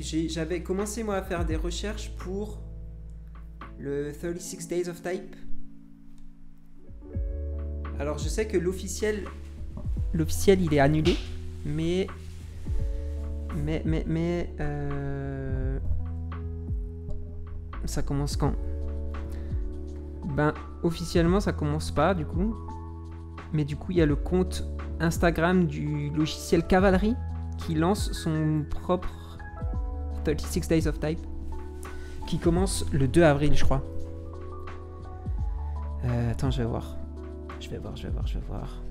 j'avais commencé moi à faire des recherches pour le 36 Days of Type. Alors je sais que l'officiel, l'officiel il est annulé, mais mais mais mais euh, ça commence quand? Ben officiellement ça commence pas du coup, mais du coup il y a le compte Instagram du logiciel Cavalry qui lance son propre 36 Days of Type qui commence le 2 avril, je crois. Euh, attends, je vais voir. Je vais voir, je vais voir, je vais voir.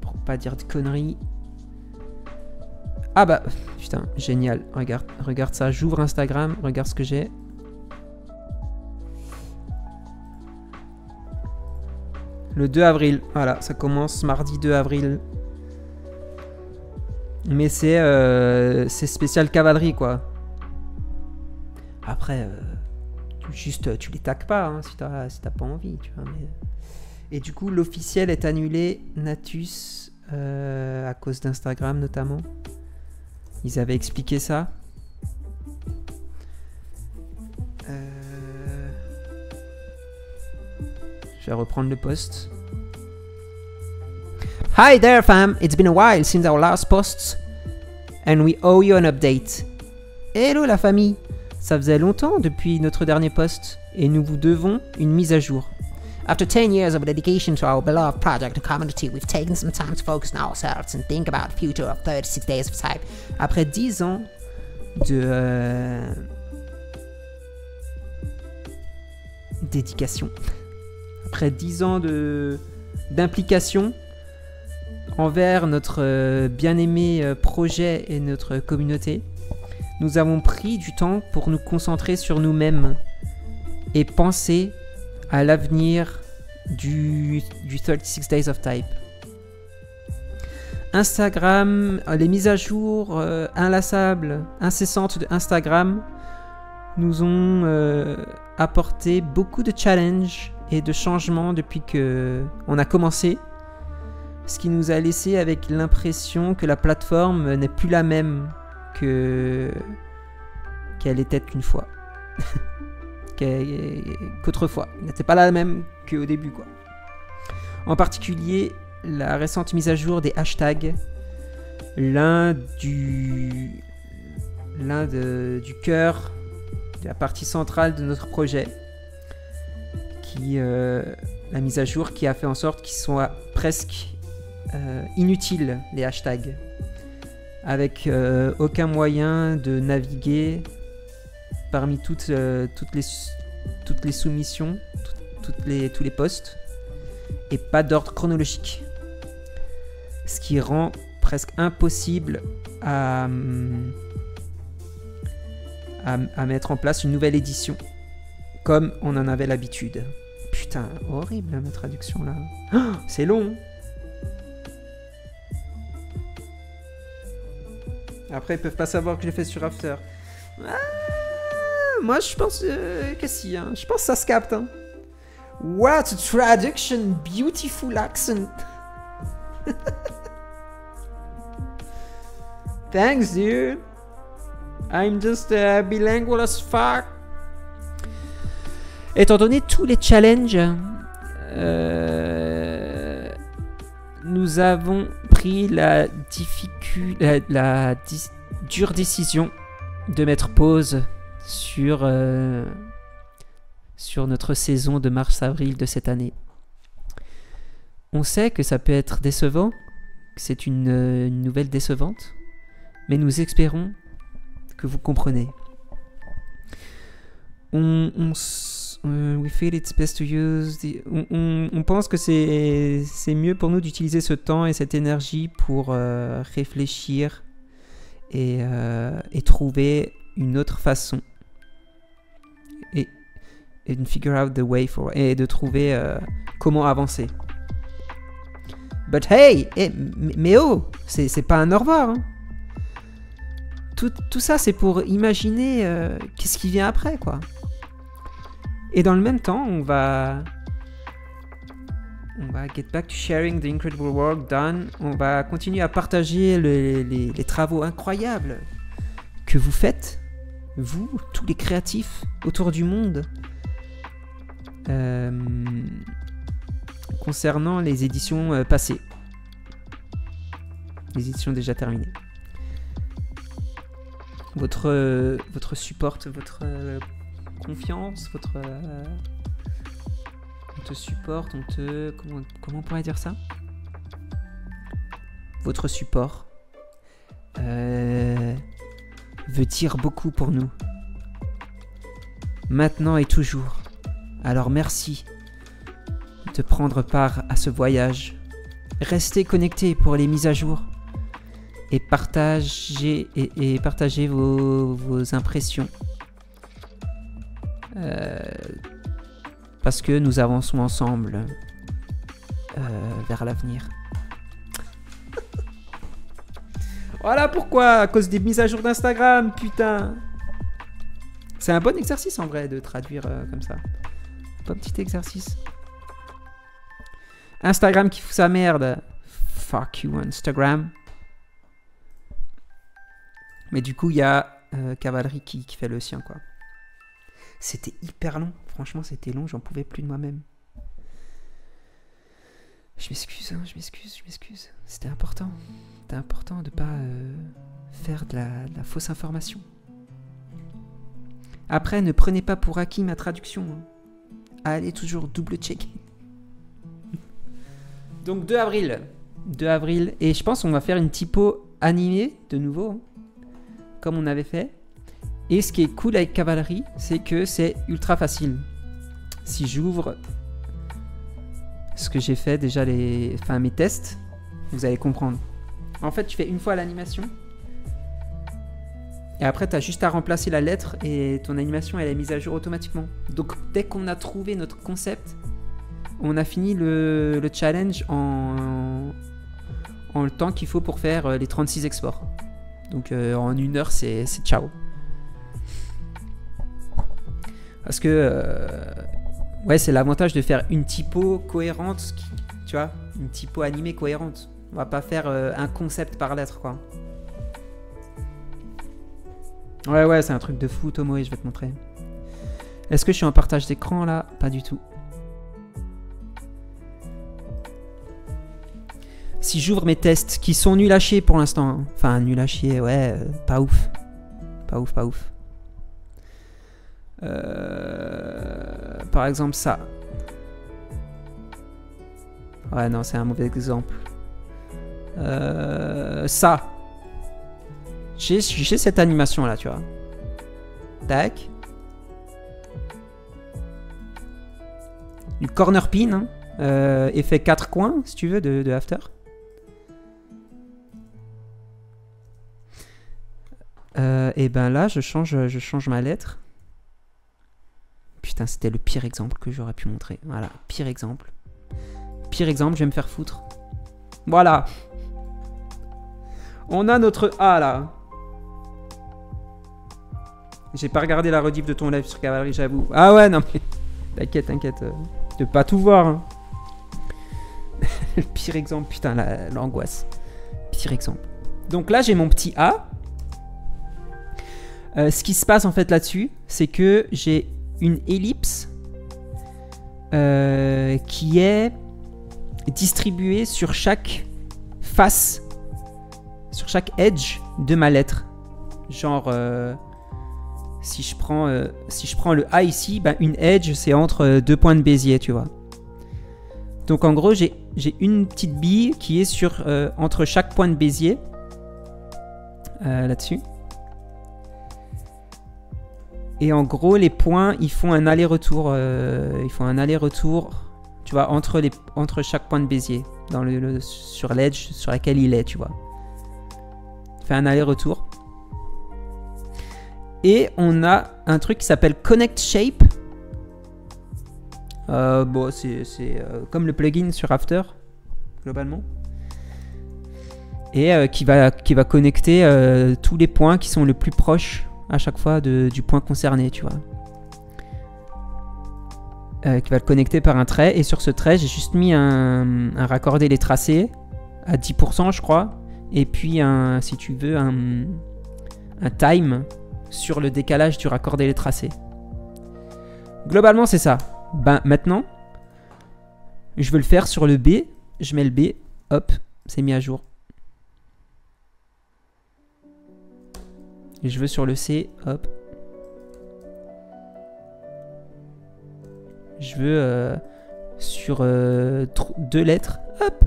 Pour pas dire de conneries. Ah bah, putain, génial. Regarde, regarde ça. J'ouvre Instagram, regarde ce que j'ai. Le 2 avril. Voilà, ça commence mardi 2 avril. Mais c'est euh, spécial cavalerie, quoi. Après, euh, juste, tu les taques pas, hein, si t'as si pas envie, mais- Et du coup, l'officiel est annulé, Natus, euh, à cause d'Instagram notamment. Ils avaient expliqué ça. Euh, Je vais reprendre le post. Hi there, fam. It's been a while since our last posts, and we owe you an update. Hello la famille. Ça faisait longtemps depuis notre dernier post, et nous vous devons une mise à jour. After 10 years of dedication to our beloved project and community, we've taken some time to focus on ourselves and think about the future of 36 Days of Type. Après 10 ans de euh, dédication, après 10 ans de d'implication envers notre euh, bien-aimé euh, projet et notre communauté, nous avons pris du temps pour nous concentrer sur nous-mêmes et penser à l'avenir du, du 36 Days of Type. Instagram, euh, les mises à jour inlassables, incessantes de Instagram nous ont apporté beaucoup de challenges et de changements depuis que on a commencé. Ce qui nous a laissé avec l'impression que la plateforme n'est plus la même que qu'elle était qu'une fois. Qu'autrefois. N'était pas la même qu'au début, quoi. En particulier, la récente mise à jour des hashtags, l'un du l'un du cœur de la partie centrale de notre projet, qui euh, la mise à jour qui a fait en sorte qu'ils soient presque inutiles les hashtags, avec euh, aucun moyen de naviguer parmi toutes euh, les soumissions, tout- toutes les tous les posts et pas d'ordre chronologique. Ce qui rend presque impossible à, mettre en place une nouvelle édition comme on en avait l'habitude. Putain, horrible ma traduction là. Oh, C'est long. Après, ils peuvent pas savoir que je l'ai fait sur After. Ah, moi, je pense euh, que si. hein. Je pense que ça se capte. hein. What a traduction, beautiful accent. Thanks, dude. I'm just uh, bilingual as fuck. Étant donné tous les challenges, euh, nous avons la, la, la dure décision de mettre pause sur, euh, sur notre saison de mars-avril de cette année. On sait que ça peut être décevant, que c'est une, euh, une nouvelle décevante, mais nous espérons que vous comprenez. On, on euh, we feel it's best to use the- on, pense que c'est mieux pour nous d'utiliser ce temps et cette énergie pour euh, réfléchir et, euh, et trouver une autre façon et, figure out the way for et de trouver euh, comment avancer. But hey, m- mais oh, c'est pas un au revoir. hein. Tout, tout ça, c'est pour imaginer qu'est-ce qui vient après, quoi. Et dans le même temps, on va. On va get back to sharing the incredible work done. On va continuer à partager le- les, travaux incroyables que vous faites, vous, tous les créatifs autour du monde, euh, concernant les éditions euh, passées. Les éditions déjà terminées. Votre, euh, votre support, votre confiance, votre... euh, on te supporte, on te... Comment, comment on pourrait dire ça? Votre support euh, veut dire beaucoup pour nous. Maintenant et toujours. Alors merci de prendre part à ce voyage. Restez connectés pour les mises à jour. Et partagez, et, et partagez vos, vos impressions. Parce que nous avançons ensemble euh, vers l'avenir. Voilà pourquoi, à cause des mises à jour d'Instagram, putain. C'est un bon exercice en vrai de traduire euh, comme ça. Pas petit exercice. Instagram qui fout sa merde. Fuck you Instagram. Mais du coup, il y a euh, Cavalerie qui fait le sien quoi. C'était hyper long. Franchement, c'était long. J'en pouvais plus de moi-même. Je m'excuse, hein, je m'excuse, je m'excuse. C'était important. C'était important de pas euh, faire de la, de la fausse information. Après, ne prenez pas pour acquis ma traduction. hein. Allez toujours double-checker. Donc 2 avril. 2 avril. Et je pense qu'on va faire une typo animée de nouveau. hein, comme on avait fait. Et ce qui est cool avec Cavalerie, c'est que c'est ultra facile. Si j'ouvre ce que j'ai fait déjà les enfin mes tests, vous allez comprendre. En fait, tu fais une fois l'animation. Et après, tu juste à remplacer la lettre et ton animation elle est mise à jour automatiquement. Donc dès qu'on a trouvé notre concept, on a fini le, le challenge en, le temps qu'il faut pour faire euh, les 36 exports. Donc euh, en une heure, c'est ciao. Parce que euh, ouais, c'est l'avantage de faire une typo cohérente, tu vois, une typo animée cohérente. On va pas faire euh, un concept par lettre, quoi. Ouais, ouais, c'est un truc de fou, Tomoe, je vais te montrer. Est-ce que je suis en partage d'écran là? Pas du tout. Si j'ouvre mes tests qui sont nuls à chier pour l'instant, hein. enfin nuls à chier, ouais, euh, pas ouf. Pas ouf, pas ouf. Euh, par exemple, ça. Ouais, non, c'est un mauvais exemple. Euh, ça. J'ai cette animation là, tu vois. Tac. Du corner pin, hein. Euh, effet 4 coins, si tu veux, de, After. Et ben là, je change ma lettre. Putain, c'était le pire exemple que j'aurais pu montrer. Voilà, pire exemple. Pire exemple, je vais me faire foutre. Voilà. On a notre A là. J'ai pas regardé la rediff de ton live sur Cavalerie, j'avoue. Ah ouais, non mais. T'inquiète, t'inquiète. euh, De pas tout voir. hein. le pire exemple, putain, la- l'angoisse. Pire exemple. Donc là, j'ai mon petit A. Euh, ce qui se passe en fait là-dessus, c'est que j'ai une ellipse euh, qui est distribuée sur chaque face, sur chaque edge de ma lettre. Genre, euh, si, je prends, euh, si je prends le A ici, ben, une edge c'est entre deux points de Bézier, tu vois. Donc en gros, j'ai une petite bille qui est sur, entre chaque point de Bézier. là-dessus. Et en gros, les points, ils font un aller-retour. euh, ils font un aller-retour, tu vois, entre, les, entre chaque point de Bézier, sur l'edge sur laquelle il est, tu vois. Il fait un aller-retour. Et on a un truc qui s'appelle Connect Shape. Euh, bon, c'est euh, comme le plugin sur After, globalement. Et qui, va, qui va connecter tous les points qui sont le plus proches à chaque fois du point concerné, tu vois. Euh, qui va le connecter par un trait. Et sur ce trait, j'ai juste mis un, un raccordé les tracés à 10%, je crois. Et puis, un, si tu veux, un, un time sur le décalage du raccordé les tracés. Globalement, c'est ça. Ben, maintenant, je veux le faire sur le B. Je mets le B. Hop, c'est mis à jour. Et je veux sur le C. Hop. Je veux euh, sur euh, deux lettres. Hop.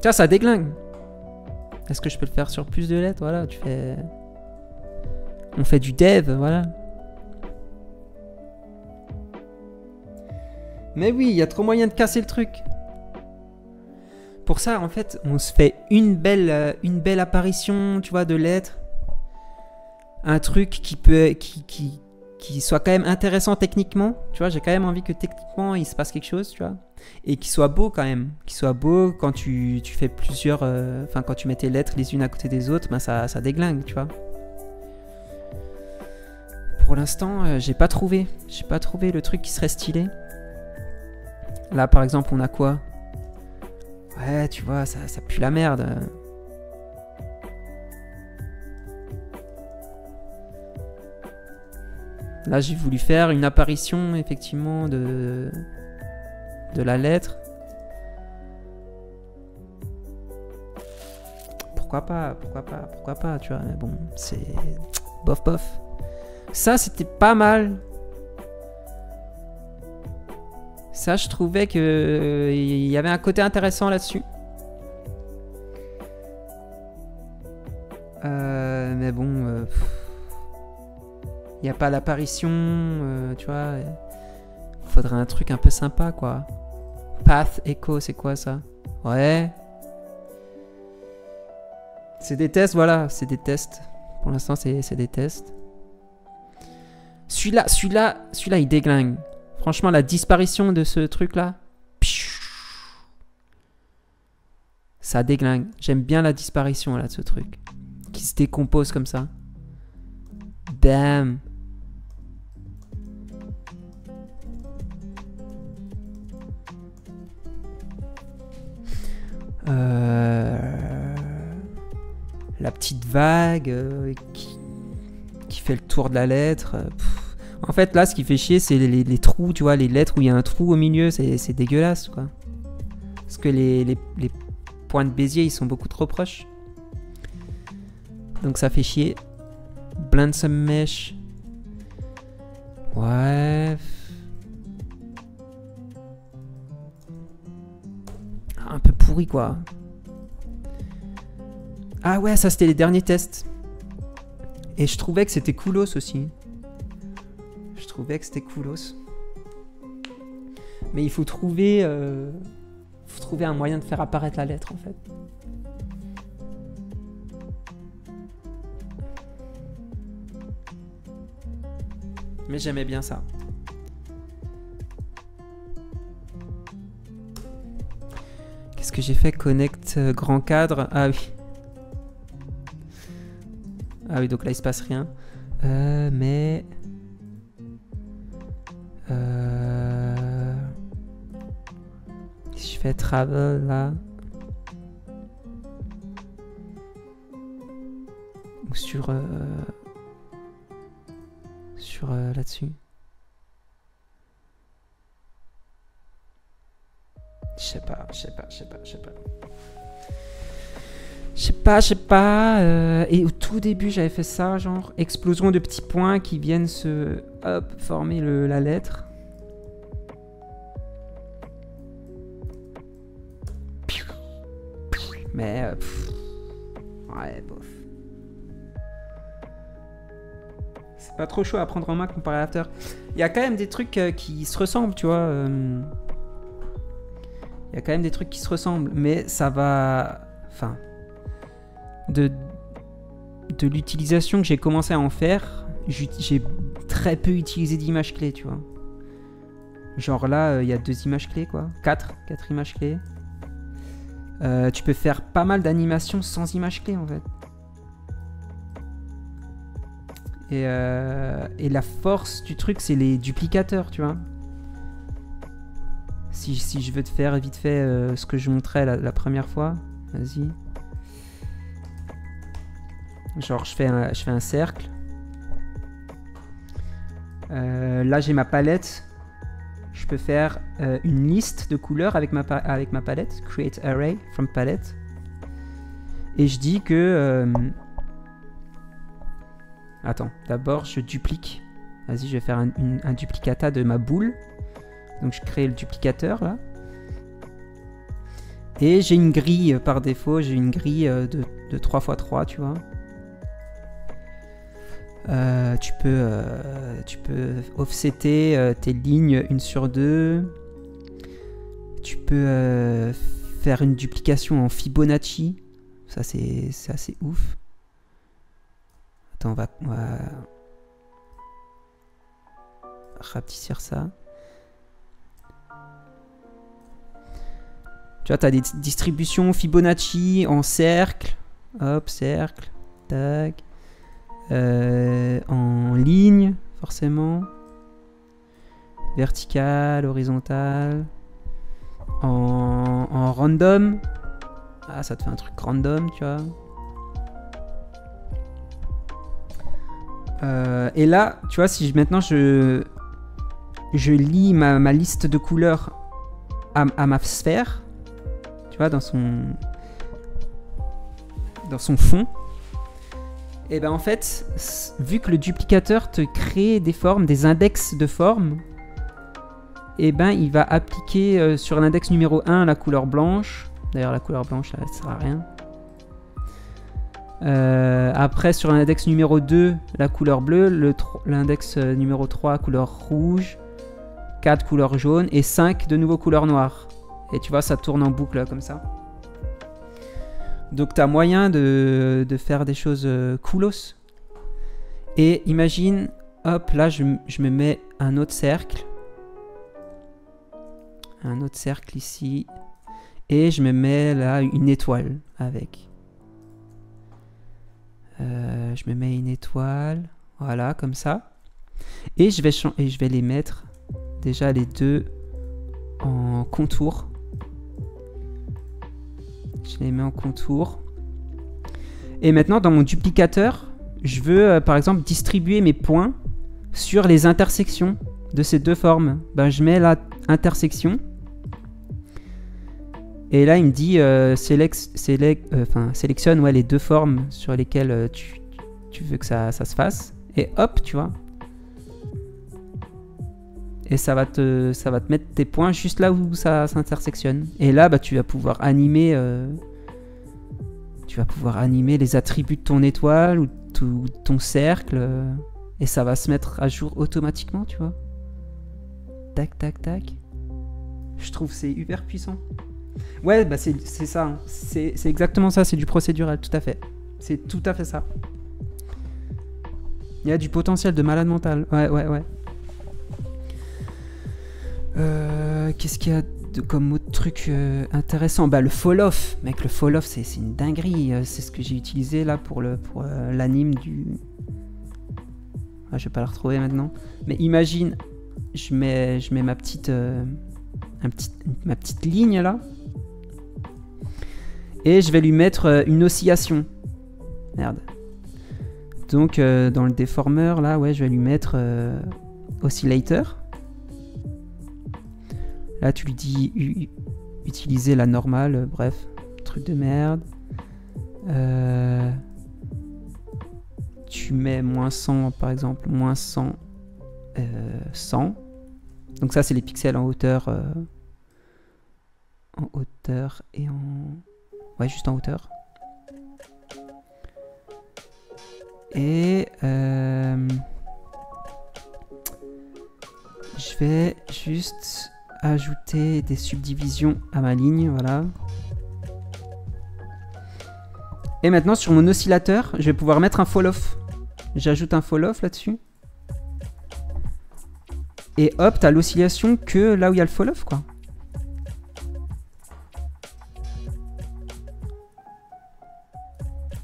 Tiens, ça déglingue. Est-ce que je peux le faire sur plus de lettres? Voilà, tu fais. On fait du dev, voilà. Mais oui, il y a trop moyen de casser le truc. Pour ça, en fait, on se fait une belle, euh, une belle apparition, tu vois, de lettres. Un truc qui peut, qui, qui, qui soit quand même intéressant techniquement. Tu vois, j'ai quand même envie que techniquement il se passe quelque chose, tu vois. Et qui soit beau quand même. Qui soit beau quand tu, tu fais plusieurs. euh, Enfin, quand tu mets tes lettres les unes à côté des autres, ben ça, ça déglingue, tu vois. Pour l'instant, euh, j'ai pas trouvé. J'ai pas trouvé le truc qui serait stylé. Là, par exemple, on a quoi? Ouais, tu vois, ça, ça pue la merde. Là, j'ai voulu faire une apparition, effectivement, de, de la lettre. Pourquoi pas, pourquoi pas, pourquoi pas, tu vois. Mais bon, c'est bof bof. Ça, c'était pas mal. Ça, je trouvais que euh, il y avait un côté intéressant là-dessus. Euh, mais bon, euh, il n'y a pas l'apparition, euh, tu vois. Faudrait un truc un peu sympa, quoi. Path Echo, c'est quoi ça? Ouais. C'est des tests, voilà, c'est des tests. Pour l'instant, c'est c'est des tests. Celui-là, celui-là, celui-là, il déglingue. Franchement, la disparition de ce truc-là, ça déglingue. J'aime bien la disparition là de ce truc, qui se décompose comme ça. Bam. Euh, La petite vague euh, qui... fait le tour de la lettre. euh. En fait, là, ce qui fait chier, c'est les, trous, tu vois, les lettres où il y a un trou au milieu, c'est dégueulasse, quoi. Parce que les, points de Bézier, ils sont beaucoup trop proches. Donc ça fait chier. Blend some mesh. Ouais. Un peu pourri, quoi. Ah ouais, ça c'était les derniers tests. Et je trouvais que c'était coolos aussi. Je trouvais que c'était coolos. Mais il faut trouver, euh, faut trouver un moyen de faire apparaître la lettre en fait. Mais j'aimais bien ça. Qu'est-ce que j'ai fait Connect euh, grand cadre? Ah oui. Ah oui, donc là il se passe rien. Euh, mais. Euh... Je fais travel là. Ou sur. euh, Sur euh, là-dessus. Je sais pas, je sais pas, je sais pas, je sais pas. Je sais pas, je sais pas. et au tout début, j'avais fait ça, genre explosion de petits points qui viennent se hop, former le- la lettre. Mais euh, ouais, bof. C'est pas trop chaud à prendre en main comparé à After. Il y a quand même des trucs euh, qui se ressemblent, tu vois. euh, Il y a quand même des trucs qui se ressemblent, mais ça va. Enfin. De, de l'utilisation que j'ai commencé à en faire, j'ai très peu utilisé d'images clés, tu vois. Genre là, euh, il y a deux images clés, quoi. Quatre, quatre images clés. Euh, tu peux faire pas mal d'animations sans images clés, en fait. Et, euh, et la force du truc, c'est les duplicateurs, tu vois. Si si, je veux te faire vite fait ce que je montrais la, première fois, vas-y. Genre, je fais je fais un cercle. Euh, là, j'ai ma palette. Je peux faire euh, une liste de couleurs avec ma, palette. Create array from palette. Et je dis que. euh, Attends, d'abord, je duplique. Vas-y, je vais faire un, duplicata de ma boule. Donc, je crée le duplicateur là. Et j'ai une grille par défaut. J'ai une grille de, de 3x3, tu vois. Euh, tu peux, euh, peux euh, tes lignes une sur deux. Tu peux euh, faire une duplication en Fibonacci. Ça, c'est assez ouf. Attends, on va, on ça. Tu vois, tu as des distributions Fibonacci en cercle. Hop, cercle. Tac. Euh, en ligne, forcément. Vertical, horizontal. En, random. Ah, ça te fait un truc random, tu vois. Euh, et là, tu vois, si maintenant je, je lis ma, ma liste de couleurs à, à ma sphère, tu vois, dans son, dans son fond, et ben en fait, vu que le duplicateur te crée des formes, des index de formes, et ben il va appliquer euh, sur l'index numéro 1 la couleur blanche. D'ailleurs, la couleur blanche, ça ne sert à rien. Euh, après, sur l'index numéro 2, la couleur bleue, l'index euh, numéro 3, couleur rouge, 4 couleur jaune et 5 de nouveau couleur noire. Et tu vois, ça tourne en boucle comme ça. Donc tu as moyen de, de faire des choses euh, coolos. Et imagine, hop, là je, je me mets un autre cercle. Un autre cercle ici. Et je me mets là une étoile avec. Euh, je me mets une étoile. Voilà, comme ça. Et je vais, et je vais les mettre déjà les deux en contour. Je les mets en contour. Et maintenant, dans mon duplicateur, je veux euh, par exemple distribuer mes points sur les intersections de ces deux formes. Ben, je mets la intersection. Et là, il me dit euh, euh, sélectionne ouais, les deux formes sur lesquelles tu, veux que ça se fasse. Et hop, tu vois. Et ça va te, mettre tes points juste là où ça s'intersectionne. Et là, bah, tu vas pouvoir animer, euh, tu vas pouvoir animer les attributs de ton étoile ou tout- ton cercle, euh, et ça va se mettre à jour automatiquement, tu vois. Tac, tac, tac. Je trouve c'est hyper puissant. Ouais, bah c'est ça. hein. C'est exactement ça. C'est du procédural, tout à fait. C'est tout à fait ça. Il y a du potentiel de malade mental. Ouais, ouais, ouais. Euh, Qu'est-ce qu'il y a de, comme autre truc euh, intéressant? Bah le fall off, mec, le fall off c'est une dinguerie. Euh, C'est ce que j'ai utilisé là pour pour l'anime du. Ah, je vais pas la retrouver maintenant. Mais imagine, je mets je mets ma petite ma petite ligne là, et je vais lui mettre une oscillation. Merde. Donc dans le déformeur là, ouais, je vais lui mettre oscillator. Là, tu lui dis utiliser la normale, euh, bref, truc de merde. Euh, tu mets moins 100 par exemple, moins 100, euh, 100. Donc ça, c'est les pixels en hauteur, euh, en hauteur et en, ouais, juste en hauteur. Et je vais juste ajouter des subdivisions à ma ligne, voilà. Et maintenant sur mon oscillateur, je vais pouvoir mettre un fall-off. J'ajoute un fall-off là-dessus. Et hop, t'as l'oscillation que là où il y a le fall-off, quoi.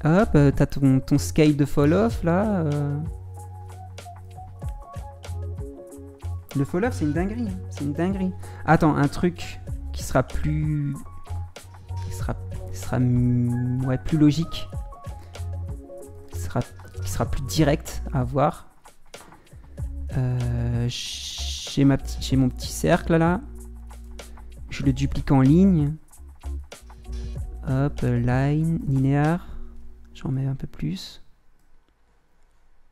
Hop, euh, t'as ton, ton scale de fall-off là. euh. Le fall off, c'est une dinguerie. hein. C'est une dinguerie. Attends, un truc qui sera plus. qui sera, qui sera ouais, plus logique. Qui sera, qui sera plus direct à voir. Euh, j'ai mon petit cercle là. Je le duplique en ligne. Hop, line, linéaire. J'en mets un peu plus.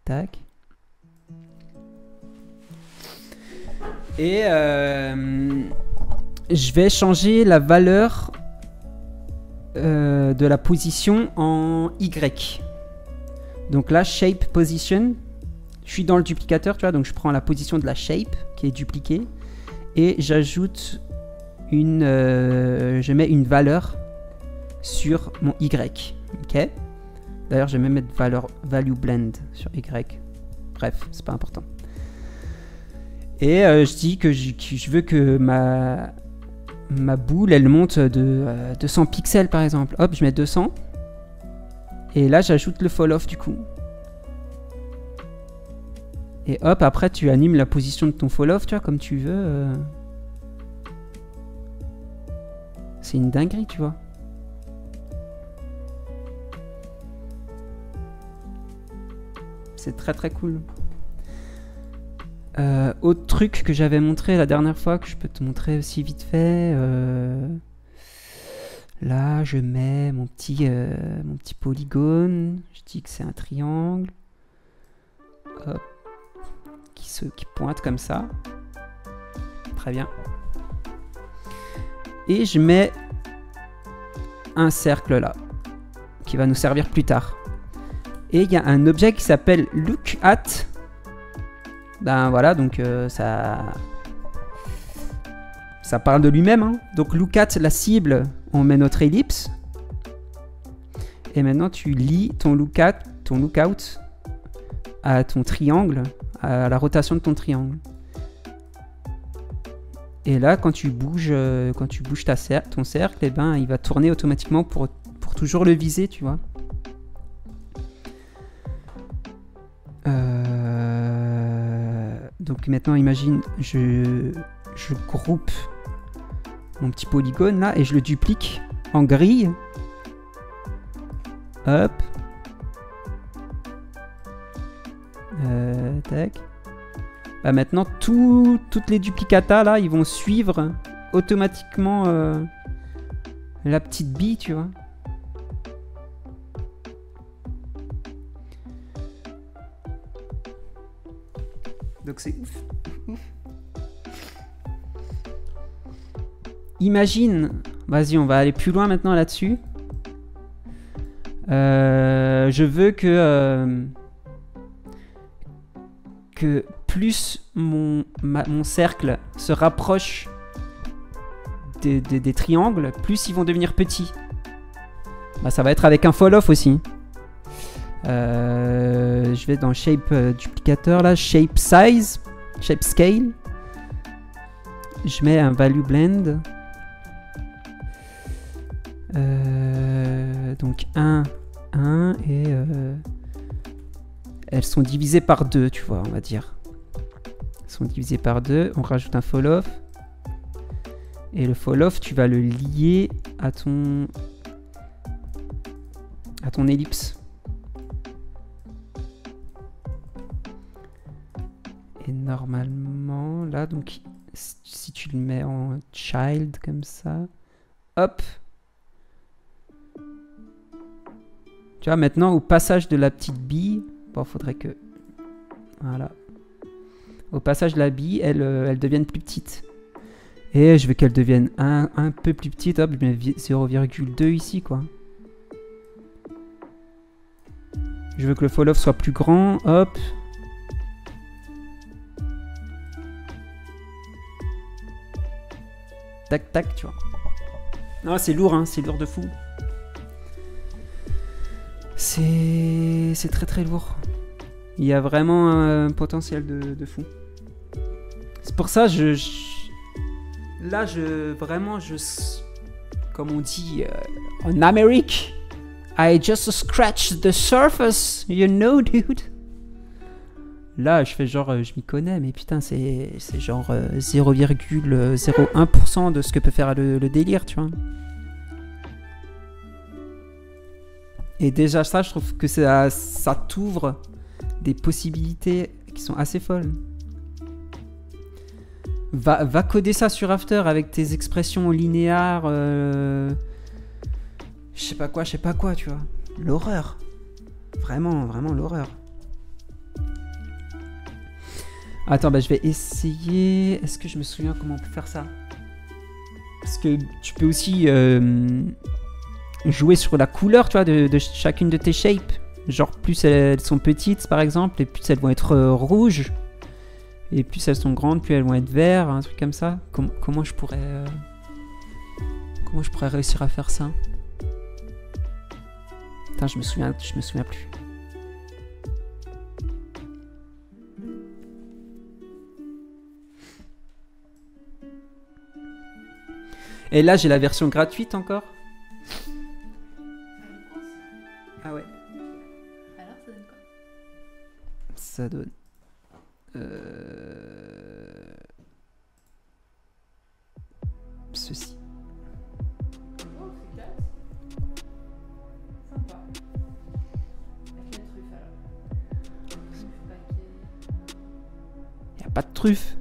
Tac. Et euh, je vais changer la valeur euh, de la position en Y. Donc là, shape position. Je suis dans le duplicateur, tu vois, donc je prends la position de la shape qui est dupliquée et j'ajoute une, euh, je mets une valeur sur mon Y. Ok? D'ailleurs, je vais même mettre value blend sur Y. Bref, c'est pas important. Et euh, je dis que je, veux que ma, boule, elle monte de euh, 200 pixels par exemple. Hop, je mets 200. Et là, j'ajoute le fall off du coup. Et hop, après, tu animes la position de ton fall off, tu vois, comme tu veux. euh. C'est une dinguerie, tu vois. C'est très très cool. Euh, autre truc que j'avais montré la dernière fois, que je peux te montrer aussi vite fait. euh, Là, je mets mon petit, euh, mon petit polygone. Je dis que c'est un triangle. Hop. Qui pointe comme ça. Très bien. Et je mets un cercle là. Qui va nous servir plus tard. Et il y a un objet qui s'appelle look at. Ben voilà, donc euh, ça. Ça parle de lui-même. hein. Donc look at la cible, on met notre ellipse. Et maintenant tu lis ton look ton lookout à ton triangle, à la rotation de ton triangle. Et là, quand tu bouges, euh, quand tu bouges ton cercle, eh ben, il va tourner automatiquement pour, pour toujours le viser, tu vois. Euh, donc maintenant, imagine, je, je groupe mon petit polygone là et je le duplique en grille. Hop. Euh, tac. Bah maintenant, tout- toutes les duplicata là, ils vont suivre automatiquement euh, la petite bille, tu vois. Donc c'est ouf. Imagine, vas-y, on va aller plus loin maintenant là-dessus. Euh, je veux que euh, que plus mon, cercle se rapproche des, des- triangles, plus ils vont devenir petits. Bah, ça va être avec un fall off aussi. Euh, je vais dans shape euh, duplicateur là, shape size, shape scale. Je mets un value blend. Euh, donc 1, 1 et elles sont divisées par 2, tu vois, on va dire. Elles sont divisées par 2, on rajoute un fall off. Et le fall off, tu vas le lier à ton à ton ellipse. Et normalement, là, donc, si- tu le mets en child comme ça, hop. Tu vois, maintenant, au passage de la petite bille, bon, faudrait que. Voilà. Au passage de la bille, elle, euh, elle devienne plus petite. Et je veux qu'elle devienne un, un peu plus petite. Hop, je mets vi- 0,2 ici, quoi. Je veux que le fall-off soit plus grand. Hop. Tac, tac, tu vois. Non, c'est lourd, hein. C'est lourd de fou. C'est... C'est très très lourd. Il y a vraiment un potentiel de, de fou. C'est pour ça, je... je- Là, je... Vraiment, je... Comme on dit euh, en Amérique... I just scratched the surface, you know, dude. Là, je fais genre, euh, je m'y connais, mais putain, c'est genre euh, 0,01% de ce que peut faire le, délire, tu vois. Et déjà, ça, je trouve que ça, ça t'ouvre des possibilités qui sont assez folles. Va, va coder ça sur After avec tes expressions linéaires. euh, Je sais pas quoi, je sais pas quoi, tu vois. L'horreur. Vraiment, vraiment l'horreur. Attends, bah, je vais essayer. Est-ce que je me souviens comment on peut faire ça? Parce que tu peux aussi euh, jouer sur la couleur, tu vois, de, chacune de tes shapes. Genre, plus elles sont petites, par exemple, et plus elles vont être euh, rouges. Et plus elles sont grandes, plus elles vont être vertes, un truc comme ça. Com- comment je pourrais. euh, Comment je pourrais réussir à faire ça? Putain, je me souviens, je me souviens plus. Et là, j'ai la version gratuite encore. Ah ouais. Alors, ça donne quoi? Ça donne. euh, Ceci. Oh, c'est classe. Sympa. Avec la truffe alors. Truffe, paquet. Y a pas de truffe.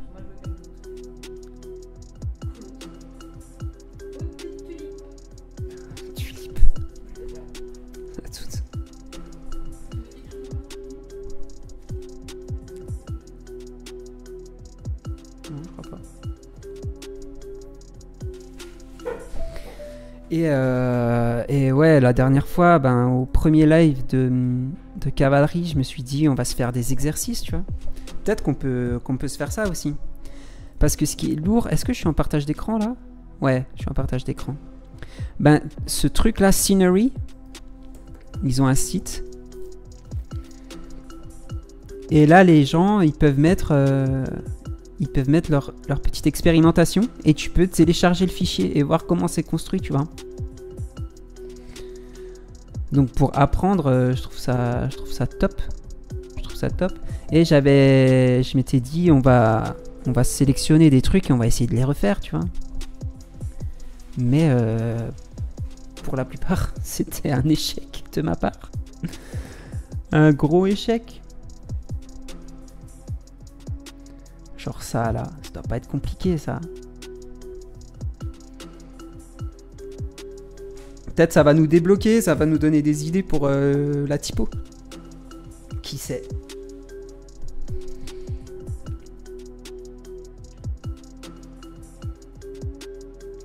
Et, euh, et ouais, la dernière fois, ben, au premier live de, de cavalerie, je me suis dit, on va se faire des exercices, tu vois. Peut-être qu'on peut, qu'on peut se faire ça aussi. Parce que ce qui est lourd, est-ce que je suis en partage d'écran là? Ouais, je suis en partage d'écran. Ben, ce truc là, Scenery, ils ont un site. Et là, les gens, ils peuvent mettre, euh, ils peuvent mettre leur, leur petite expérimentation et tu peux télécharger le fichier et voir comment c'est construit, tu vois. Donc pour apprendre, euh, je trouve ça, je trouve ça top. Je trouve ça top. Et j'avais, je m'étais dit, on va, on va sélectionner des trucs et on va essayer de les refaire, tu vois. Mais euh, pour la plupart, c'était un échec de ma part. un gros échec. Genre ça là, ça doit pas être compliqué ça. Peut-être ça va nous débloquer, ça va nous donner des idées pour euh, la typo. Qui sait?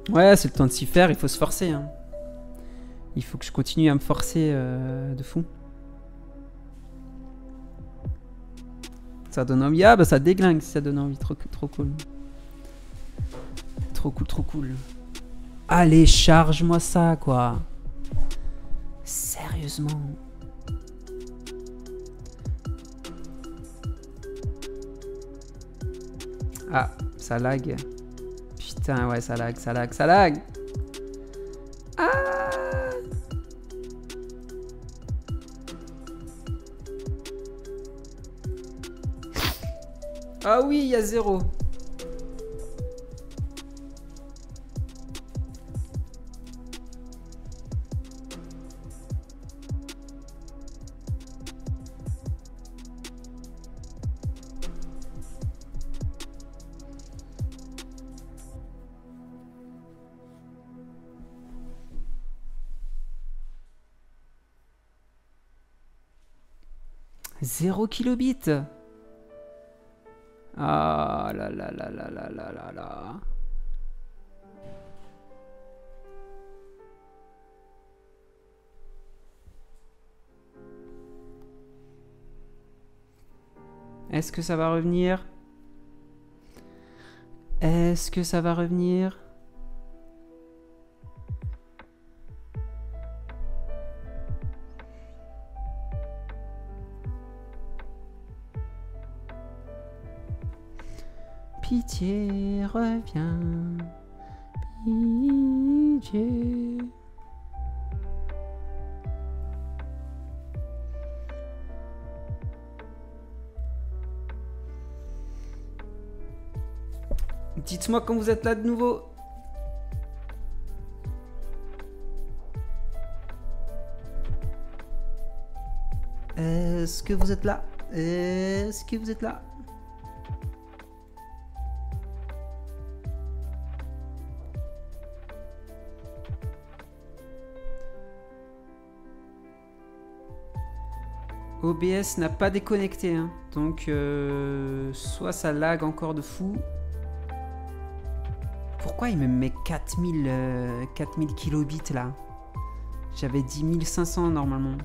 Ouais, c'est le temps de s'y faire, il faut se forcer. hein. Il faut que je continue à me forcer euh, de fou. Ça donne envie. Ah bah ça déglingue ça donne envie. Trop, trop cool. Trop cool, trop cool. Allez, charge-moi ça, quoi. Sérieusement. Ah, ça lag. Putain, ouais, ça lag, ça lag, ça lag. Ah Ah oui, il y a zéro. Zéro kilobit. Ah là là là là là là là là. Est-ce que ça va revenir? Est-ce que ça va revenir? Pitié, reviens. Pitié. Dites-moi quand vous êtes là de nouveau. Est-ce que vous êtes là? Est-ce que vous êtes là? OBS n'a pas déconnecté, hein. donc euh, soit ça lag encore de fou. Pourquoi il me met 4000, euh, 4000 kilobits là? J'avais 10 500 normalement.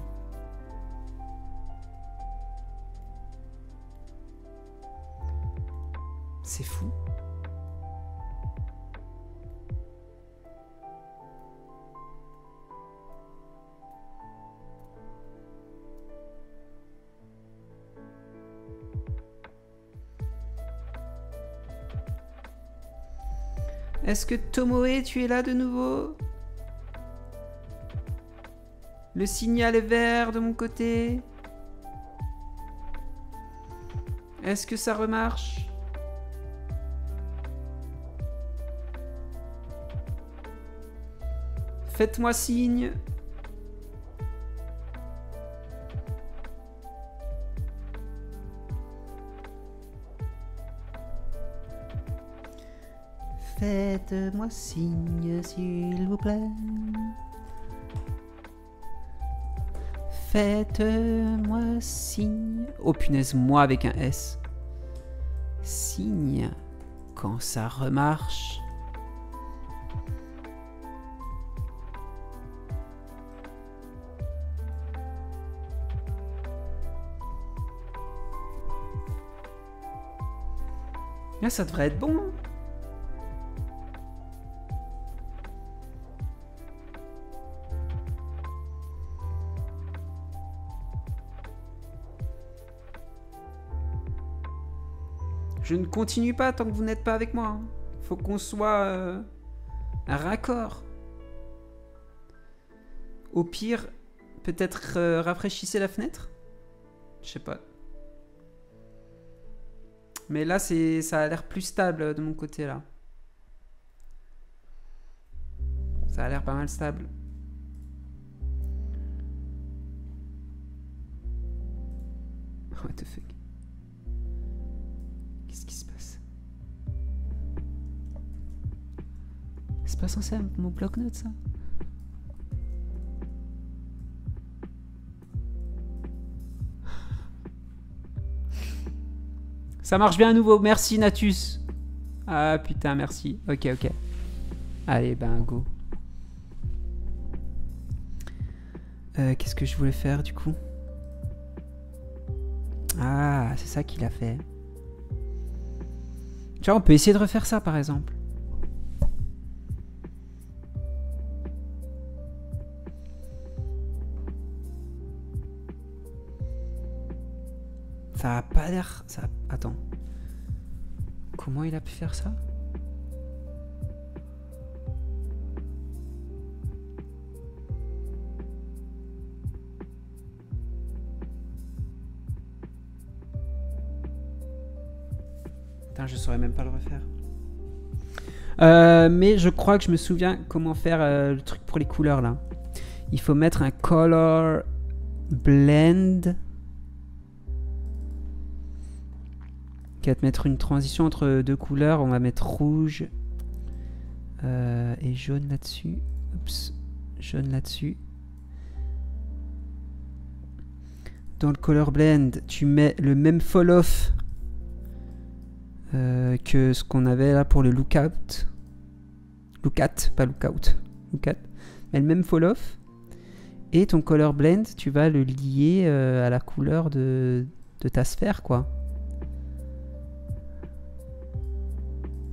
Est-ce que Tomoe, tu es là de nouveau? Le signal est vert de mon côté. Est-ce que ça remarche? Faites-moi signe. Faites-moi signe, s'il vous plaît. Faites-moi signe. Oh punaise, moi avec un S. Signe quand ça remarche. Là, ça devrait être bon. Je ne continue pas tant que vous n'êtes pas avec moi. hein. Faut qu'on soit euh, un raccord. Au pire, peut-être euh, rafraîchissez la fenêtre? Je sais pas. Mais là, c'est, ça a l'air plus stable de mon côté là. Ça a l'air pas mal stable. What the fuck? Qu'est-ce qui se passe? C'est pas censé mon bloc-notes ça? Ça marche bien à nouveau, merci Natus. Ah putain, merci. Ok, ok. Allez, ben go. Euh, Qu'est-ce que je voulais faire du coup? Ah, c'est ça qu'il a fait. Tu on peut essayer de refaire ça par exemple. Ça a pas l'air. Ça... Attends. Comment il a pu faire ça? Je saurais même pas le refaire. Euh, mais je crois que je me souviens comment faire euh, le truc pour les couleurs là. Il faut mettre un color blend. Qui te mettre une transition entre deux couleurs. On va mettre rouge euh, et jaune là-dessus. Oups, jaune là-dessus. Dans le color blend, tu mets le même fall off euh, que ce qu'on avait là pour le lookout. Lookat, pas lookout. Lookat. Mais le même fall off. Et ton color blend, tu vas le lier euh, à la couleur de, ta sphère, quoi.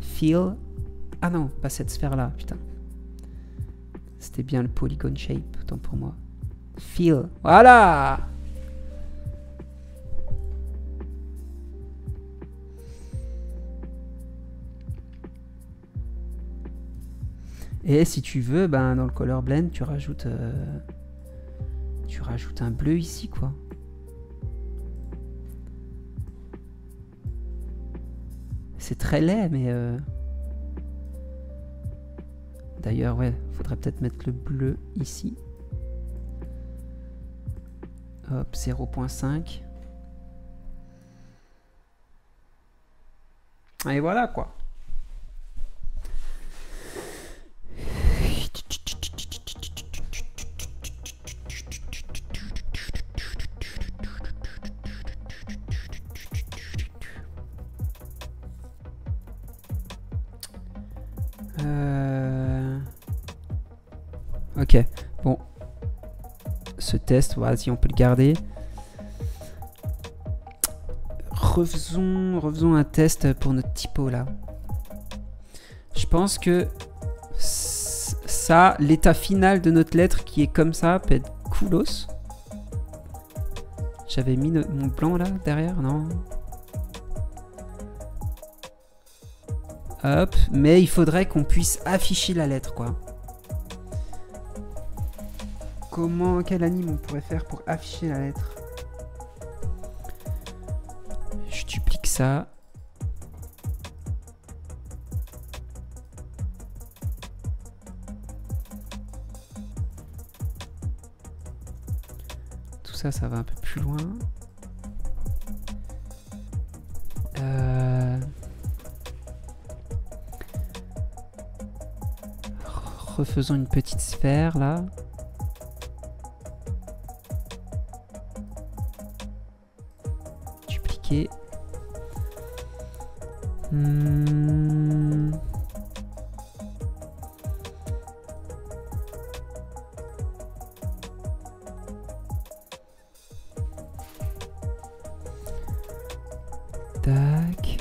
Fill. Ah non, pas cette sphère-là, putain. C'était bien le polygon shape, autant pour moi. Fill. Voilà Et si tu veux, ben, dans le color blend, tu rajoutes, euh, tu rajoutes un bleu ici, quoi. C'est très laid, mais euh, D'ailleurs, ouais, faudrait peut-être mettre le bleu ici. Hop, 0.5. Et voilà quoi. Test, vas-y, on peut le garder. Refaisons, refaisons un test pour notre typo là. Je pense que ça, l'état final de notre lettre qui est comme ça, peut être coolos. J'avais mis mon blanc là derrière, non? Hop, mais il faudrait qu'on puisse afficher la lettre quoi. Comment, quel anime on pourrait faire pour afficher la lettre Je duplique ça. Tout ça, ça va un peu plus loin. Euh, Refaisons une petite sphère là. Hmm. Tac.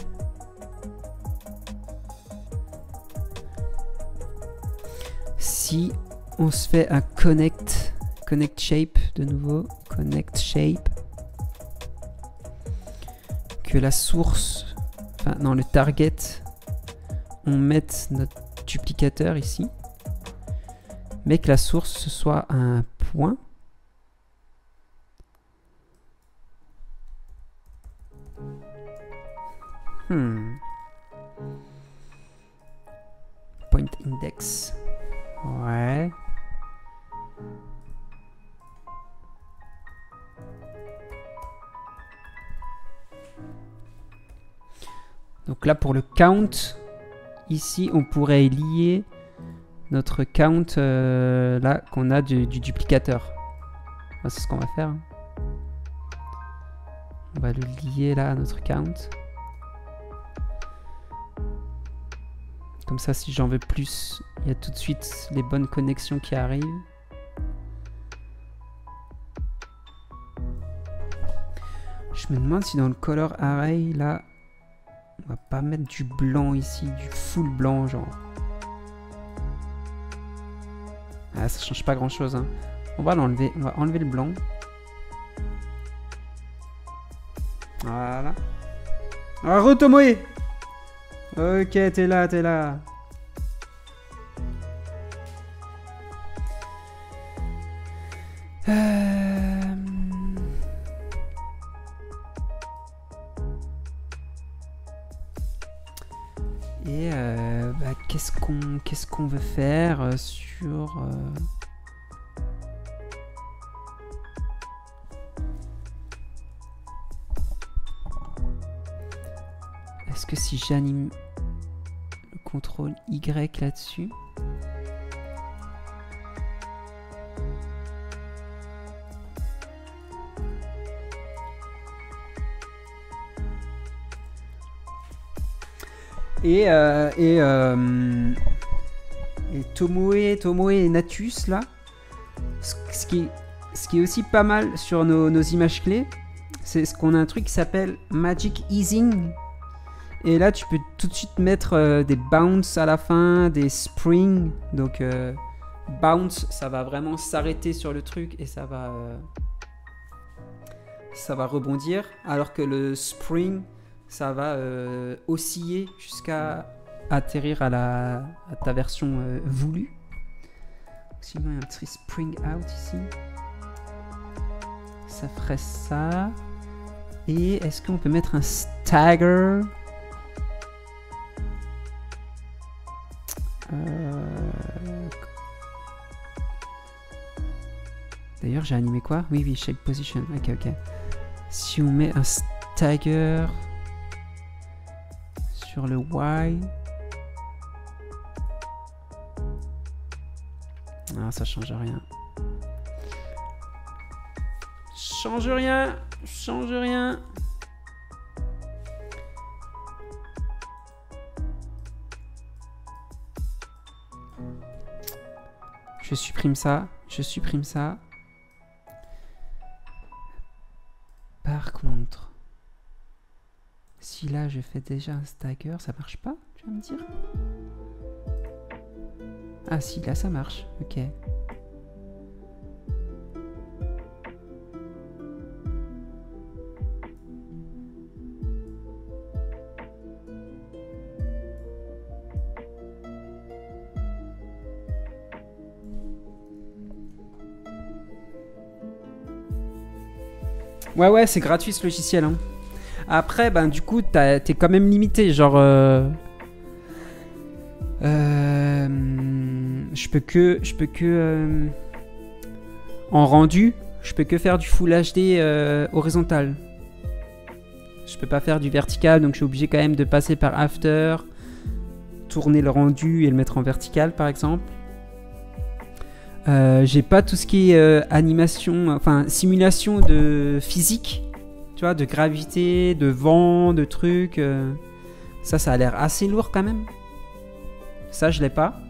Si on se fait un connect, connect shape de nouveau, connect shape, que la source, enfin non le target, on mette notre duplicateur ici, mais que la source ce soit un point. Hmm. Point index. Ouais. Donc là pour le count, ici on pourrait lier notre count euh, là qu'on a du, du duplicateur. Ah, C'est ce qu'on va faire. hein. On va le lier là à notre count. Comme ça si j'en veux plus, il y a tout de suite les bonnes connexions qui arrivent. Je me demande si dans le color array là, on va pas mettre du blanc ici, du full blanc genre. Ah, ça change pas grand chose. Hein. On va l'enlever. On va enlever le blanc. Voilà. Ah, retomoe Ok, t'es là, t'es là. Qu'on veut faire euh, sur euh, Est-ce que si j'anime le contrôle Y là-dessus? Et, euh, et, Tomoe, Tomoe et Natus là, ce, qui, est- aussi pas mal sur nos, images clés, c'est ce qu'on a un truc qui s'appelle Magic Easing. Et là, tu peux tout de suite mettre euh, des bounce à la fin, des springs. Donc, euh, bounce, ça va vraiment s'arrêter sur le truc et ça va, euh, ça va rebondir. Alors que le spring, ça va osciller jusqu'à atterrir à, la, ta version euh, voulue. Sinon, il y a un petit spring out ici. Ça ferait ça. Et est-ce qu'on peut mettre un stagger? Euh, D'ailleurs, j'ai animé quoi? Oui, oui, shape position. Ok, ok. Si on met un stagger sur le Y, Ah, ça change rien. Change rien, change rien. Je supprime ça, je supprime ça. Par contre, si là je fais déjà un stagger, ça marche pas, tu vas me dire? Ah si, là ça marche, ok. Ouais, ouais, c'est gratuit ce logiciel. hein. Après, ben, du coup, t'es quand même limité. Genre. euh, euh, je peux que. Euh, en rendu, je peux que faire du Full HD euh, horizontal. Je peux pas faire du vertical, donc je suis obligé quand même de passer par After, tourner le rendu et le mettre en vertical, par exemple. Euh, j'ai pas tout ce qui est animation, enfin simulation de physique, tu vois, de gravité, de vent, de trucs. Ça, ça a l'air assez lourd quand même. Ça, je l'ai pas.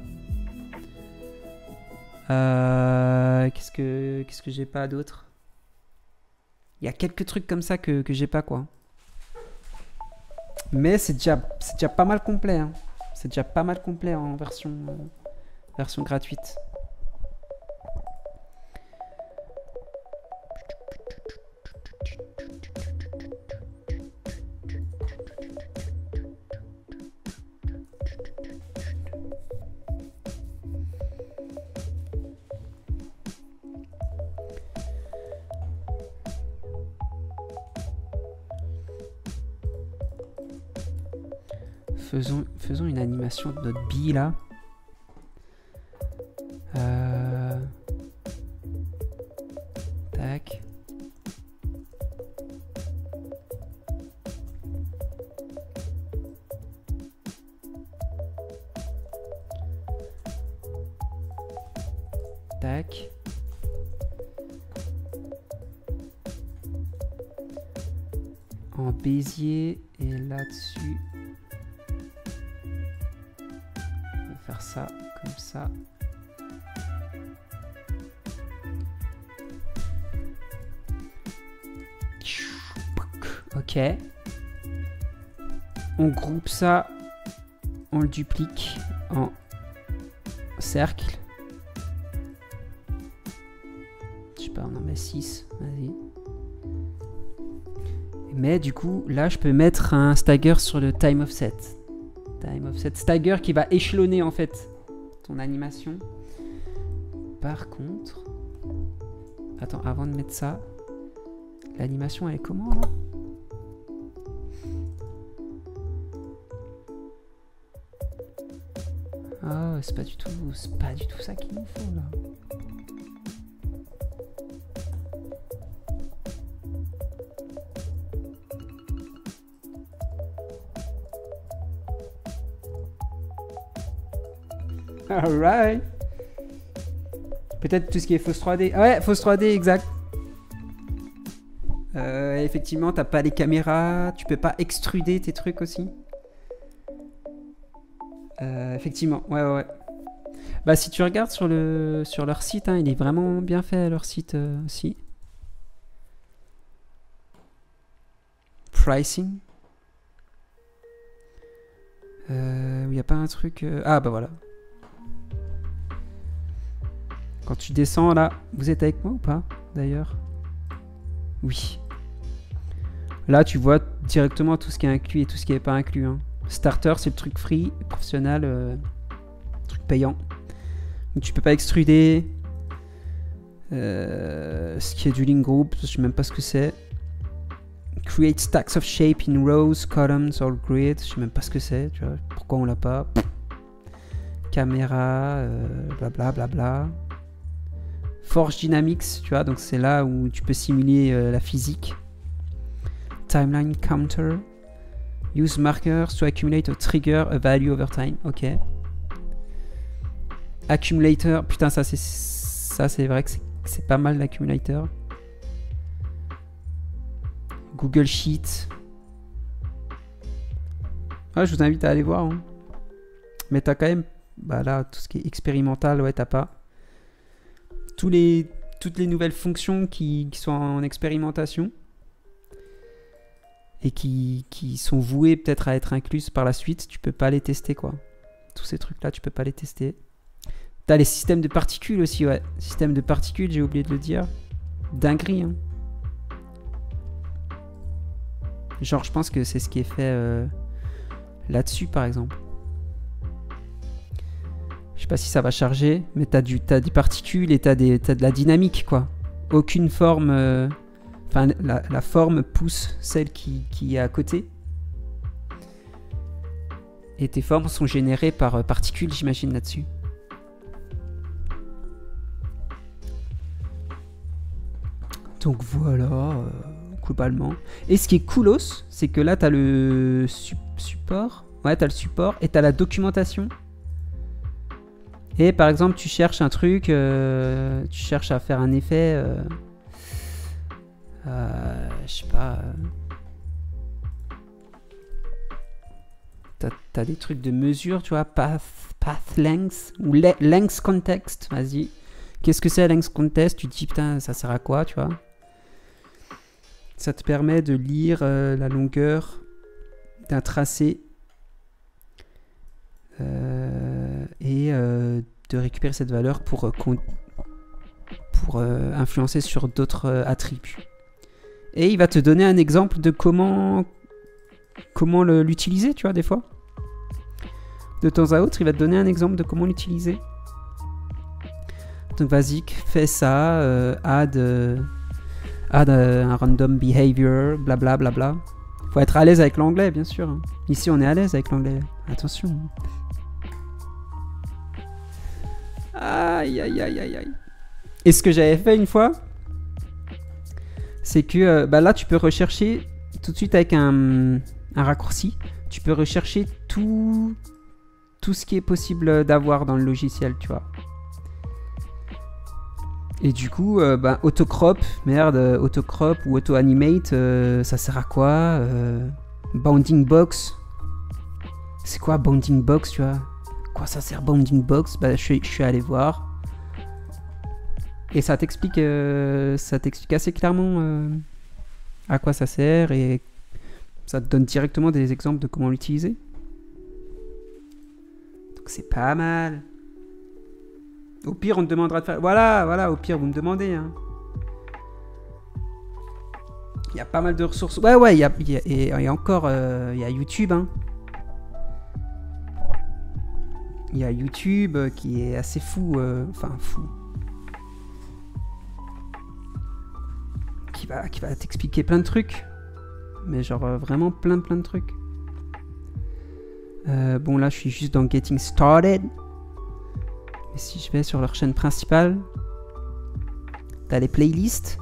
Euh, qu'est-ce que qu'est-ce que j'ai pas d'autre? Il y a quelques trucs comme ça que, que j'ai pas quoi. Mais c'est déjà c'est déjà pas mal complet. hein. C'est déjà pas mal complet en version euh, version gratuite. Faisons, une animation de notre bille là. Ça. On le duplique en cercle. Je sais pas, on en met 6. Vas-y. Mais du coup, là, je peux mettre un stagger sur le time offset. Time offset stagger qui va échelonner en fait ton animation. Par contre, attends, avant de mettre ça, l'animation elle est comment là? C'est pas du tout, c'est pas du tout ça qu'il nous faut là. Alright. Peut-être tout ce qui est fausse 3D. Ah Ouais, fausse 3D, exact. Euh, effectivement, t'as pas les caméras, tu peux pas extruder tes trucs aussi. Effectivement, ouais, ouais, ouais. Bah, si tu regardes sur, le, sur leur site, hein, il est vraiment bien fait, leur site euh, aussi. Pricing. Euh, Il n'y a pas un truc. euh, Ah, bah voilà. Quand tu descends là, vous êtes avec moi ou pas d'ailleurs? Oui. Là, tu vois directement tout ce qui est inclus et tout ce qui n'est pas inclus. hein. Starter, c'est le truc free, professionnel, euh, truc payant. Tu peux pas extruder. Euh, link group, je sais même pas ce que c'est. Create stacks of shape in rows, columns or grids, je sais même pas ce que c'est, tu vois. Pourquoi on l'a pas? Caméra, euh, blabla blabla. Forge Dynamics, tu vois, donc c'est là où tu peux simuler la physique. Timeline Counter. Use markers to accumulate or trigger a value over time. Ok. Accumulator. Putain, ça c'est ça c'est vrai que c'est- pas mal l'accumulator. Google Sheet. Ah, je vous invite à aller voir. hein. Mais t'as quand même, bah là, tout ce qui est expérimental, ouais, t'as pas. Les, toutes les nouvelles fonctions qui sont en expérimentation et qui, qui sont vouées peut-être à être incluses par la suite, tu peux pas les tester quoi. Tous ces trucs-là, tu peux pas les tester. T'as les systèmes de particules aussi, ouais. Système de particules, j'ai oublié de le dire. Dinguerie, hein. Genre, je pense que c'est ce qui est fait euh, là-dessus, par exemple. Je sais pas si ça va charger, mais t'as du, des particules et t'as de la dynamique, quoi. Aucune forme... euh, Enfin, la, forme pousse celle qui, est à côté. Et tes formes sont générées par euh, particules, j'imagine, là-dessus. Donc voilà, euh, globalement. Et ce qui est coolos, c'est que là, t'as le su- support. Ouais, t'as le support et t'as la documentation. Et par exemple, tu cherches un truc, euh, tu cherches à faire un effet. Euh, je sais pas. euh, T'as, des trucs de mesure, tu vois, path, path length ou le- length context, vas-y. Qu'est-ce que c'est length context? Tu te dis, putain, ça sert à quoi, tu vois? Ça te permet de lire euh, la longueur d'un tracé et de récupérer cette valeur pour, influencer sur d'autres attributs. Et il va te donner un exemple de comment comment l'utiliser, tu vois, des fois. De temps à autre, il va te donner un exemple de comment l'utiliser. Donc vas-y, fais ça, euh, add, euh, add euh, un random behavior, bla bla bla. Faut être à l'aise avec l'anglais, bien sûr. hein. Ici, on est à l'aise avec l'anglais. Attention. Aïe, aïe, aïe, aïe, aïe. Et ce que j'avais fait une fois, c'est que euh, bah là, tu peux rechercher tout de suite avec un, raccourci. Tu peux rechercher tout, tout ce qui est possible d'avoir dans le logiciel, tu vois. Et du coup, euh, bah, autocrop, merde, euh, autocrop ou auto-animate, ça sert à quoi Bounding box? C'est quoi bounding box, tu vois? Quoi ça sert bounding box? Bah, je suis allé voir. Et ça t'explique, euh, ça t'explique assez clairement euh, à quoi ça sert et ça te donne directement des exemples de comment l'utiliser. Donc c'est pas mal. Au pire, on te demandera de faire. Voilà, voilà, au pire, vous me demandez. hein. Il y a pas mal de ressources. Ouais, ouais, il y a, et, encore, euh, il y a YouTube. hein. Il y a YouTube qui est assez fou. Enfin, fou. Qui va t'expliquer plein de trucs. Mais genre euh, vraiment plein, plein de trucs. Euh, bon, là, je suis juste dans Getting Started. Si je vais sur leur chaîne principale, t'as les playlists.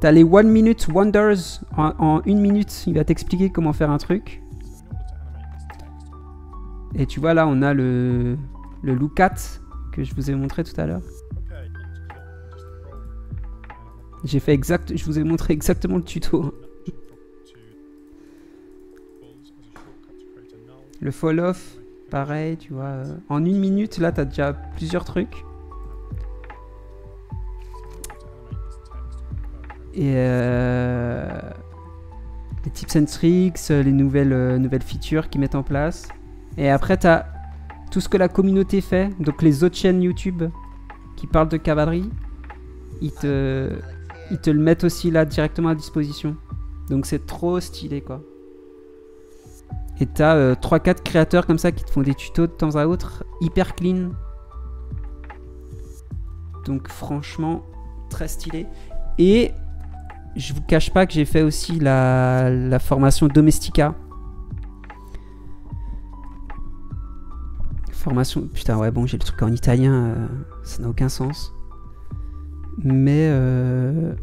T'as les One Minute Wonders. En, en une minute, il va t'expliquer comment faire un truc. Et tu vois, là, on a le, le Lookat que je vous ai montré tout à l'heure. J'ai fait exact, je vous ai montré exactement le tuto. Le fall off, pareil, tu vois. euh, En une minute, là, t'as déjà plusieurs trucs. Et euh, les tips and tricks, euh, les nouvelles, euh, nouvelles features qu'ils mettent en place. Et après, t'as tout ce que la communauté fait. Donc les autres chaînes YouTube qui parlent de cavalerie, ils te, ils te le mettent aussi là directement à disposition. Donc c'est trop stylé quoi. Et t'as euh, 3-4 créateurs comme ça qui te font des tutos de temps à autre, hyper clean. Donc franchement, très stylé. Et je vous cache pas que j'ai fait aussi la, la formation Domestica. Formation. Putain, ouais, bon, j'ai le truc en italien, euh, ça n'a aucun sens. Mais euh,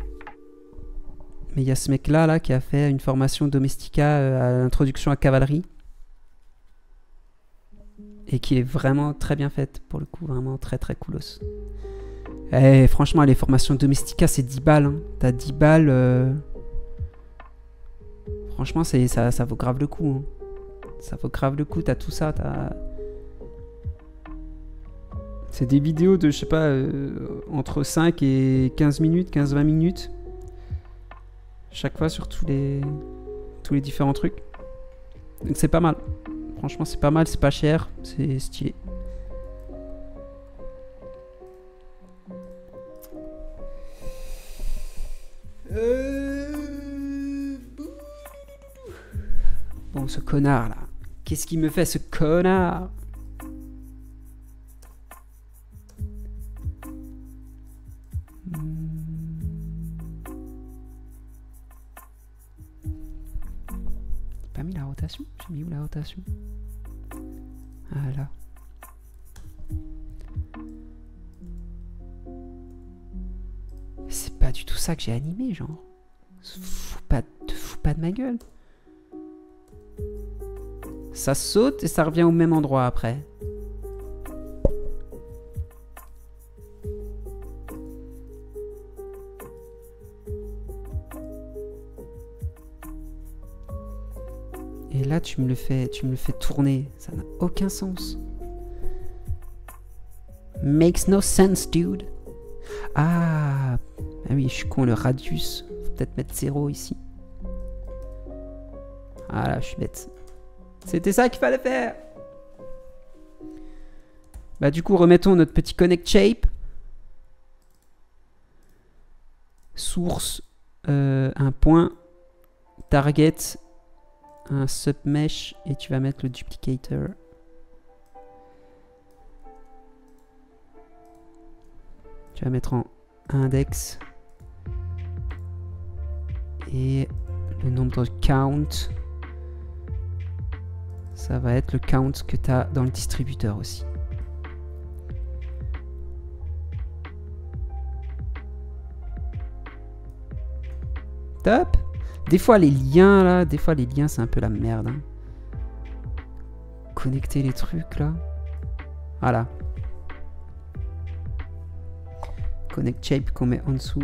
mais il y a ce mec-là là, qui a fait une formation domestica euh, à l'introduction à cavalerie. Et qui est vraiment très bien faite, pour le coup, vraiment très très coolos. Eh, franchement, les formations domestica, c'est 10 balles. hein. T'as 10 balles. euh, Franchement, ça, ça vaut grave le coup. hein. Ça vaut grave le coup, t'as tout ça, t'as... C'est des vidéos de, je sais pas, euh, entre 5 et 15 minutes, 15-20 minutes. Chaque fois sur tous les, tous les différents trucs. Donc c'est pas mal. Franchement, c'est pas mal, c'est pas cher, c'est stylé. Euh, Bon, ce connard là. Qu'est-ce qu'il me fait, ce connard? J'ai mis où la rotation? Ah là. C'est pas du tout ça que j'ai animé, genre. Fous pas, te fous pas de ma gueule. Ça saute et ça revient au même endroit après. Et là, tu me le fais, tu me le fais tourner. Ça n'a aucun sens. Makes no sense, dude. Ah, ah oui, je suis con, le radius. Faut peut-être mettre 0 ici. Ah là, je suis bête. C'était ça qu'il fallait faire. Bah du coup, remettons notre petit connect shape. Source, euh, un point, target, un submesh, et tu vas mettre le duplicator. Tu vas mettre en index et le nombre de count ça va être le count que tu as dans le distributeur aussi. Top Des fois les liens là, des fois les liens c'est un peu la merde. hein. Connecter les trucs là. Voilà. Connect shape qu'on met en dessous.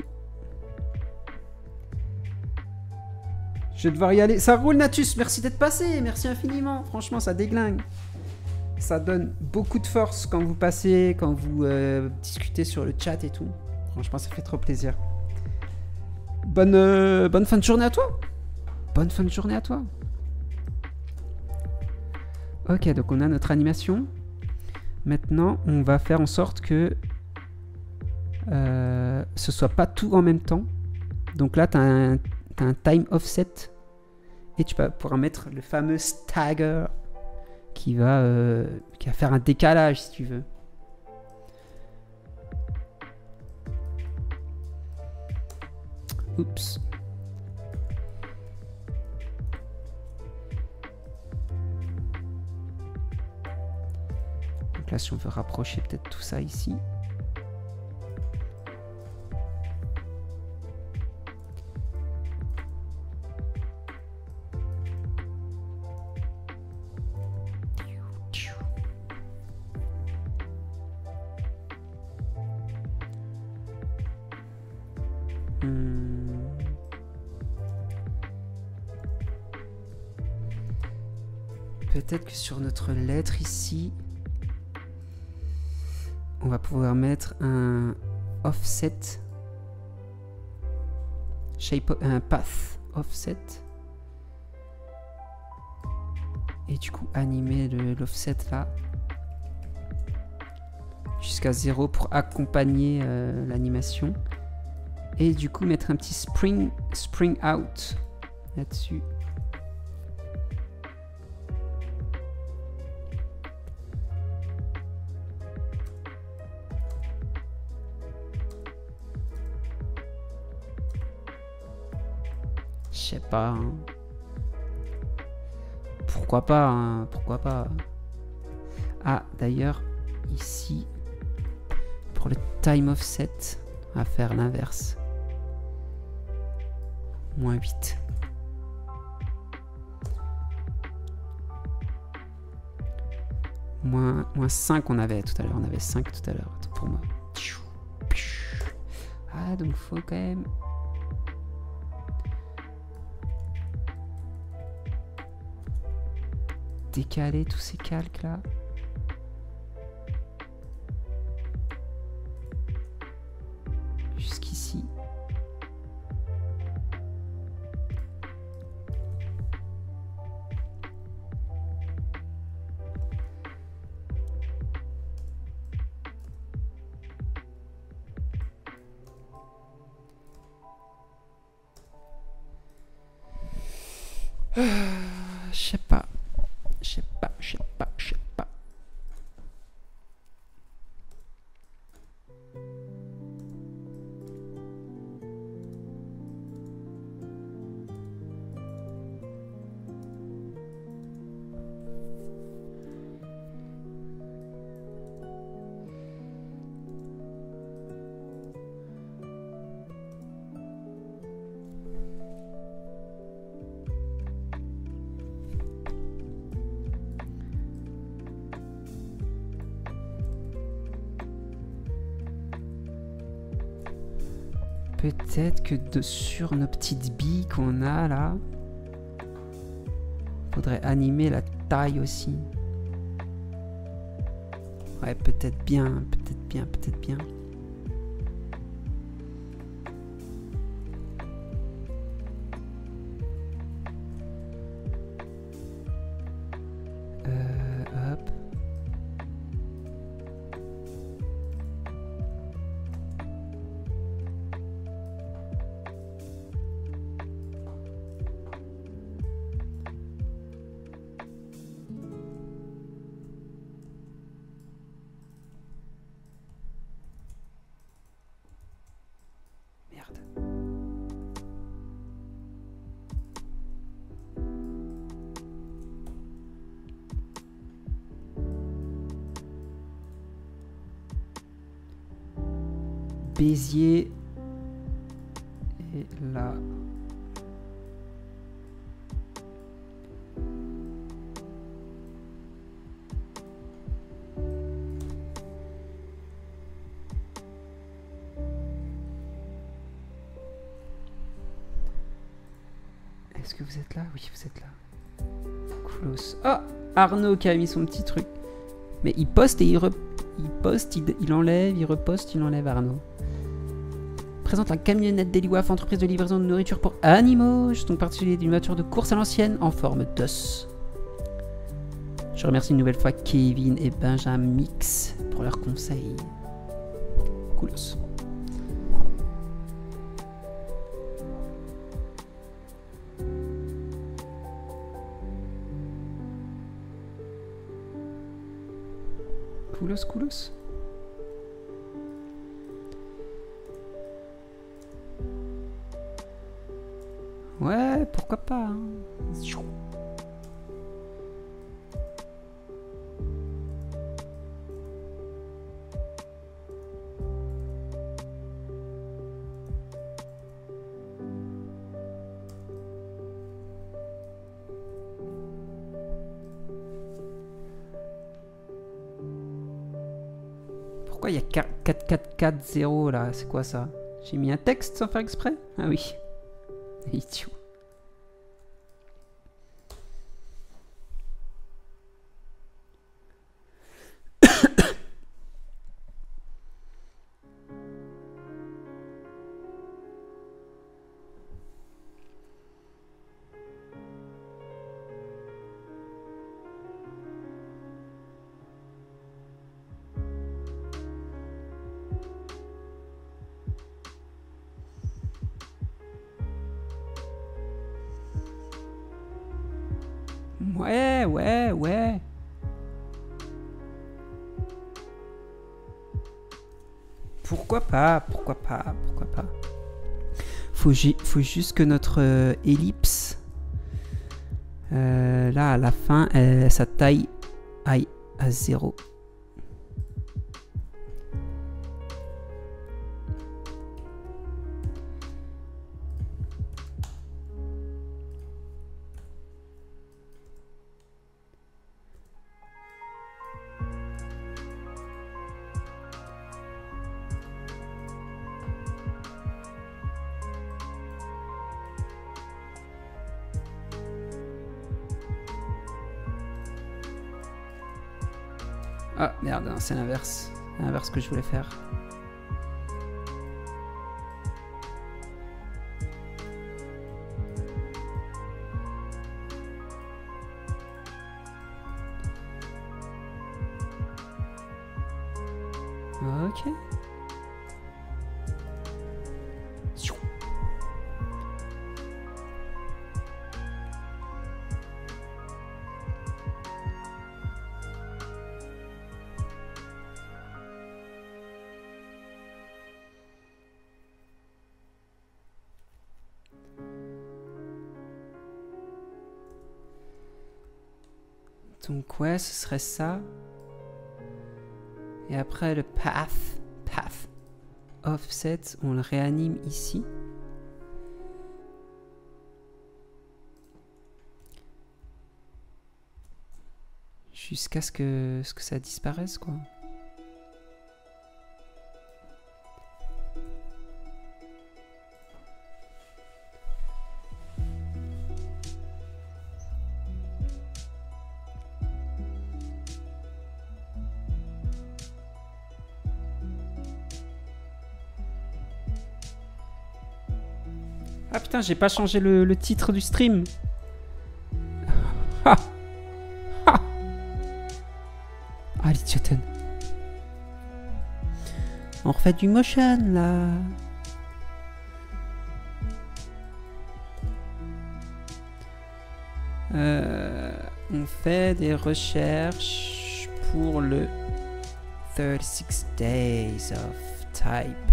Je vais devoir y aller. Ça roule, Natus. Merci d'être passé. Merci infiniment. Franchement, ça déglingue. Ça donne beaucoup de force quand vous passez, quand vous euh, discutez sur le chat et tout. Franchement, ça fait trop plaisir. Bonne, euh, bonne fin de journée à toi. Bonne fin de journée à toi. Ok, donc on a notre animation. Maintenant, on va faire en sorte que euh, ce soit pas tout en même temps. Donc là, tu as un time offset et tu pouvoir mettre le fameux stagger euh, qui va faire un décalage si tu veux. Oups. Donc là, si on veut rapprocher peut-être tout ça ici. Peut-être que sur notre lettre ici, on va pouvoir mettre un offset, shape, un path offset, et du coup animer l'offset là. Jusqu'à 0 pour accompagner euh, l'animation. Et du coup mettre un petit spring spring out là-dessus je sais pas hein. pourquoi pas hein, pourquoi pas ah d'ailleurs ici pour le time offset va faire l'inverse. Moins 8. Moins, moins 5 on avait tout à l'heure. On avait 5 tout à l'heure. Pour moi. Ah, donc faut quand même... Décaler tous ces calques là. Jusqu'ici. Peut-être que sur nos petites billes qu'on a là, faudrait animer la taille aussi. Ouais, peut-être bien, peut-être bien, peut-être bien. Oh Arnaud qui a mis son petit truc. Mais il poste et il, re- il poste, il, enlève, il reposte, il enlève Arnaud. Présente un camionnette Deliwaf, entreprise de livraison de nourriture pour animaux. Je suis particulier d'une voiture de course à l'ancienne en forme d'os. Je remercie une nouvelle fois Kevin et Benjamin Mix pour leurs conseils. Coolos. Ouais, pourquoi pas. hein. 4440 là. C'est quoi ça? J'ai mis un texte sans faire exprès? Ah oui. pourquoi pas, pourquoi pas. Faut, faut juste que notre euh, ellipse, euh, là à la fin, sa taille aille à 0. C'est l'inverse. L'inverse que je voulais faire. Ça. Et après le path, path offset, on le réanime ici. Jusqu'à ce que, ce que ça disparaisse, quoi. J'ai pas changé le, titre du stream. Ah. Ah. Ah, l'idioten. On refait du motion là. Euh, on fait des recherches pour le 36 Days of Type.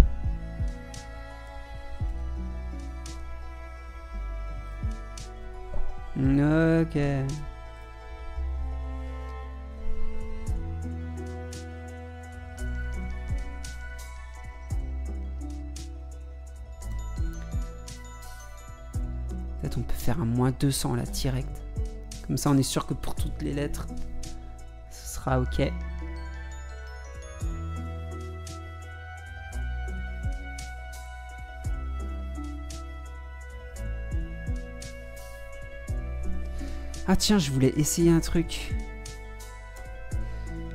Ok. Peut-être on peut faire un moins 200 là direct. Comme ça on est sûr que pour toutes les lettres, ce sera ok. Ah tiens, je voulais essayer un truc.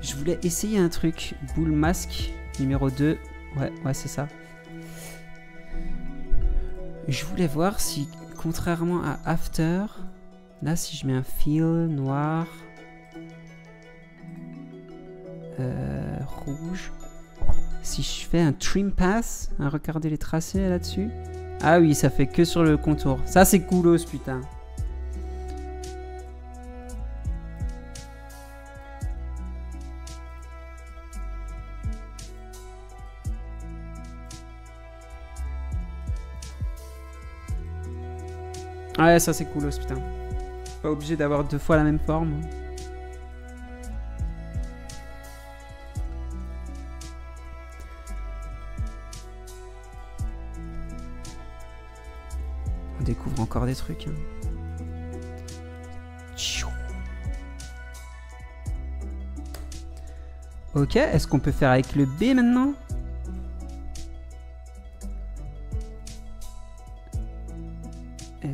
Je voulais essayer un truc. Boule masque numéro 2. Ouais, ouais, c'est ça. Je voulais voir si, contrairement à After, là, si je mets un fil noir, euh, rouge, si je fais un trim pass, regardez les tracés là-dessus. Ah oui, ça fait que sur le contour. Ça, c'est coolos, putain. Ouais, ça c'est coolos, putain. Pas obligé d'avoir deux fois la même forme. On découvre encore des trucs. hein. Ok, est-ce qu'on peut faire avec le B maintenant?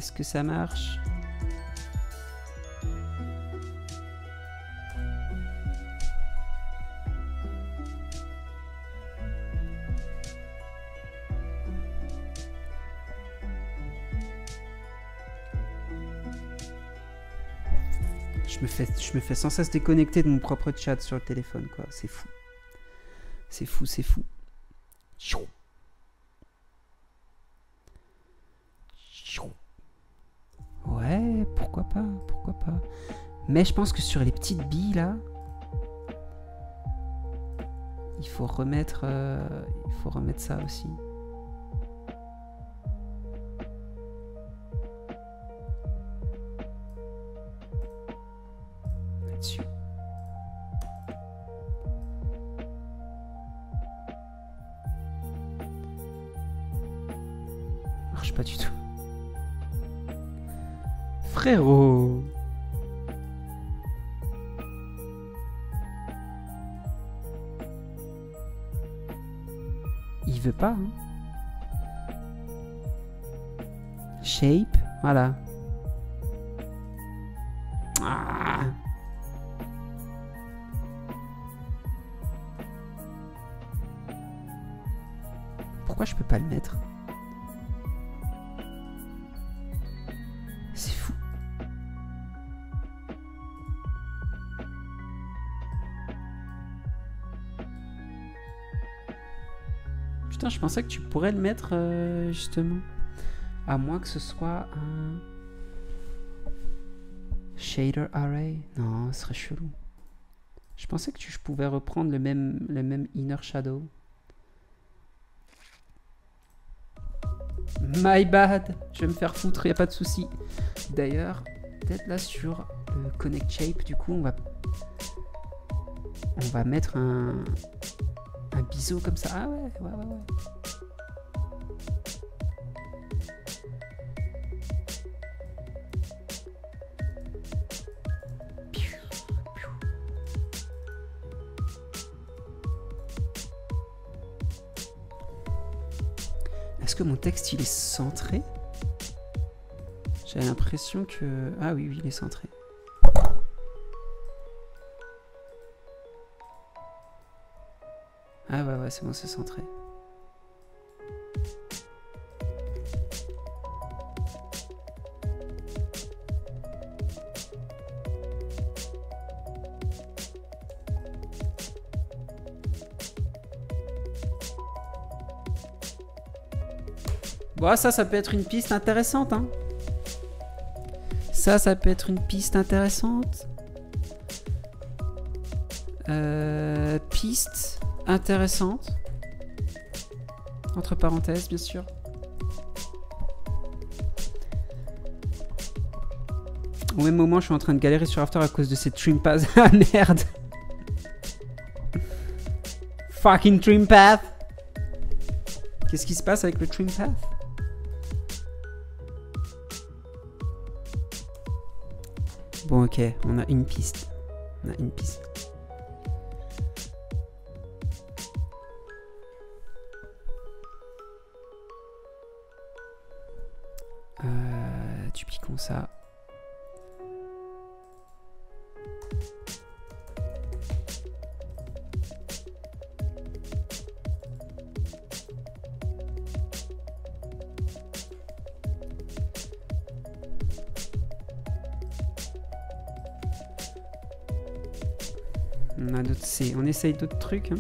Est-ce que ça marche? Je me, fais, je me fais sans cesse déconnecter de mon propre chat sur le téléphone, quoi. C'est fou. C'est fou, c'est fou. Ouais, pourquoi pas, pourquoi pas. Mais je pense que sur les petites billes là, il faut remettre, euh, il faut remettre ça aussi. Il veut pas. Hein. Shape, voilà. Ah. Pourquoi je peux pas le mettre pensais que tu pourrais le mettre euh, justement. À moins que ce soit un shader array. Non, ce serait chelou. Je pensais que tu, je pouvais reprendre le même, le même inner shadow. My bad. Je vais me faire foutre, y a pas de souci. D'ailleurs, peut-être là sur connect shape, du coup, on va on va mettre un un biseau comme ça. Ah ouais, ouais, ouais, ouais. Mon texte il est centré J'ai l'impression que... Ah oui, oui, il est centré. Ah ouais, ouais, c'est bon, c'est centré. Bon, ça, ça peut être une piste intéressante, hein. Ça, ça peut être une piste intéressante. Euh, piste intéressante. Entre parenthèses, bien sûr. Au même moment, je suis en train de galérer sur After à cause de ces trim paths. ah merde! Fucking trim path! Qu'est-ce qui se passe avec le trim Bon, ok, on a une piste. On a une piste. C'est- on essaye d'autres trucs. hein.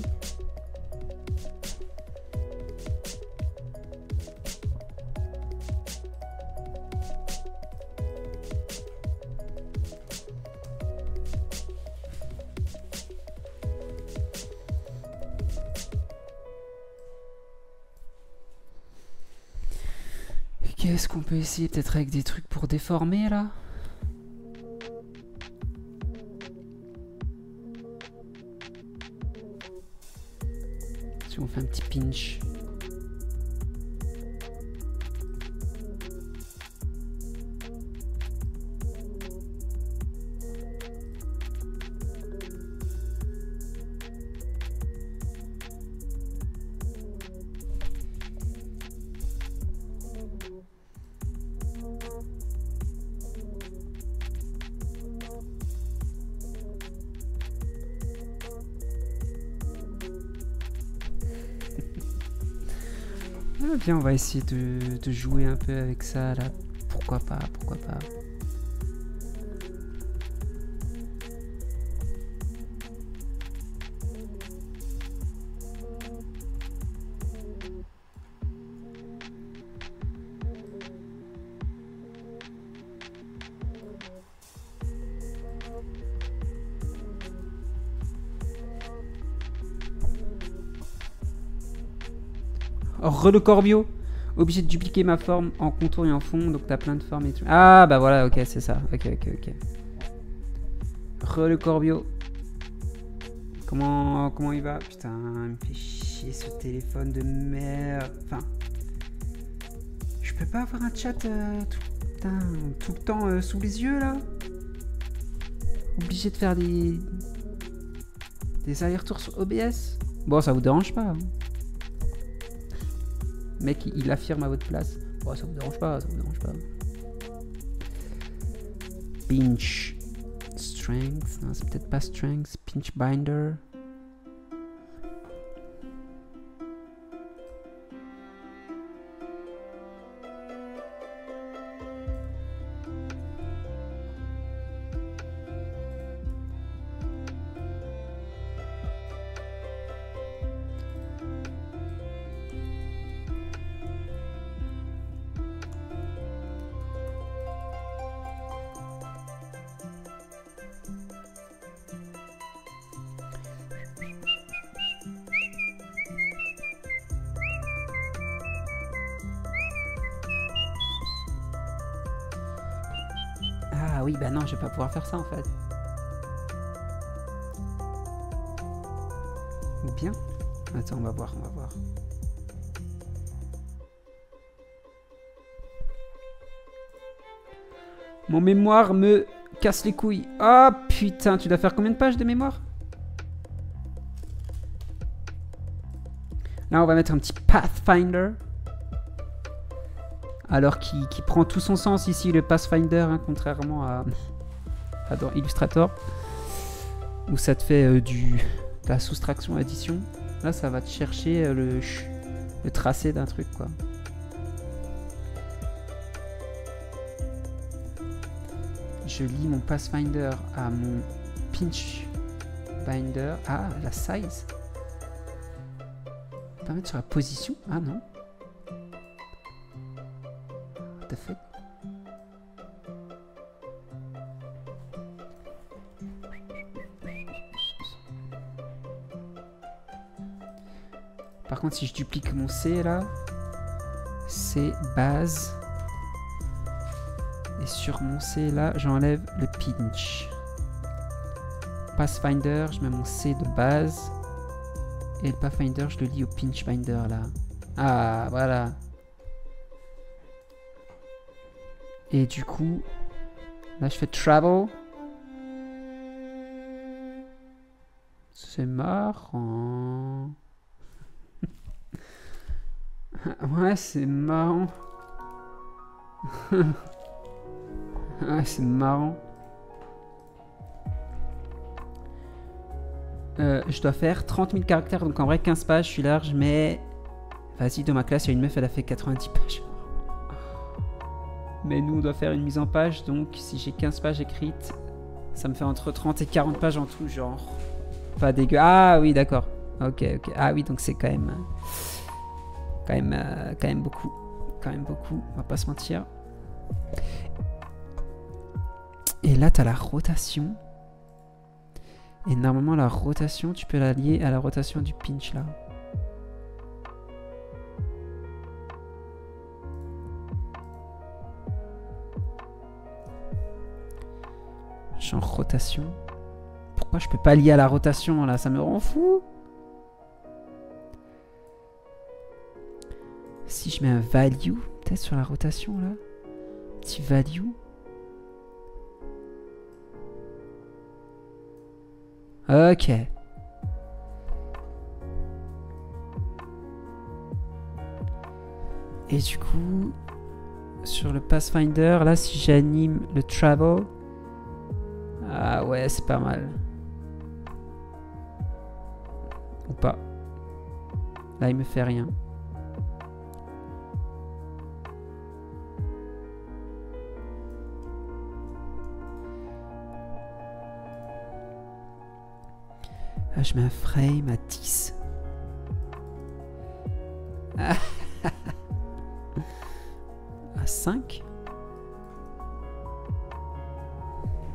Qu'est-ce qu'on peut essayer peut-être avec des trucs pour déformer là? Un petit pinch. On va essayer de jouer un peu avec ça là. Pourquoi pas, pourquoi pas. Re le Corbio Obligé de dupliquer ma forme en contour et en fond, donc t'as plein de formes et tout. Ah bah voilà, ok, c'est ça. Ok, ok, ok. Re le Corbio. Comment, comment il va? Putain, il me fait chier ce téléphone de merde. Enfin, je peux pas avoir un chat euh, tout le temps euh, sous les yeux là? Obligé de faire des des allers-retours sur OBS. Bon, ça vous dérange pas hein Mec, il- affirme à votre place. Bon, ça vous dérange pas, ça vous dérange pas. Pinch. Strength. Non, c'est peut-être pas strength. Pinch binder. Pouvoir faire ça en fait. Ou bien Attends, on va voir, on va voir. Mon mémoire me casse les couilles. Ah putain, tu dois faire combien de pages de mémoire? Là, on va mettre un petit Pathfinder. Alors qui, qui prend tout son sens ici, le Pathfinder, hein, contrairement à, à dans Illustrator. Où ça te fait euh, du, de la soustraction, addition. Là, ça va te chercher euh, le, le tracé d'un truc, quoi. Je lis mon Pathfinder à mon Pinch Binder. Ah, la size. Peut mettre sur la position Ah non. Si je duplique mon C là, c'est base. Et sur mon C là, j'enlève le pinch. Pathfinder, je mets mon C de base. Et le Pathfinder, je le lis au pinch binder là. Ah, voilà. Et du coup, là je fais travel. C'est marrant. ouais, c'est marrant. ouais, c'est marrant. Euh, je dois faire 30 000 caractères, donc en vrai 15 pages, je suis large, mais... Vas-y, dans ma classe, il y a une meuf, elle a fait 90 pages. Mais nous, on doit faire une mise en page, donc si j'ai 15 pages écrites, ça me fait entre 30 et 40 pages en tout, genre. Pas dégueu. Ah oui, d'accord. Ok, ok. Ah oui, donc c'est quand même... Quand même, euh, quand même beaucoup. Quand même beaucoup, on va pas se mentir. Et là, t'as la rotation. Et normalement, la rotation, tu peux la lier à la rotation du pinch là. Champ rotation. Pourquoi je peux pas lier à la rotation là? Ça me rend fou. Si je mets un value, peut-être sur la rotation là. Petit value. Ok. Et du coup, sur le Pathfinder, là, si j'anime le travel, ah ouais, c'est pas mal. Ou pas. Là, il me fait rien. Ah, je mets un frame à 10. Ah. à 5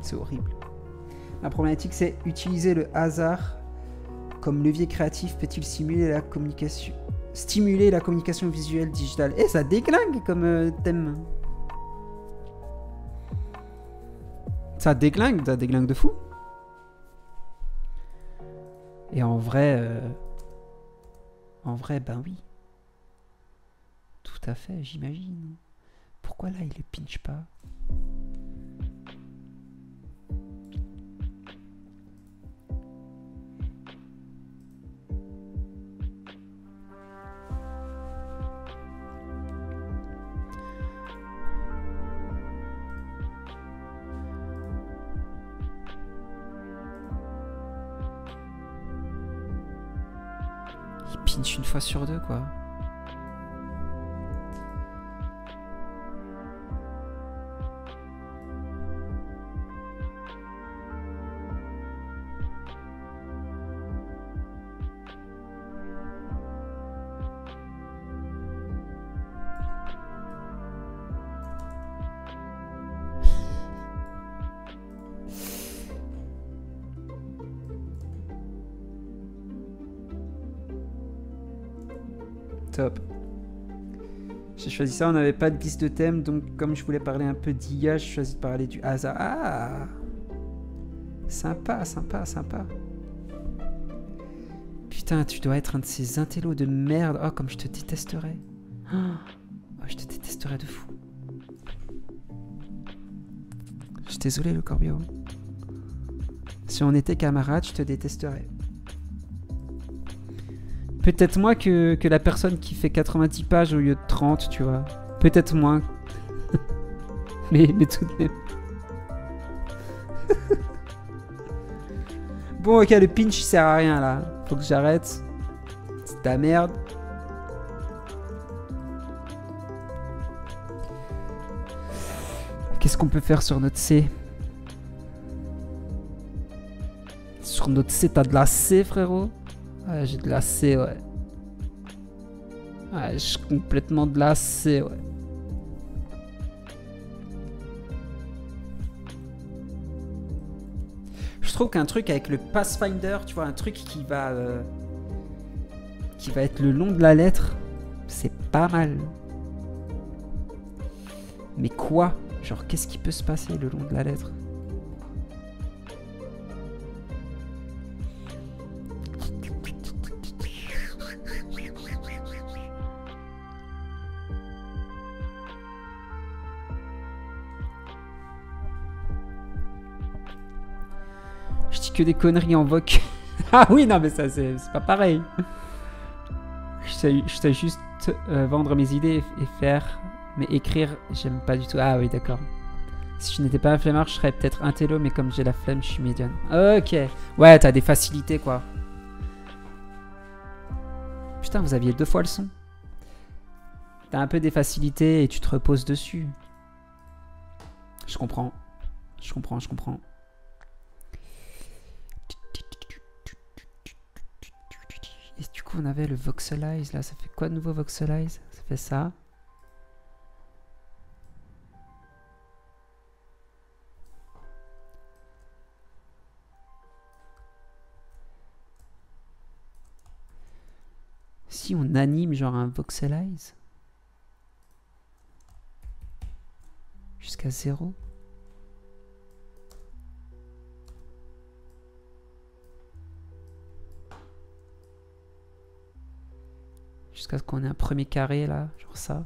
C'est horrible. La problématique, c'est utiliser le hasard comme levier créatif peut-il stimuler la communication stimuler la communication visuelle digitale Et ça déglingue comme euh, thème. Ça déglingue, ça déglingue de fou. Et en vrai, euh, en vrai, ben oui. Tout à fait, j'imagine. Pourquoi là, il le pinch pas? Sur deux, quoi. Choisi ça, on n'avait pas de liste de thèmes, donc comme je voulais parler un peu d'IA, j'ai choisi de parler du hasard. Ah Sympa, sympa, sympa. Putain, tu dois être un de ces intellos de merde. Oh, comme je te détesterais. Oh, je te détesterais de fou. Je suis désolé, le Corbio. Si on était camarades, je te détesterais. Peut-être moins que, la personne qui fait 90 pages au lieu de 30, tu vois. Peut-être moins. mais, mais tout de même. bon, ok, le pinch il sert à rien là. Faut que j'arrête. C'est ta merde. Qu'est-ce qu'on peut faire sur notre C? Sur notre C, t'as de la C, frérot? Ouais, j'ai de la C, ouais. Ouais, j'ai complètement de la C, ouais. Je trouve qu'un truc avec le Pathfinder, tu vois, un truc qui va... euh, qui va être le long de la lettre, c'est pas mal. Mais quoi? Genre, qu'est-ce qui peut se passer le long de la lettre? Que des conneries en voc. ah oui, non, mais ça, c'est pas pareil. Je sais, je sais juste euh, vendre mes idées et faire. Mais écrire, j'aime pas du tout. Ah oui, d'accord. Si je n'étais pas un flemmard, je serais peut-être un télo, mais comme j'ai la flemme, je suis médiane. Ok. Ouais, t'as des facilités, quoi. Putain, vous aviez deux fois le son. T'as un peu des facilités et tu te reposes dessus. Je comprends. Je comprends, je comprends. On avait le voxelize là. Ça fait quoi de nouveau voxelize? Ça fait ça. Si on anime genre un voxelize? Jusqu'à zéro? Jusqu'à ce qu'on ait un premier carré là, genre ça.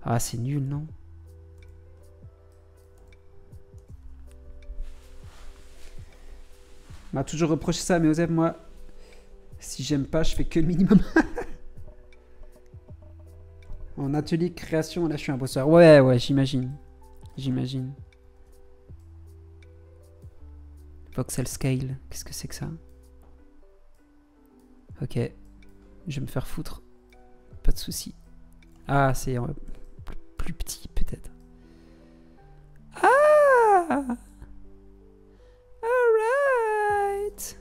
Ah, c'est nul, non? On m'a toujours reproché ça, mais Osef, moi, si j'aime pas, je fais que le minimum. en atelier création, là, je suis un bosseur. Ouais, ouais, j'imagine. J'imagine. Voxel Scale, qu'est-ce que c'est que ça? Ok, je vais me faire foutre. Pas de souci. Ah, c'est euh, plus, plus petit peut-être. Ah Alright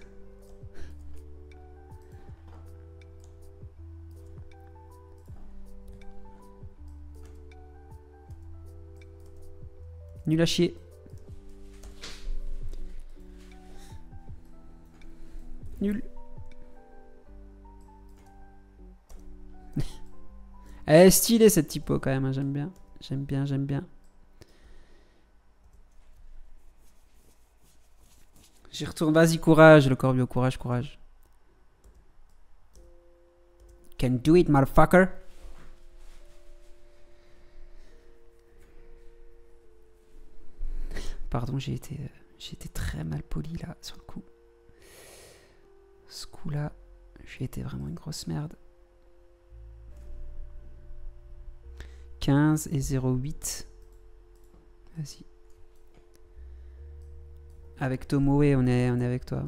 Nul à chier. Elle est stylée cette typo quand même, hein, j'aime bien. J'aime bien, j'aime bien. J'y retourne, vas-y, courage, le Corbio, courage, courage. Can do it, motherfucker. Pardon, j'ai été, euh, j'ai été très mal poli là, sur le coup. Ce coup-là, j'ai été vraiment une grosse merde. 15 et 0,8. Vas-y. Avec Tomoe, on est, on est avec toi.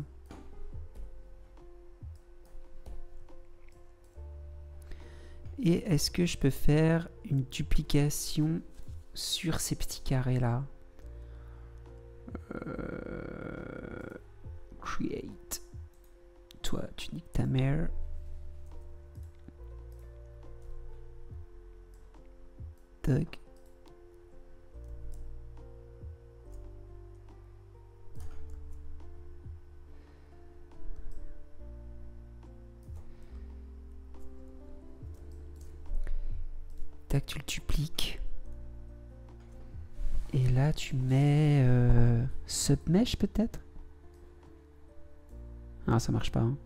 Et est-ce que je peux faire une duplication sur ces petits carrés là Euh, Create. Toi, tu niques ta mère. Tac. Tu le dupliques. Et là, tu mets euh, submesh peut-être? Ah, ça marche pas. Hein.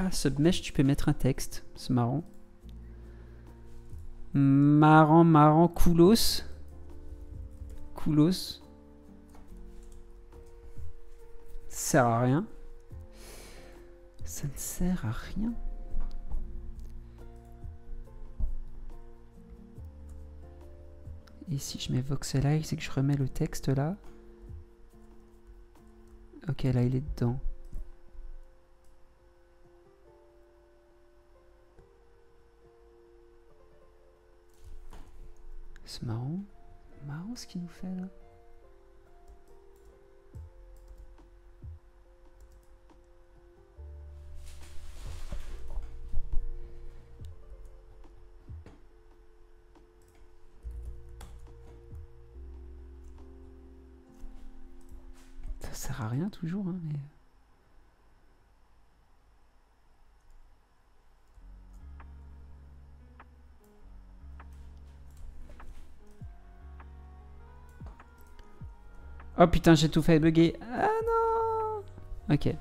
Ah, submesh, tu peux mettre un texte. C'est marrant. Marrant, marrant, coolos. Coolos. Ça sert à rien. Ça ne sert à rien. Et si je mets voxelize et que je remets le texte là Ok, là il est dedans. C'est marrant. Marrant ce qu'il nous fait là. Ça sert à rien toujours, hein, mais. Oh putain, j'ai tout fait bugger. Ah non Ok.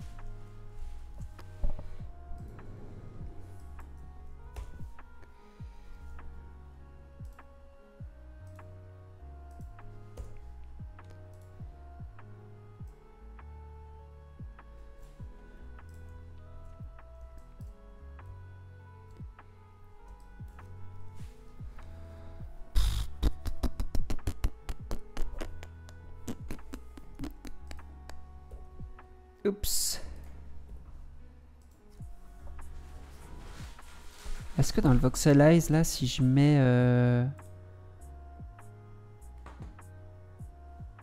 Le voxelize là, si je mets euh,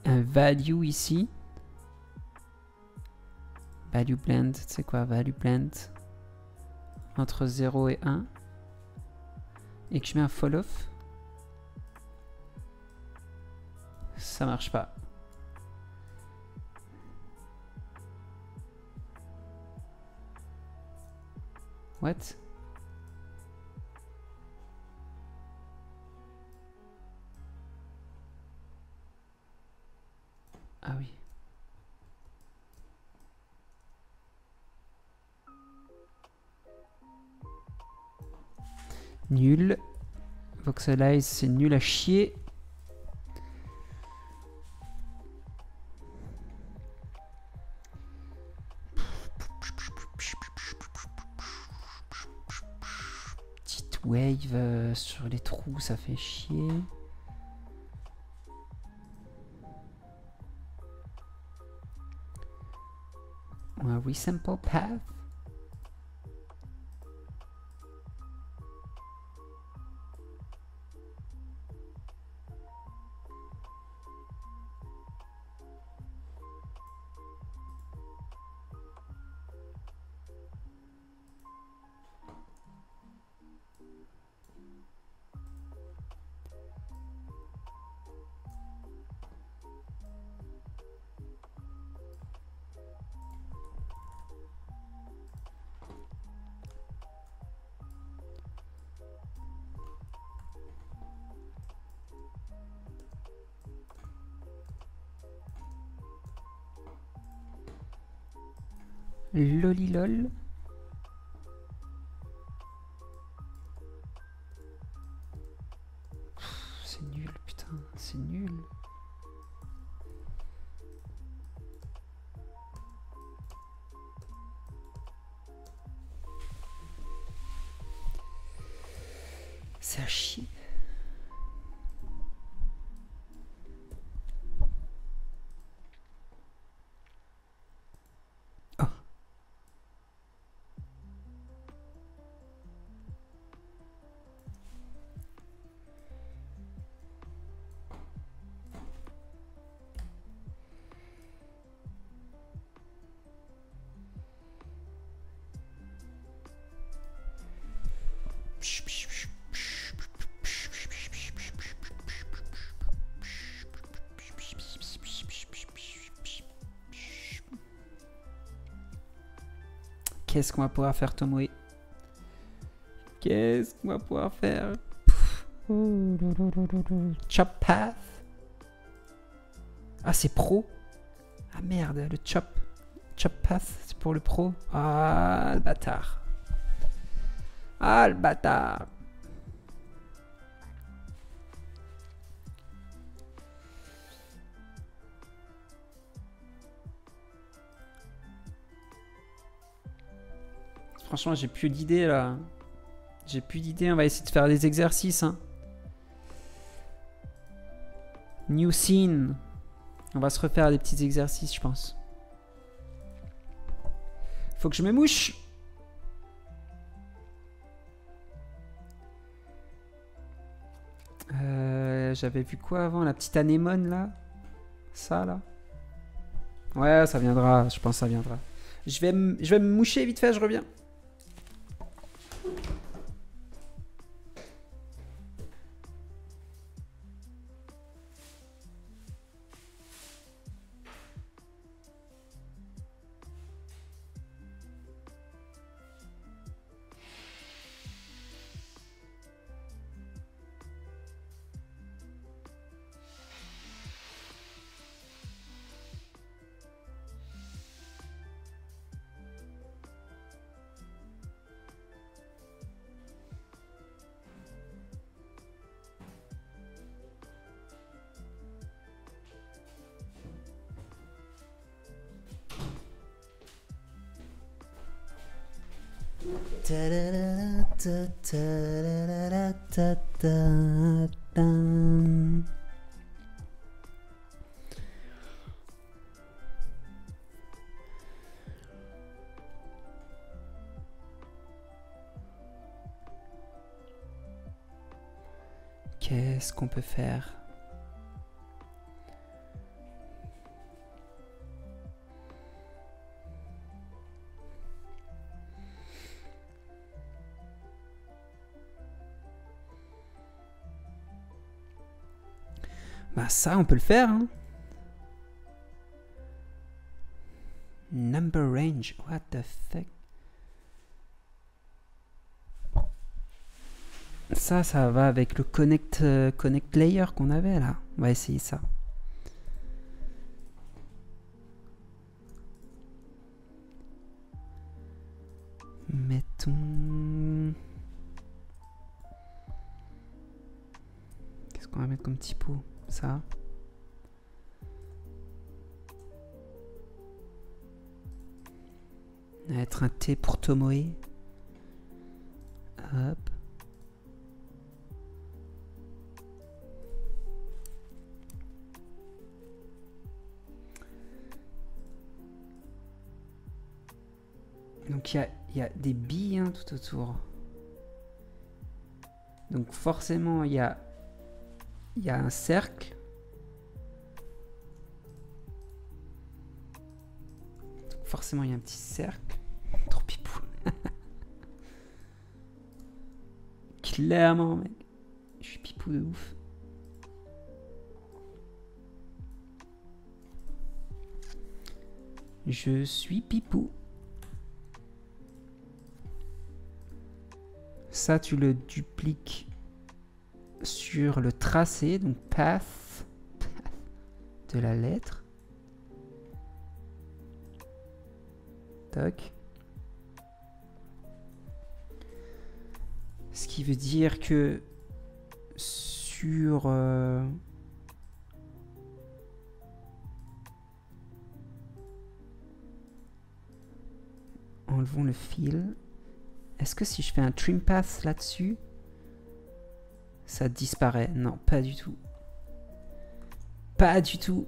un value ici, value blend, c'est quoi value blend entre 0 et 1, et que je mets un fall off, ça marche pas. What? Nul. Voxelize, c'est nul à chier. Petite wave euh, sur les trous, ça fait chier. Resample path. Lolilol. Qu'est-ce qu'on va pouvoir faire, Tomoe? Qu'est-ce qu'on va pouvoir faire? Chop Path? Ah, c'est pro? Ah merde, le Chop. Chop Path, c'est pour le pro. Ah, le bâtard. Ah, le bâtard. Franchement, j'ai plus d'idées là. J'ai plus d'idées. On va essayer de faire des exercices. hein. New scene. On va se refaire des petits exercices, je pense. Faut que je me mouche. Euh, J'avais vu quoi avant La petite anémone là? Ça là? Ouais, ça viendra. Je pense que ça viendra. Je vais, je vais me moucher vite fait, je reviens. Faire Bah ça, on peut le faire. Hein. Number range. What the fuck? Ça, ça va avec le connect, euh, connect layer qu'on avait là. On va essayer ça. Mettons... Qu'est-ce qu'on va mettre comme typo? Ça. Va être un T pour Tomoe. Hop. Il y a, des billes hein, tout autour. Donc forcément il y a, il y a un cercle. Forcément il y a un petit cercle. Trop pipou. Clairement mec. Je suis pipou de ouf. Je suis pipou. Ça, tu le dupliques sur le tracé, donc path de la lettre. Toc. Ce qui veut dire que sur euh, enlevons le fil. Est-ce que si je fais un trim path là-dessus, ça disparaît? Non, pas du tout. Pas du tout.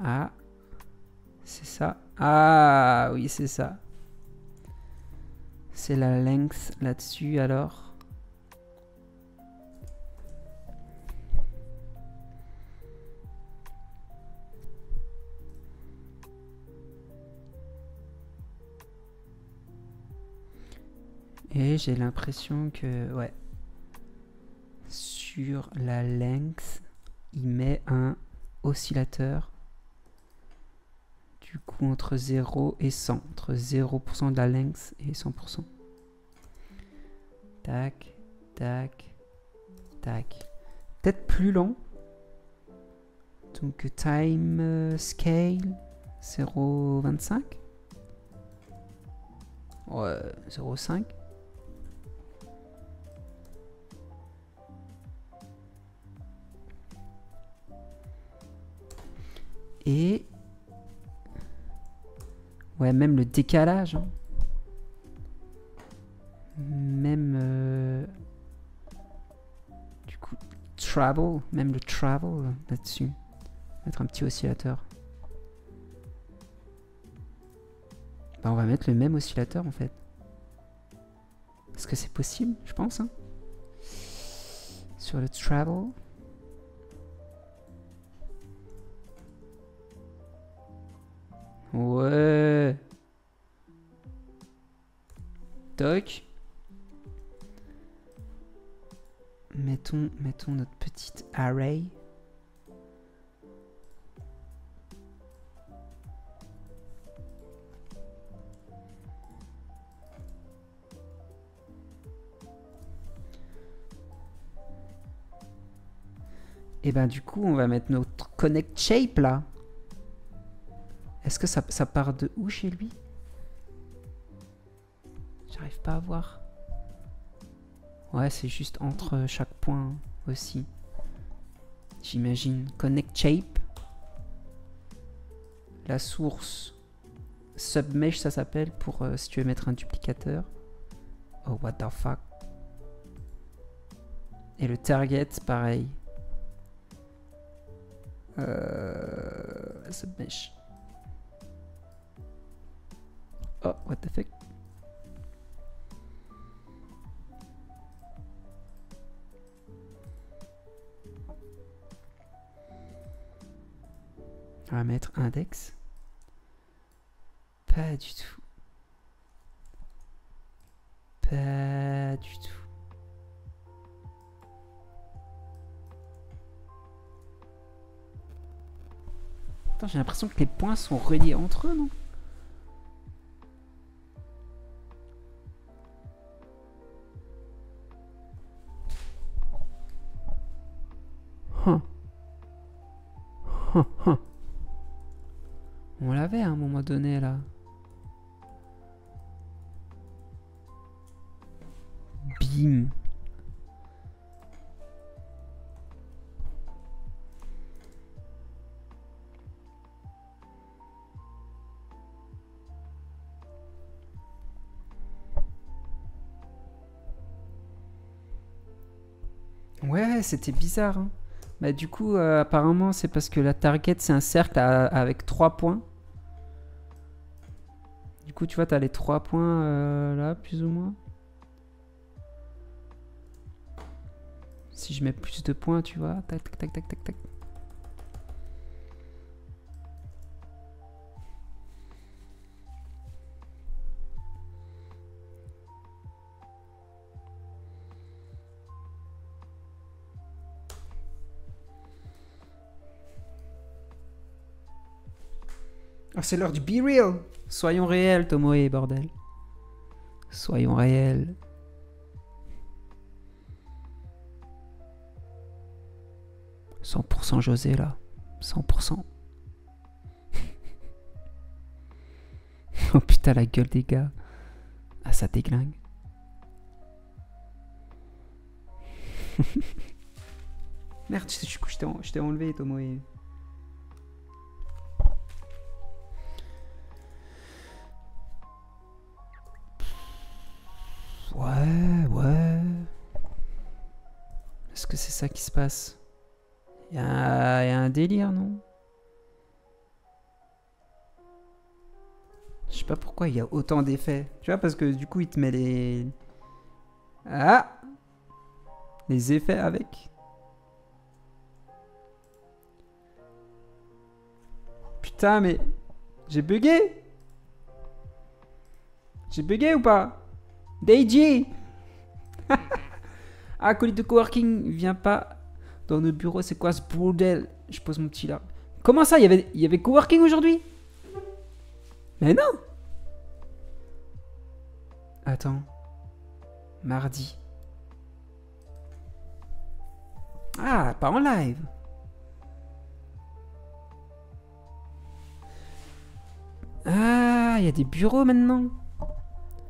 Ah, c'est ça. Ah, oui, c'est ça. C'est la length là-dessus alors. Et j'ai l'impression que, ouais, sur la length, il met un oscillateur. Du coup, entre 0 et 100. Entre 0% de la length et 100%. Tac, tac, tac. Peut-être plus lent. Donc, time euh, scale 0,25. Ouais, 0,5. Et... Ouais, même le décalage. hein. Même... euh, Du coup, travel. Même le travel là-dessus. Mettre un petit oscillateur. Bah, on va mettre le même oscillateur en fait. Est-ce que c'est possible? Je pense. hein. Sur le travel. Ouais. Toc. Mettons, mettons notre petite array. Et ben du coup, on va mettre notre connect shape là. Est-ce que ça, part de où chez lui? J'arrive pas à voir. Ouais, c'est juste entre chaque point aussi. J'imagine. Connect shape. La source submesh, ça s'appelle pour euh, si tu veux mettre un duplicateur. Oh, what the fuck. Et le target, pareil. Euh, submesh. Oh, what the fuck? On va mettre index. Pas du tout. Pas du tout. J'ai l'impression que les points sont reliés entre eux, non? On l'avait à un moment donné là. Bim. Ouais, c'était bizarre. hein. Bah du coup, euh, apparemment, c'est parce que la target, c'est un cercle avec trois points. Du coup, tu vois, t'as les trois points euh, là, plus ou moins. Si je mets plus de points, tu vois. Tac, tac, tac, tac, tac, tac. Ah, c'est l'heure du Be Real. Soyons réels, Tomoe, bordel. Soyons réels. « 100% José, là. 100%. oh putain, la gueule des gars. Ah, ça déglingue. Merde, je t'ai enlevé, Tomoe. Qui se passe. Il y a un délire, non? Je sais pas pourquoi il y a autant d'effets. Tu vois, parce que du coup, il te met les... Ah! Les effets avec. Putain, mais... J'ai bugué! J'ai bugué ou pas? Deiji Ah, colis de coworking vient pas dans nos bureaux. C'est quoi ce bordel? Je pose mon petit là. Comment ça Il y avait, il y avait coworking aujourd'hui? Mais non Attends. Mardi. Ah, pas en live. Ah, il y a des bureaux maintenant.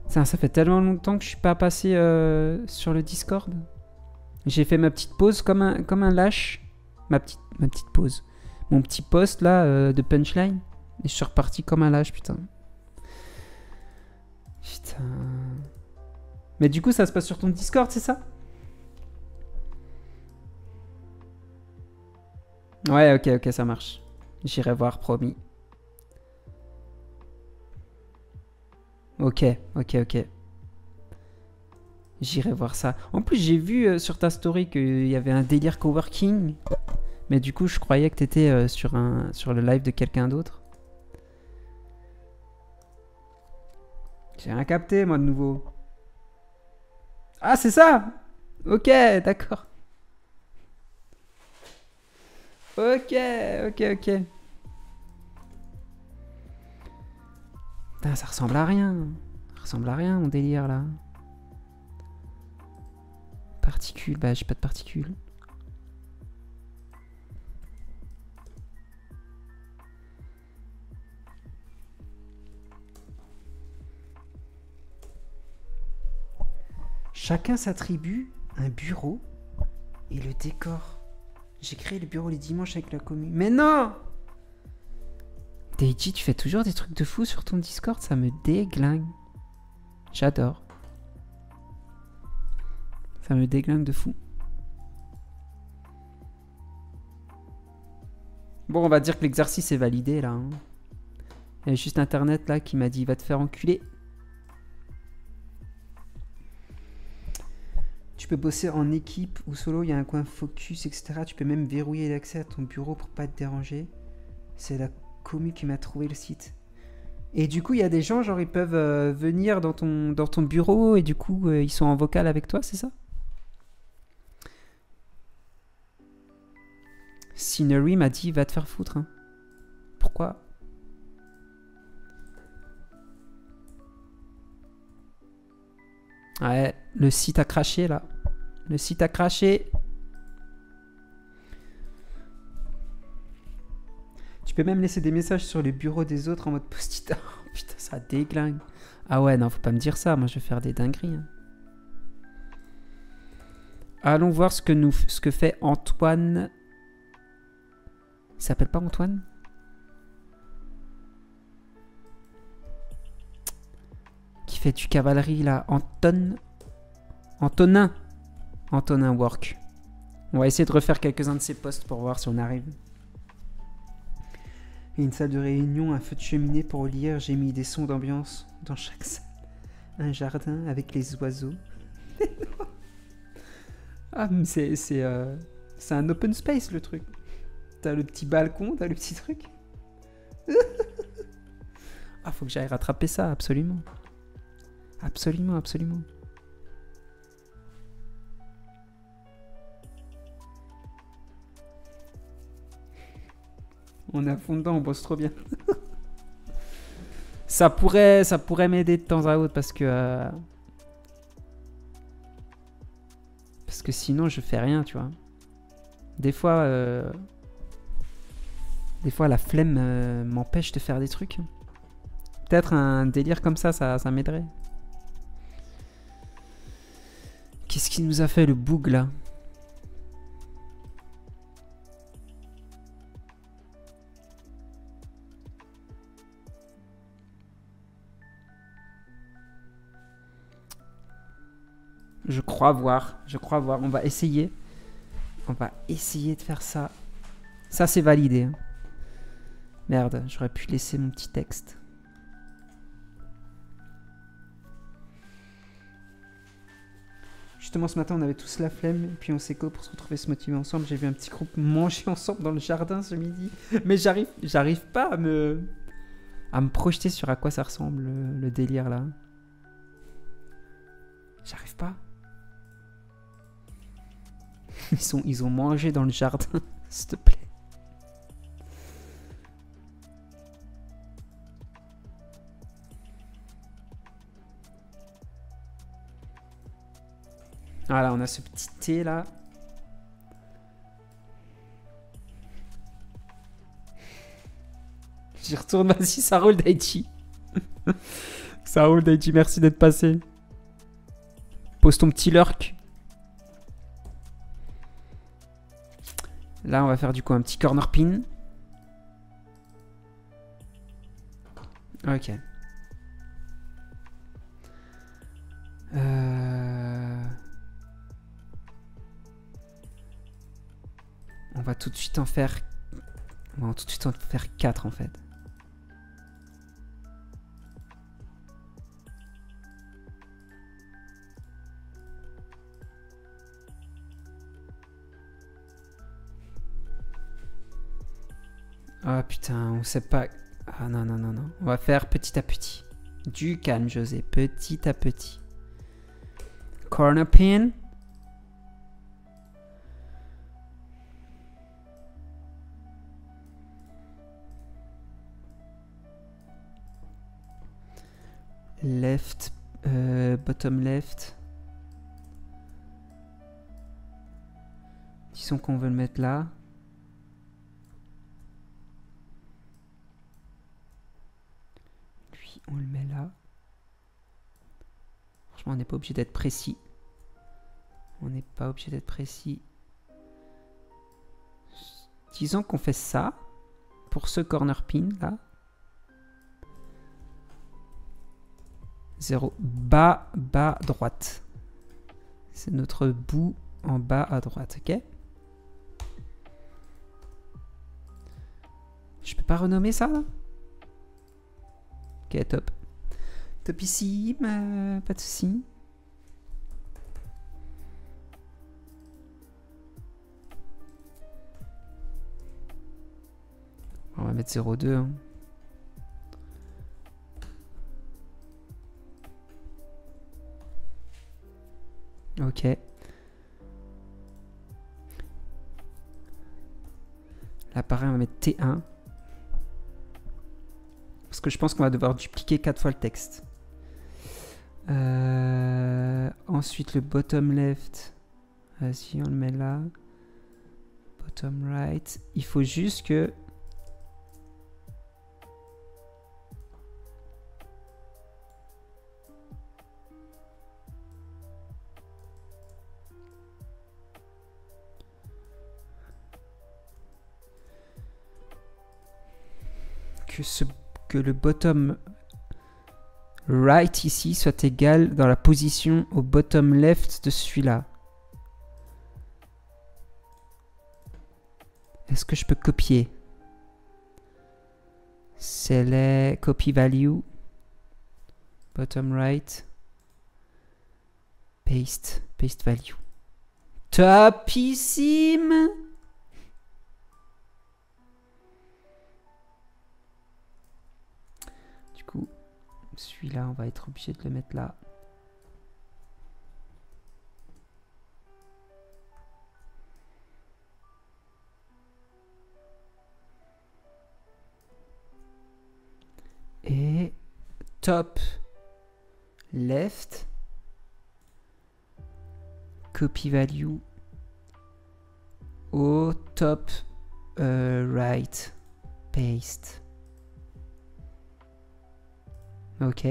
Ça, ça fait tellement longtemps que je suis pas passé euh, sur le Discord. J'ai fait ma petite pause comme un, comme un lâche. Ma petite, ma petite pause. Mon petit post là euh, de punchline. Et je suis reparti comme un lâche, putain. Putain. Mais du coup, ça se passe sur ton Discord, c'est ça? Ouais, ok, ok, ça marche. J'irai voir, promis. Ok, ok, ok. J'irai voir ça. En plus, j'ai vu euh, sur ta story qu'il y avait un délire coworking. Mais du coup, je croyais que t'étais euh, sur, un, sur le live de quelqu'un d'autre. J'ai rien capté, moi, de nouveau. Ah, c'est ça Ok, d'accord. Ok, ok, ok. Putain, ça ressemble à rien. Ça ressemble à rien, mon délire, là. Particules, bah j'ai pas de particules. Chacun s'attribue un bureau et le décor. J'ai créé le bureau les dimanches avec la commune. Mais non Deiji, tu fais toujours des trucs de fou sur ton Discord, ça me déglingue. J'adore. Ça me déglingue de fou. Bon, on va dire que l'exercice est validé là. hein. Il y a juste internet là qui m'a dit va te faire enculer. Tu peux bosser en équipe ou solo, il y a un coin focus, etc. Tu peux même verrouiller l'accès à ton bureau pour pas te déranger. C'est la commu qui m'a trouvé le site. Et du coup, il y a des gens, genre, ils peuvent euh, venir dans ton, bureau et du coup, euh, ils sont en vocal avec toi, c'est ça? Scenery m'a dit, va te faire foutre. hein. Pourquoi? Ouais, le site a craché là. Le site a craché. Tu peux même laisser des messages sur les bureaux des autres en mode post-it. Oh, putain, ça déglingue. Ah ouais, non, faut pas me dire ça. Moi, je vais faire des dingueries. hein. Allons voir ce que, nous, ce que fait Antoine. Il s'appelle pas Antoine? Qui fait du cavalerie là Anton. Antonin. Antonin Work. On va essayer de refaire quelques-uns de ses posts pour voir si on arrive. Une salle de réunion, un feu de cheminée pour lire. J'ai mis des sons d'ambiance dans chaque salle. Un jardin avec les oiseaux. ah, c'est euh, c'est un open space le truc. T'as le petit balcon, t'as le petit truc. ah, faut que j'aille rattraper ça, absolument. Absolument, absolument. On est à fond dedans, on bosse trop bien. ça pourrait, ça pourrait m'aider de temps à autre parce que euh, parce que sinon je fais rien, tu vois. Des fois, euh, des fois la flemme euh, m'empêche de faire des trucs. Peut-être un délire comme ça, ça, ça m'aiderait. Qu'est-ce qui nous a fait le boug là? Je crois voir, je crois voir. On va essayer. On va essayer de faire ça. Ça, c'est validé. hein. Merde, j'aurais pu laisser mon petit texte. Justement, ce matin, on avait tous la flemme, et puis on co pour se retrouver, se motiver ensemble. J'ai vu un petit groupe manger ensemble dans le jardin ce midi. Mais j'arrive, j'arrive pas à me, à me projeter sur à quoi ça ressemble le, délire là. J'arrive pas. Ils ont mangé dans le jardin, s'il te plaît. Voilà, on a ce petit thé là. J'y retourne, vas-y, ça roule Daichi. ça roule Daichi, merci d'être passé. Pose ton petit lurk. Là, on va faire du coup un petit corner pin. Ok. Euh, On va tout de suite en faire... On va tout de suite en faire 4 en fait. Ah putain, on sait pas. Ah non, non, non, non. On va faire petit à petit. Du calme, José. Petit à petit. Corner pin. Left. euh, bottom left. Disons qu'on veut le mettre là. Lui, on le met là. Franchement, on n'est pas obligé d'être précis. On n'est pas obligé d'être précis. Disons qu'on fait ça pour ce corner pin là. 0 bas, bas, droite. C'est notre bout en bas à droite, ok? Je peux pas renommer ça là? Ok, top. Topissime, euh, pas de soucis. On va mettre 0,2. hein. Ok. Là, pareil, on va mettre T1. Parce que je pense qu'on va devoir dupliquer 4 fois le texte. Euh, ensuite, le bottom left. Vas-y, on le met là. Bottom right. Il faut juste que... que, le bottom right ici soit égal dans la position au bottom left de celui-là. Est-ce que je peux copier? Select copy value bottom right paste paste value. Topissime celui-là, on va être obligé de le mettre là. Et top left copy value au top euh, right paste. Ok.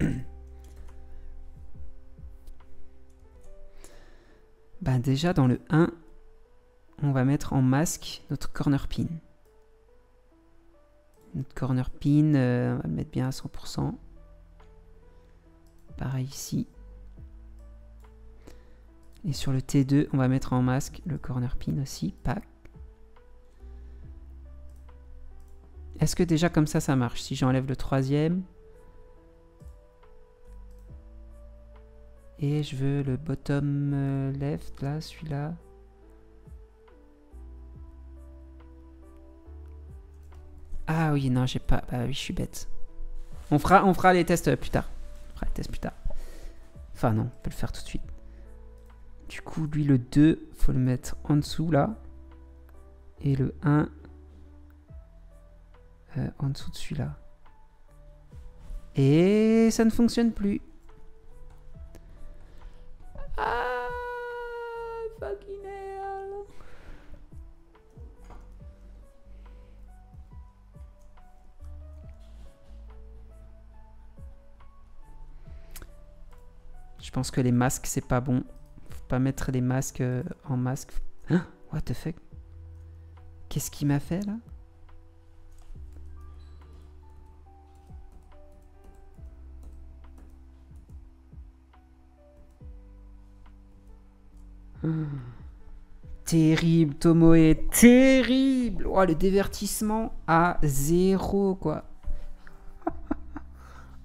Ben déjà dans le 1, on va mettre en masque notre corner pin. Notre corner pin, euh, on va le mettre bien à 100%. Pareil ici. Et sur le T2, on va mettre en masque le corner pin aussi. Pack. Est-ce que déjà comme ça, ça marche? Si j'enlève le troisième. Et je veux le bottom euh, left, là, celui-là. Ah oui, non, j'ai pas. Bah oui, je suis bête. On fera, on fera les tests euh, plus tard. On fera les tests plus tard. Enfin, non, on peut le faire tout de suite. Du coup, lui, le 2, faut le mettre en dessous là. Et le 1 euh, en dessous de celui-là. Et ça ne fonctionne plus. Ah, fucking hell. Je pense que les masques, c'est pas bon. Pas mettre les masques euh, en masque. Hein What the fuck? Qu'est-ce qu'il m'a fait là? Hmm. Terrible, Tomoe, terrible. Oh, le divertissement à zéro, quoi.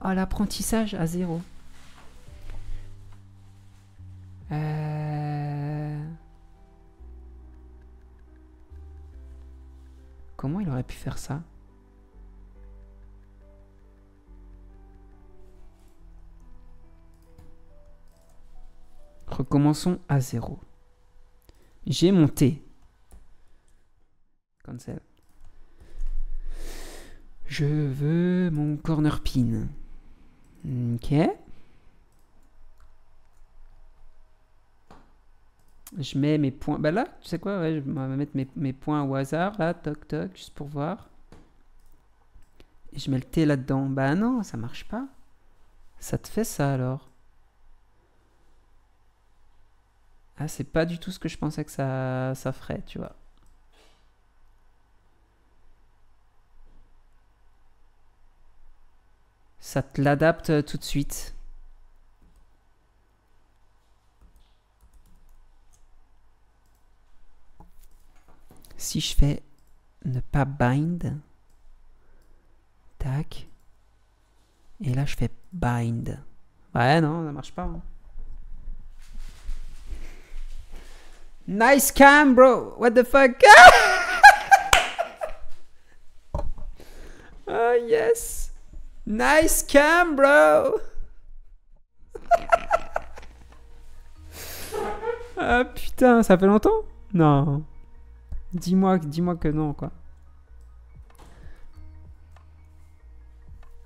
oh, l'apprentissage à zéro. Euh, Comment il aurait pu faire ça? Recommençons à zéro. J'ai monté. Cancel. Je veux mon corner pin. Ok. Je mets mes points. Bah là, tu sais quoi ouais, Je vais mettre mes, points au hasard, là, toc toc, juste pour voir. Et je mets le T là-dedans. Bah non, ça marche pas. Ça te fait ça alors Ah, c'est pas du tout ce que je pensais que ça, ça ferait, tu vois. Ça te l'adapte euh, tout de suite. Si je fais ne pas bind, tac, et là je fais bind. Ouais, non, ça marche pas. hein. Nice cam, bro. What the fuck? oh yes. Nice cam, bro. ah putain, ça fait longtemps? Non. Dis-moi, dis-moi que non, quoi.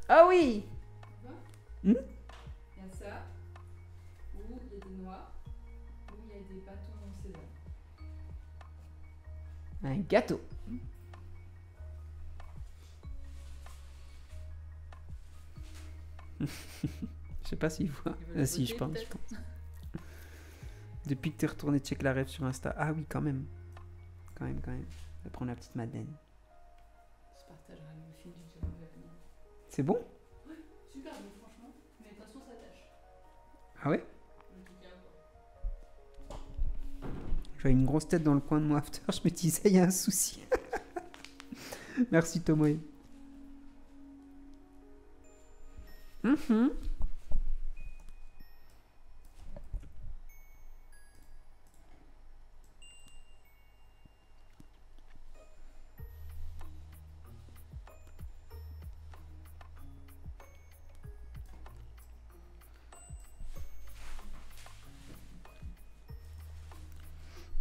Ah oui. Il y a ça, où il y a des noix, où il y a des bâtons en sésame. Un gâteau. Je sais pas s'il voit. Ah, si, je pense, je pense. Depuis que t'es retourné check la rêve sur Insta. Ah oui, quand même. Quand même, quand même. Je vais prendre la petite Madeleine. Je partagerai le film du dialogue à venir. C'est bon? Super bon, franchement. Mais attention, ça tâche. Ah ouais? Vois une grosse tête dans le coin de mon after. Je me disais, il y a un souci. Merci Tomoe. Mhm.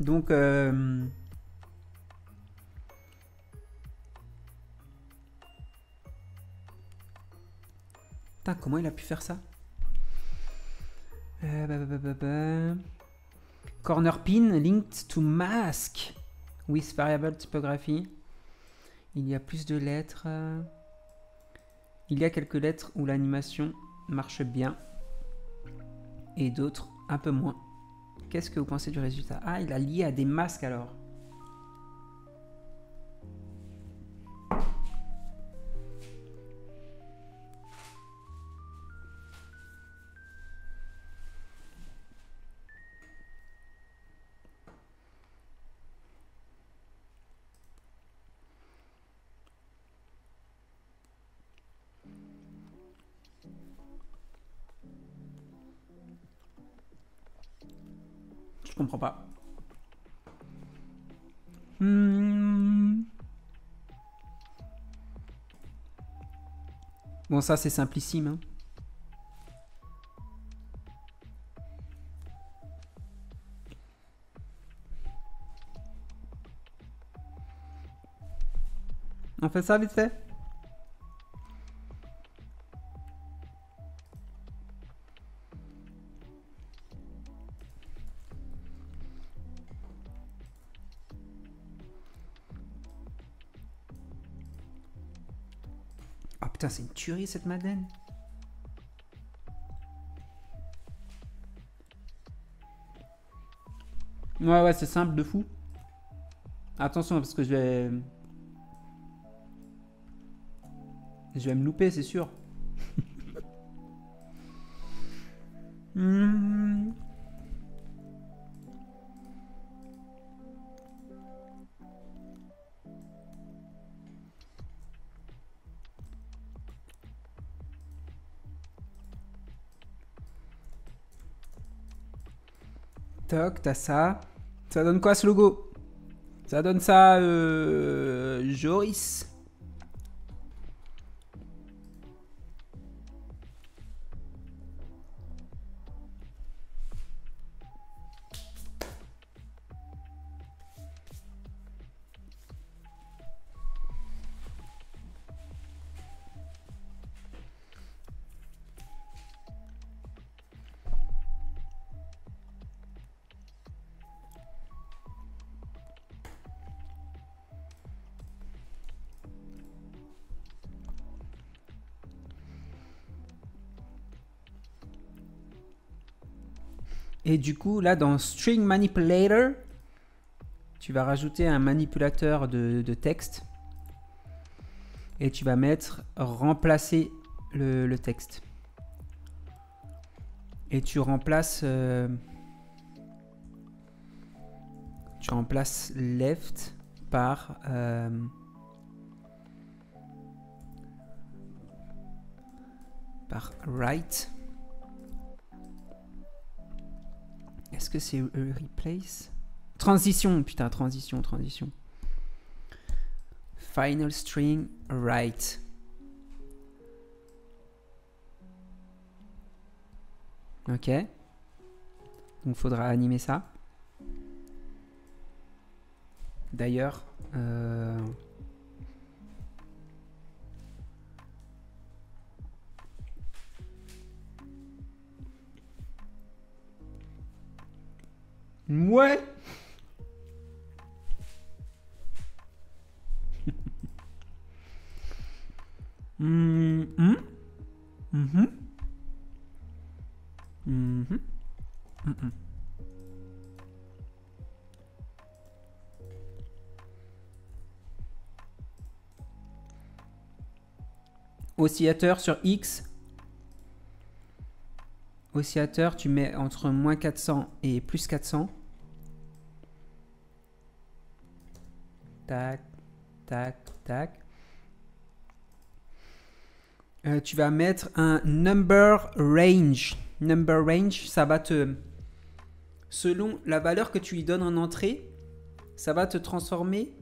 Donc, euh, comment il a pu faire ça Euh, bah, bah, bah. Corner pin linked to mask with variable typography. Il y a plus de lettres. Il y a quelques lettres où l'animation marche bien et d'autres un peu moins. Qu'est-ce que vous pensez du résultat? Ah, il a lié à des masques alors. Ça c'est simplissime. hein. On fait ça vite fait? Putain, c'est une tuerie cette Madeleine. Ouais, ouais, c'est simple de fou. Attention, parce que je vais. Je vais me louper, c'est sûr. Toc, t'as ça. Ça donne quoi ce logo? Ça donne ça, euh, Joris? Et du coup, là, dans String Manipulator, tu vas rajouter un manipulateur de, texte. Et tu vas mettre remplacer le, le texte. Et tu remplaces. euh, tu remplaces left par. euh, par right. Est-ce que c'est euh, replace? Transition, putain, transition, transition. Final string right. Ok. Donc faudra animer ça. D'ailleurs, euh, Ouais. Mhm. Mhm. Mhm. Oscillateur sur X. Oscillateur, tu mets entre moins 400 et plus 400. Tac, tac, tac. Euh, tu vas mettre un number range. Number range, ça va te... Selon la valeur que tu lui donnes en entrée, ça va te transformer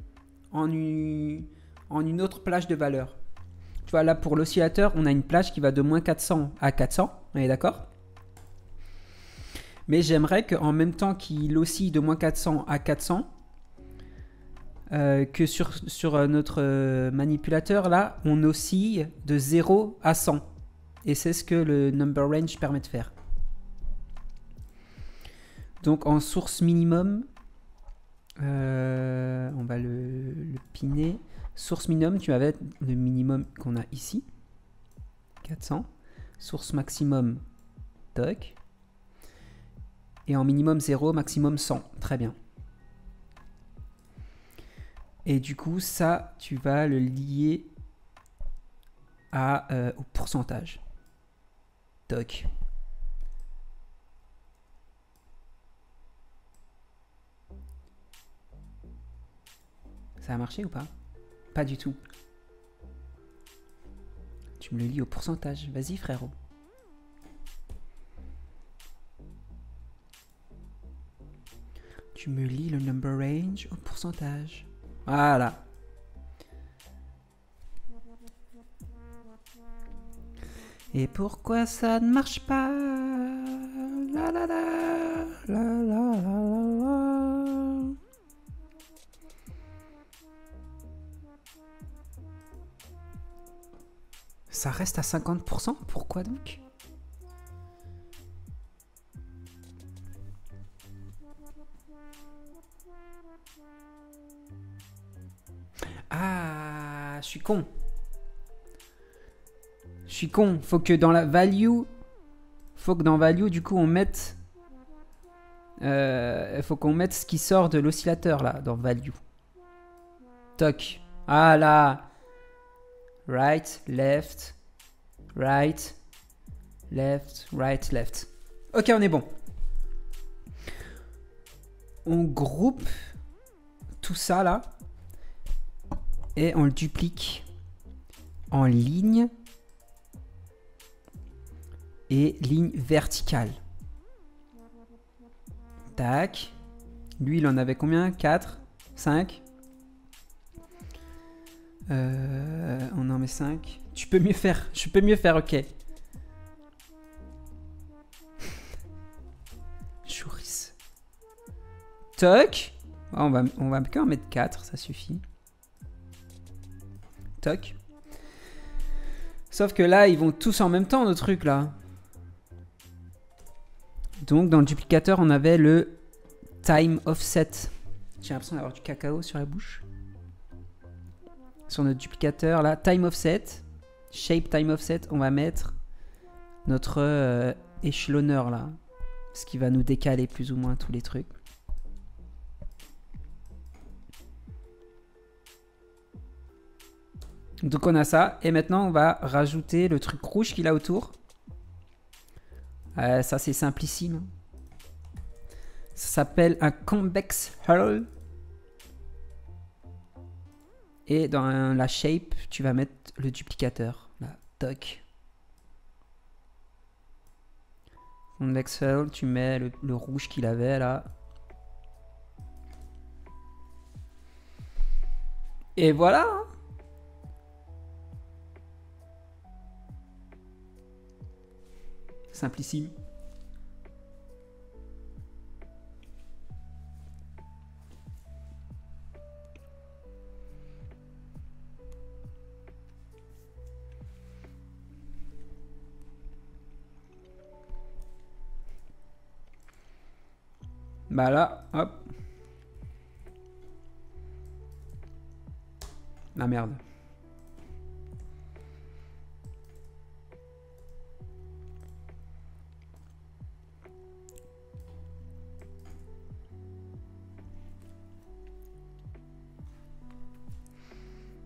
en une, en une autre plage de valeur. Tu vois, là, pour l'oscillateur, on a une plage qui va de moins 400 à 400. On est d'accord? Mais j'aimerais qu'en même temps qu'il oscille de moins 400 à 400, euh, que sur, euh, notre euh, manipulateur, là, on oscille de 0 à 100. Et c'est ce que le number range permet de faire. Donc en source minimum, on va le, le piner. Source minimum, tu mettre le minimum qu'on a ici. 400. Source maximum, toc. Et en minimum 0, maximum 100. Très bien. Et du coup, ça, tu vas le lier à, euh, au pourcentage. Toc. Ça a marché ou pas? Pas du tout. Tu me le lis au pourcentage. Vas-y, frérot. Tu me lis le number range au pourcentage. Voilà. Et pourquoi ça ne marche pas? Ça reste à 50% Pourquoi donc? Je suis con. Faut que dans la value, faut que dans value, du coup, on mette. Euh, faut qu'on mette ce qui sort de l'oscillateur là, dans value. Toc. Ah là. Right, left, right, left, right, left. Ok, on est bon. On groupe tout ça là et on le duplique en ligne et ligne verticale. Tac. Lui, il en avait combien? 4 5 euh, On en met 5. Tu peux mieux faire. Je peux mieux faire, ok. Chouris. Toc. On va, on va quand mettre 4, ça suffit. Toc. Sauf que là, ils vont tous en même temps, nos trucs là. Donc, dans le duplicateur, on avait le time offset. J'ai l'impression d'avoir du cacao sur la bouche. Sur notre duplicateur, là, time offset, shape time offset, on va mettre notre euh, échelonneur là. Ce qui va nous décaler plus ou moins tous les trucs. Donc on a ça. Et maintenant, on va rajouter le truc rouge qu'il a autour. Euh, ça, c'est simplissime. Ça s'appelle un convex hull. Et dans la shape, tu vas mettre le duplicateur. Là, toc. Convex hull, tu mets le, le rouge qu'il avait là. Et voilà. Simplissime. Bah là, hop. La merde.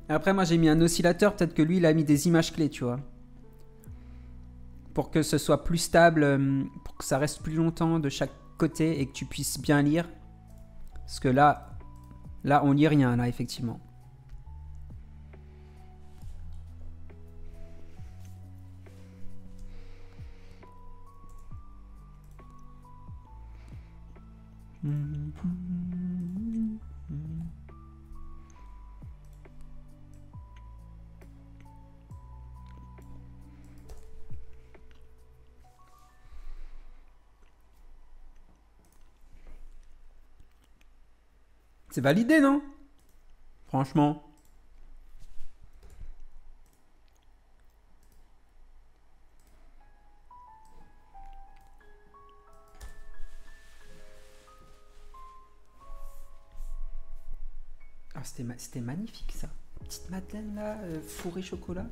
Après, moi j'ai mis un oscillateur, peut-être que lui il a mis des images clés, tu vois. Pour que ce soit plus stable, euh, pour que ça reste plus longtemps de chaque côté et que tu puisses bien lire. Parce que là, là on lit rien, là effectivement. C'est validé, non? Franchement. Ah, c'était ma- magnifique ça. Petite madeleine là, euh, fourrée chocolat.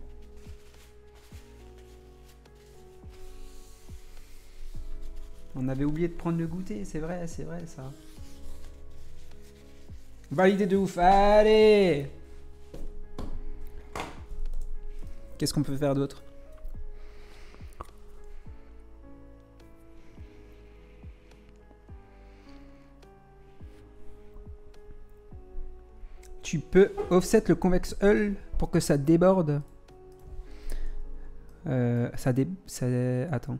On avait oublié de prendre le goûter, c'est vrai, c'est vrai ça. Validé de ouf, allez Qu'est-ce qu'on peut faire d'autre? Tu peux offset le convex hull pour que ça déborde. Euh, ça dé... ça- Attends.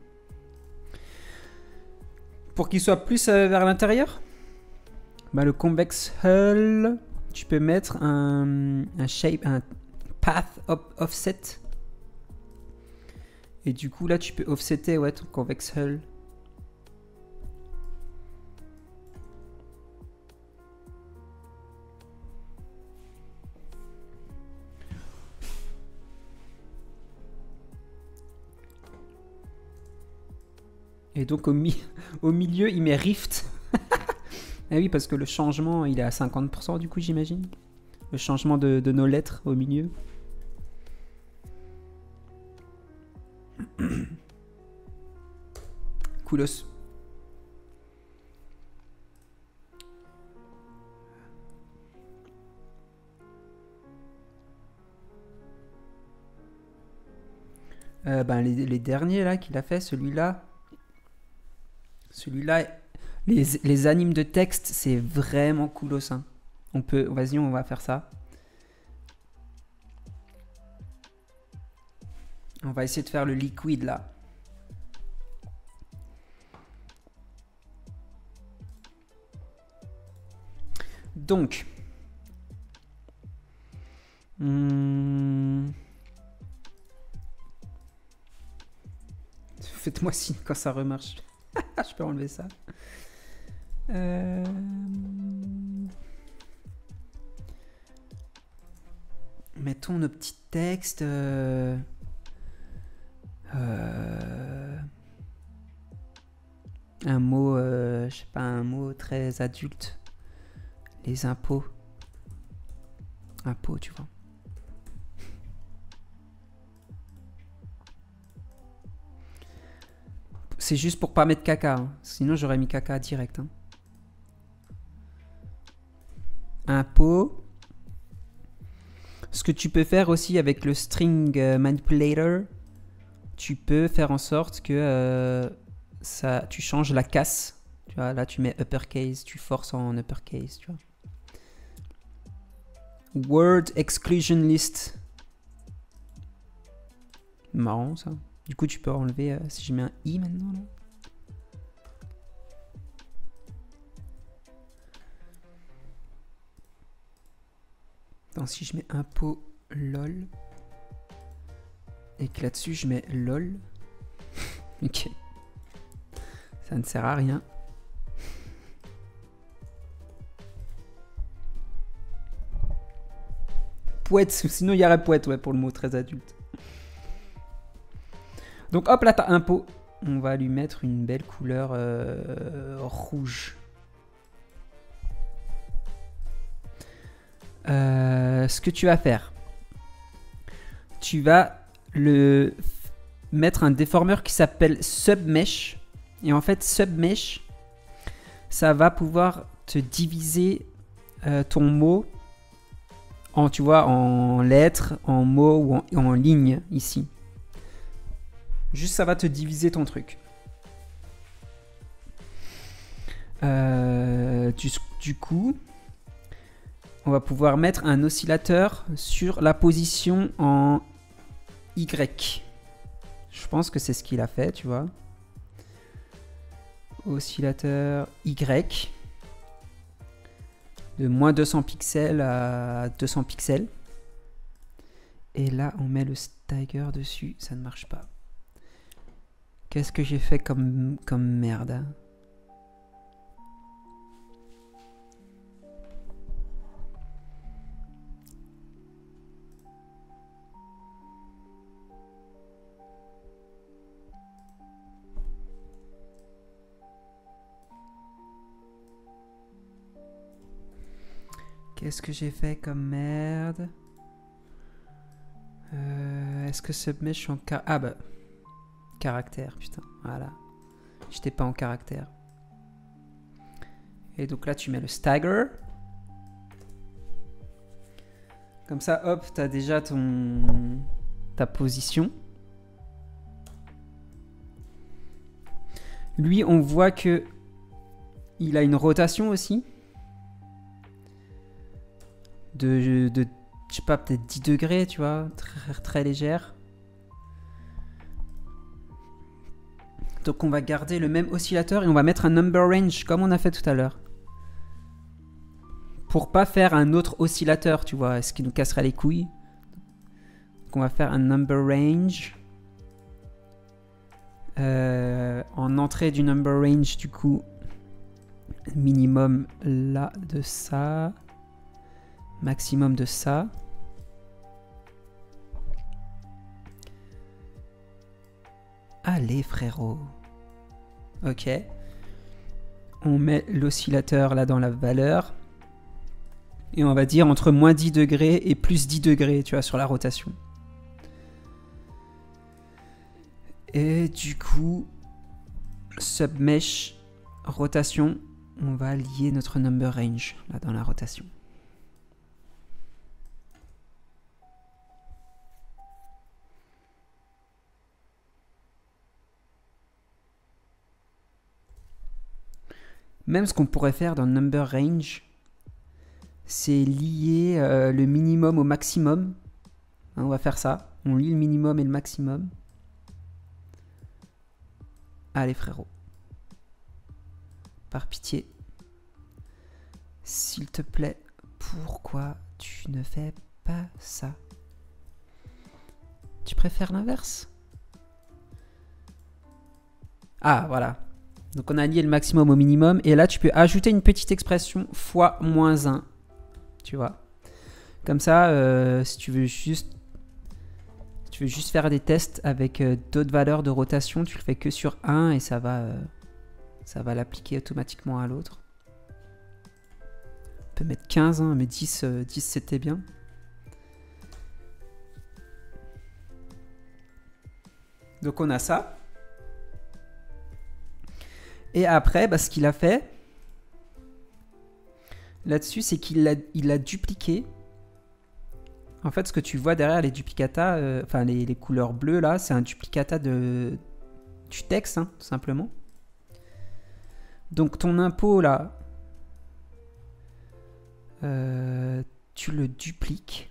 Pour qu'il soit plus euh, vers l'intérieur? Bah, le convex hull, tu peux mettre un, shape, un path offset. Et du coup, là, tu peux offsetter ouais, ton convex hull. Et donc au, mi- au milieu, il met Rift. Ah oui, parce que le changement, il est à 50% du coup, j'imagine. Le changement de, de nos lettres au milieu. Coolos. Euh, ben, les, les derniers là qu'il a fait, celui-là, celui-là, les, les animes de texte, c'est vraiment coolos. Hein. On peut, vas-y, on va faire ça. On va essayer de faire le liquide là. Donc, hmm, faites-moi signe quand ça remarche. Je peux enlever ça. Euh, Mettons nos petits textes. euh, euh, Un mot, je sais pas, un mot très adulte. Les impôts. Impôts, tu vois. C'est juste pour pas mettre caca. hein. Sinon, j'aurais mis caca direct. hein. Impôts. Ce que tu peux faire aussi avec le string euh, manipulator, tu peux faire en sorte que euh, ça, tu changes la casse. Tu vois, là tu mets uppercase, tu forces en uppercase. Word exclusion list. Marrant ça. Du coup, tu peux enlever euh, si je mets un i maintenant là. Attends, si je mets un pot lol et que là-dessus je mets lol. ok. Ça ne sert à rien. Poète, sinon il y aurait poète ouais, pour le mot très adulte. Donc hop là, t'as un pot. On va lui mettre une belle couleur euh, rouge. Euh, ce que tu vas faire, tu vas le mettre un déformeur qui s'appelle Submesh. Et en fait, Submesh, ça va pouvoir te diviser euh, ton mot en, tu vois, en lettres, en mots ou en, lignes ici. Juste, ça va te diviser ton truc. Euh, du coup, on va pouvoir mettre un oscillateur sur la position en Y. Je pense que c'est ce qu'il a fait, tu vois. Oscillateur Y. De moins 200 pixels à 200 pixels. Et là, on met le stagger dessus. Ça ne marche pas. Qu'est-ce que j'ai fait comme, comme merde Qu'est-ce que j'ai fait comme merde Euh, Est-ce que suis en car... Ah bah... Caractère, putain. Voilà. J'étais pas en caractère. Et donc là, tu mets le stagger. Comme ça, hop, t'as déjà ton... ta position. Lui, on voit que il a une rotation aussi. De, je sais pas, peut-être 10 degrés, tu vois, très, très légère. Donc on va garder le même oscillateur et on va mettre un number range comme on a fait tout à l'heure. Pour pas faire un autre oscillateur, tu vois, ce qui nous casserait les couilles. Donc on va faire un number range. Euh, en entrée du number range, du coup, minimum là de ça, maximum de ça. Allez frérot. Ok. On met l'oscillateur là dans la valeur. Et on va dire entre moins 10 degrés et plus 10 degrés, tu vois, sur la rotation. Et du coup, submesh, rotation, on va lier notre number range là dans la rotation. Même ce qu'on pourrait faire dans number range, c'est lier euh, le minimum au maximum. Hein, on va faire ça. On lie le minimum et le maximum. Allez frérot. Par pitié. S'il te plaît, pourquoi tu ne fais pas ça? Tu préfères l'inverse? Ah, voilà. Donc on a lié le maximum au minimum. Et là, tu peux ajouter une petite expression fois moins 1. Tu vois? Comme ça, euh, si tu veux juste tu veux juste faire des tests avec euh, d'autres valeurs de rotation, tu le fais que sur un et ça va, euh, va l'appliquer automatiquement à l'autre. On peut mettre 15, hein, mais 10, 10 c'était bien. Donc on a ça. Et après, bah, ce qu'il a fait là-dessus, c'est qu'il a, il a dupliqué. En fait, ce que tu vois derrière les duplicata, euh, enfin les, couleurs bleues là, c'est un duplicata de, du texte, hein, tout simplement. Donc ton impôt là, euh, tu le dupliques.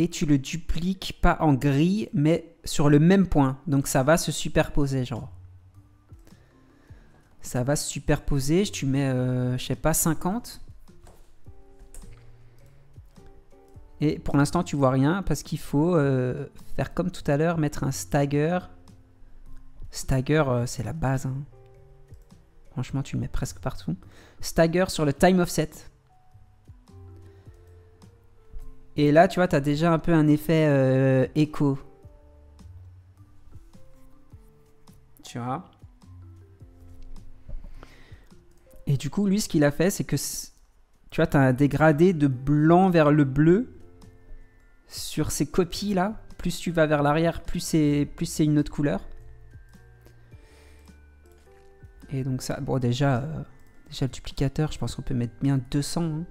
Et tu le dupliques pas en gris, mais sur le même point. Donc ça va se superposer, genre. Ça va se superposer. Tu mets, euh, je sais pas, 50. Et pour l'instant, tu vois rien parce qu'il faut euh, faire comme tout à l'heure, mettre un stagger. Stagger, euh, c'est la base. hein. Franchement, tu le mets presque partout. Stagger sur le time offset. Et là, tu vois, tu as déjà un peu un effet euh, écho. Tu vois? Et du coup, lui, ce qu'il a fait, c'est que tu vois, tu as un dégradé de blanc vers le bleu sur ces copies là. Plus tu vas vers l'arrière, plus c'est plus c'est une autre couleur. Et donc ça, bon déjà, euh, déjà le duplicateur, je pense qu'on peut mettre bien 200. hein.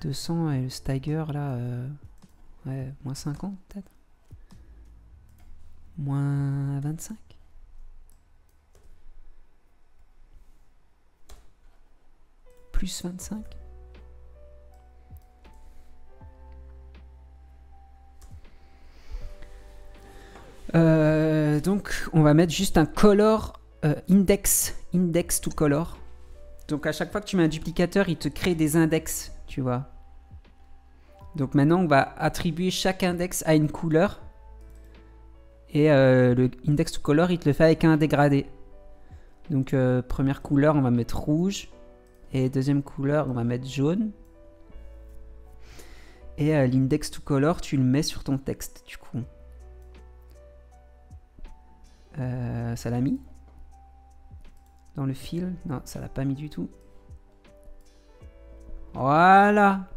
200 et le stagger là, euh, ouais, moins 50 peut-être. Moins 25. Plus 25. Euh, donc, on va mettre juste un color euh, index, index to color. Donc, à chaque fois que tu mets un duplicateur, il te crée des index, tu vois. Donc, maintenant, on va attribuer chaque index à une couleur. Et euh, le index to color, il te le fait avec un dégradé. Donc, première couleur, on va mettre rouge. Et deuxième couleur, on va mettre jaune. Et euh, l'index to color, tu le mets sur ton texte, du coup. Euh, ça l'a mis? Dans le fil? Non, ça l'a pas mis du tout. Voilà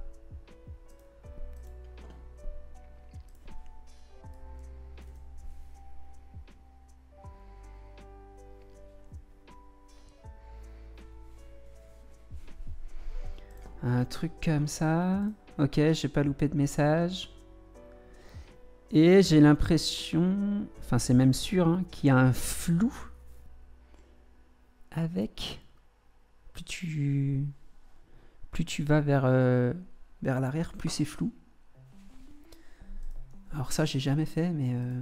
Un truc comme ça. Ok, j'ai pas loupé de message. Et j'ai l'impression, enfin c'est même sûr, hein, qu'il y a un flou avec. Plus tu, plus tu vas vers, euh, l'arrière, plus c'est flou. Alors ça, j'ai jamais fait, mais euh,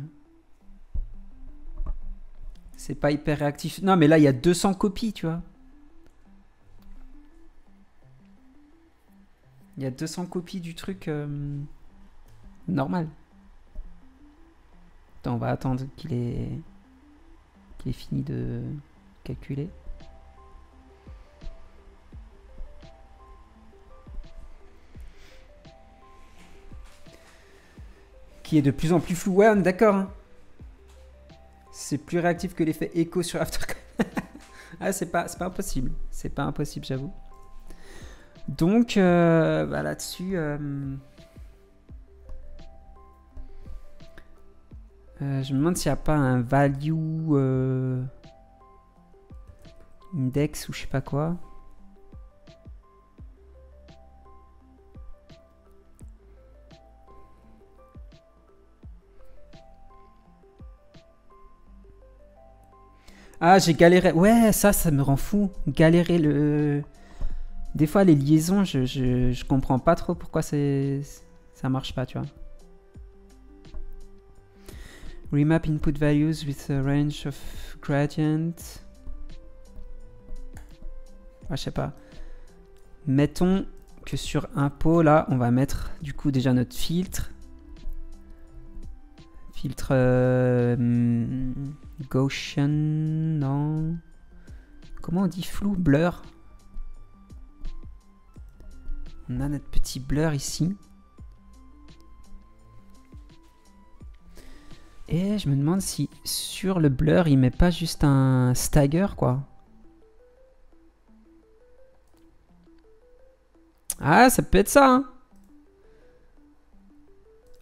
c'est pas hyper réactif. Non, mais là, il y a 200 copies, tu vois. Il y a 200 copies du truc euh, normal. Attends, on va attendre qu'il ait... qu'il ait fini de calculer. Qui est de plus en plus flou. Ouais, on est d'accord. hein. C'est plus réactif que l'effet écho sur After. ah, c'est pas, pas impossible. C'est pas impossible, j'avoue. Donc, euh, bah, là-dessus. euh, euh, je me demande s'il n'y a pas un value index ou je sais pas quoi. Ah, j'ai galéré. Ouais, ça, ça me rend fou. Galérer le. Des fois, les liaisons, je, je, je comprends pas trop pourquoi c'est ça marche pas, tu vois. Remap input values with a range of gradient. Ah, je sais pas. Mettons que sur impôt, là, on va mettre du coup déjà notre filtre. Filtre euh, Gaussian, non. Comment on dit? Flou Blur. On a notre petit blur ici. Et je me demande si sur le blur, il met pas juste un stagger, quoi. Ah, ça peut être ça, hein.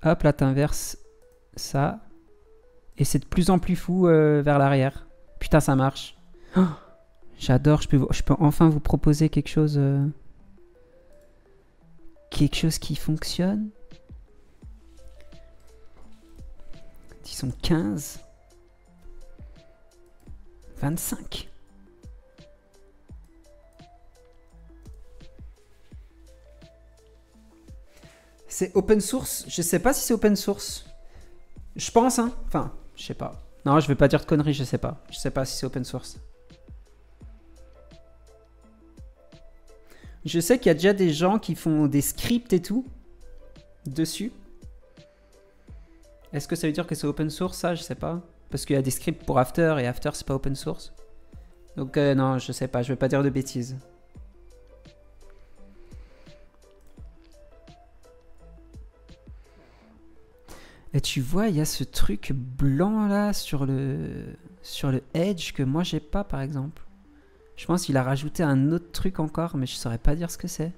Hop, là, t'inverses ça. Et c'est de plus en plus fou euh, vers l'arrière. Putain, ça marche. Oh, J'adore, je peux, enfin vous proposer quelque chose... euh, quelque chose qui fonctionne. Disons 15. 25. C'est open source? Je sais pas si c'est open source. Je pense, hein. Enfin, je sais pas. Non, je vais pas dire de conneries, je sais pas. Je sais pas si c'est open source. Je sais qu'il y a déjà des gens qui font des scripts et tout dessus. Est-ce que ça veut dire que c'est open source ça? Je sais pas. Parce qu'il y a des scripts pour After et After c'est pas open source. Donc euh, non, je sais pas, je vais pas dire de bêtises. Et tu vois, il y a ce truc blanc là sur le sur le edge que moi j'ai pas par exemple. Je pense qu'il a rajouté un autre truc encore, mais je saurais pas dire ce que c'est.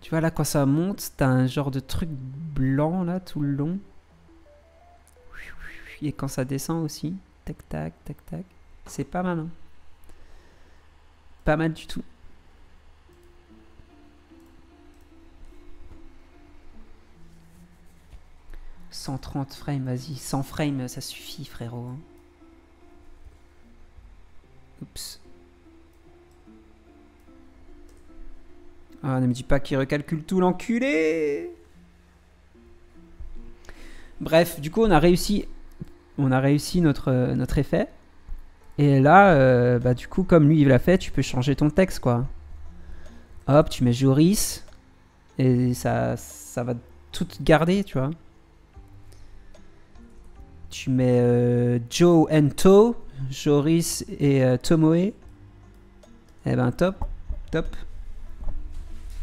Tu vois là quand ça monte, t'as un genre de truc blanc là tout le long. Et quand ça descend aussi, tac tac tac tac. C'est pas mal. Hein. Pas mal du tout. « 130 frames, vas-y, 100 frames, ça suffit, frérot. Oups. Ah, ne me dis pas qu'il recalcule tout, l'enculé Bref, du coup, on a réussi, on a réussi notre, notre effet. Et là, euh, bah, du coup, comme lui, il l'a fait, tu peux changer ton texte, quoi. Hop, tu mets Joris. Et ça, ça va tout garder, tu vois. Tu mets euh, Joe To, Joris et euh, Tomoe. Eh ben top, top.